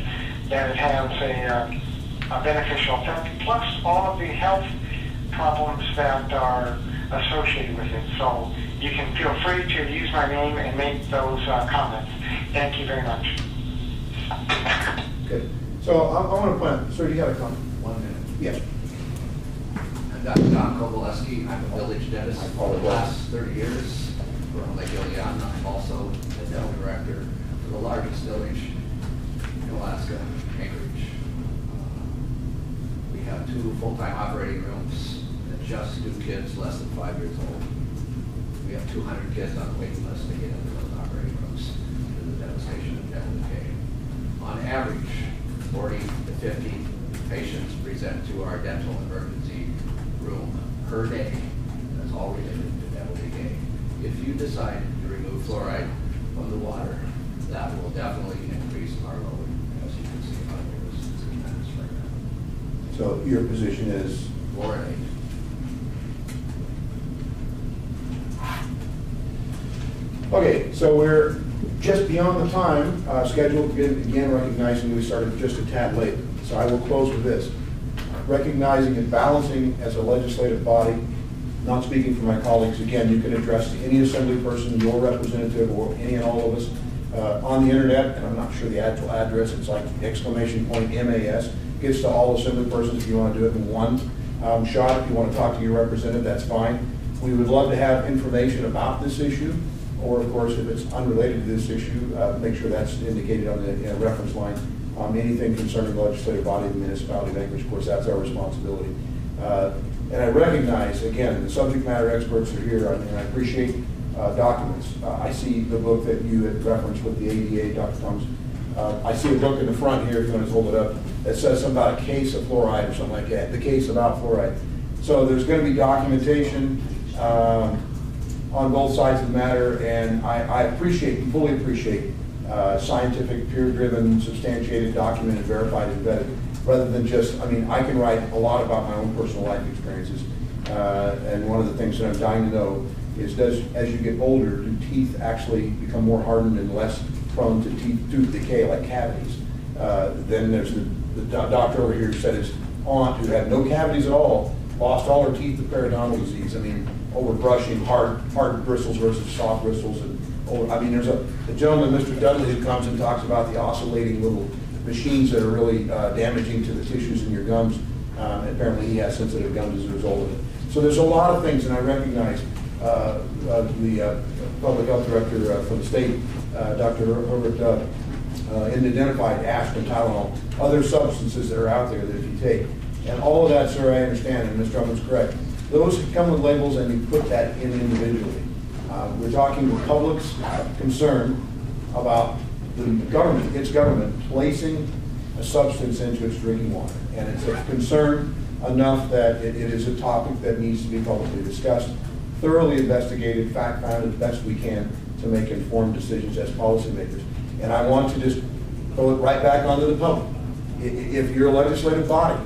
Speaker 29: that it has a, uh, a beneficial effect, plus all of the health problems that are associated with it. So you can feel free to use my name and make those uh, comments. Thank you very much.
Speaker 1: Okay, so I, I want to point, sir, do you have a comment?
Speaker 28: One minute.
Speaker 1: Yeah.
Speaker 28: I'm Dr. Don Kowaleski. I'm a village dentist for the last 30 years from Lake Iliamna. I'm also the dental director for the largest village in Alaska, Anchorage. Uh, Have two full-time operating rooms that just do kids less than five years old. We have 200 kids on the waiting list to get into those operating rooms due to the devastation of dental decay. On average, 40 to 50 patients present to our dental emergency room per day. That's all related to dental decay. If you decide to remove fluoride from the water, that will definitely increase our load, as you can see on this, it's tremendous right now.
Speaker 1: So your position is?
Speaker 28: Fluoridate.
Speaker 1: Okay, so we're just beyond the time uh, scheduled, again again recognizing we started just a tad late. So I will close with this. Recognizing and balancing as a legislative body, not speaking for my colleagues, again, you can address any assembly person, your representative, or any and all of us uh, on the internet, and I'm not sure the actual address, it's like exclamation point MAS, gets to all assembly persons if you want to do it in one um, shot. If you want to talk to your representative, that's fine. We would love to have information about this issue, or of course, if it's unrelated to this issue, uh, make sure that's indicated on the reference line. Um, anything concerning the legislative body of the municipality of Anchorage, of course, that's our responsibility. Uh, and I recognize, again, the subject matter experts are here, and I appreciate uh, documents. Uh, I see the book that you had referenced with the ADA, Dr. Thomas. Uh, I see a book in the front here, if you want to hold it up, that says something about a case of fluoride or something like that, the case about fluoride. So there's going to be documentation um, on both sides of the matter, and I, I appreciate, fully appreciate uh, scientific, peer-driven, substantiated, documented, verified, and vetted, rather than just, I mean, I can write a lot about my own personal life experiences, uh, and one of the things that I'm dying to know is does, as you get older, do teeth actually become more hardened and less prone to teeth tooth decay, like cavities? Uh, then there's the, the doctor over here said his aunt, who had no cavities at all, lost all her teeth to periodontal disease. I mean, over brushing hard, hard bristles versus soft bristles, and over, I mean, there's a, a gentleman, Mr. Dudley, who comes and talks about the oscillating little machines that are really uh, damaging to the tissues in your gums. Um, apparently, he has sensitive gums as a result of it. So there's a lot of things, and I recognize uh, uh, the uh, public health director uh, for the state, uh, Dr. Hurlburt, uh, uh, identified aspirin, Tylenol, other substances that are out there that if you take, and all of that, sir, I understand, and Ms. Drummond's correct. Those come with labels, and you put that in individually. Uh, we're talking the public's concern about the government, its government, placing a substance into its drinking water. And it's a concern enough that it, it is a topic that needs to be publicly discussed, thoroughly investigated, fact-found as best we can to make informed decisions as policymakers. And I want to just throw it right back onto the public. If your legislative body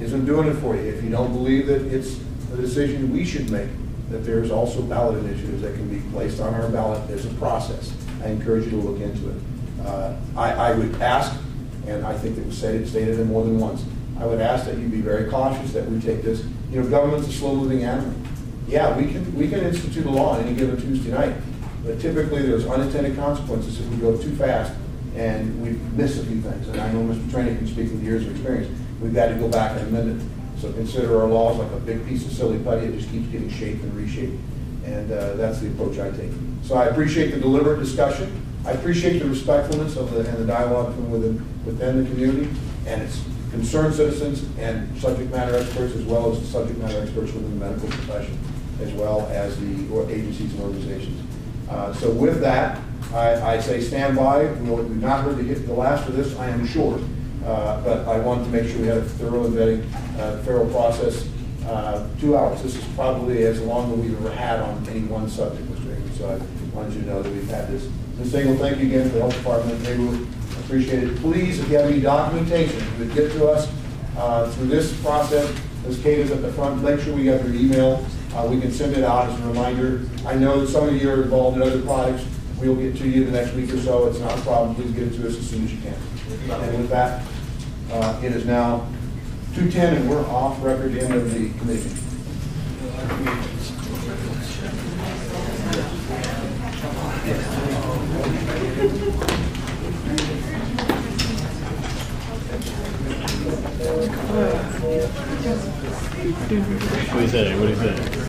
Speaker 1: isn't doing it for you, if you don't believe that it's a decision we should make, that there's also ballot initiatives that can be placed on our ballot, there's a process. I encourage you to look into it. Uh, I, I would ask, and I think it was stated, stated more than once, I would ask that you be very cautious that we take this, you know, government's a slow-moving animal. Yeah, we can, we can institute a law on any given Tuesday night, but typically there's unintended consequences if we go too fast and we miss a few things. And I know Mr. Traini can speak with years of experience. We've got to go back and amend it. So consider our laws like a big piece of silly putty, it just keeps getting shaped and reshaped. And uh, that's the approach I take. So I appreciate the deliberate discussion. I appreciate the respectfulness of the, and the dialogue from within, within the community. And it's concerned citizens and subject matter experts, as well as the subject matter experts within the medical profession, as well as the agencies and organizations. Uh, So with that, I, I say stand by. We've not heard the, the last of this, I am sure. Uh, But I wanted to make sure we had a thorough vetting, uh, thorough process uh, two hours. This is probably as long as we've ever had on any one subject, Mr. Ingram. So I wanted you to know that we've had this. Ms. Engel, thank you again for the health department. They will appreciate it. Please, if you have any documentation, you would get to us uh, through this process. Ms. Kate is at the front. Make sure we have your email. Uh, We can send it out as a reminder. I know that some of you are involved in other projects. We'll get to you the next week or so. It's not a problem. Please get it to us as soon as you can. And with that, uh, it is now 2:10 and we're off record end of the committee.
Speaker 30: What do you say? What do you say?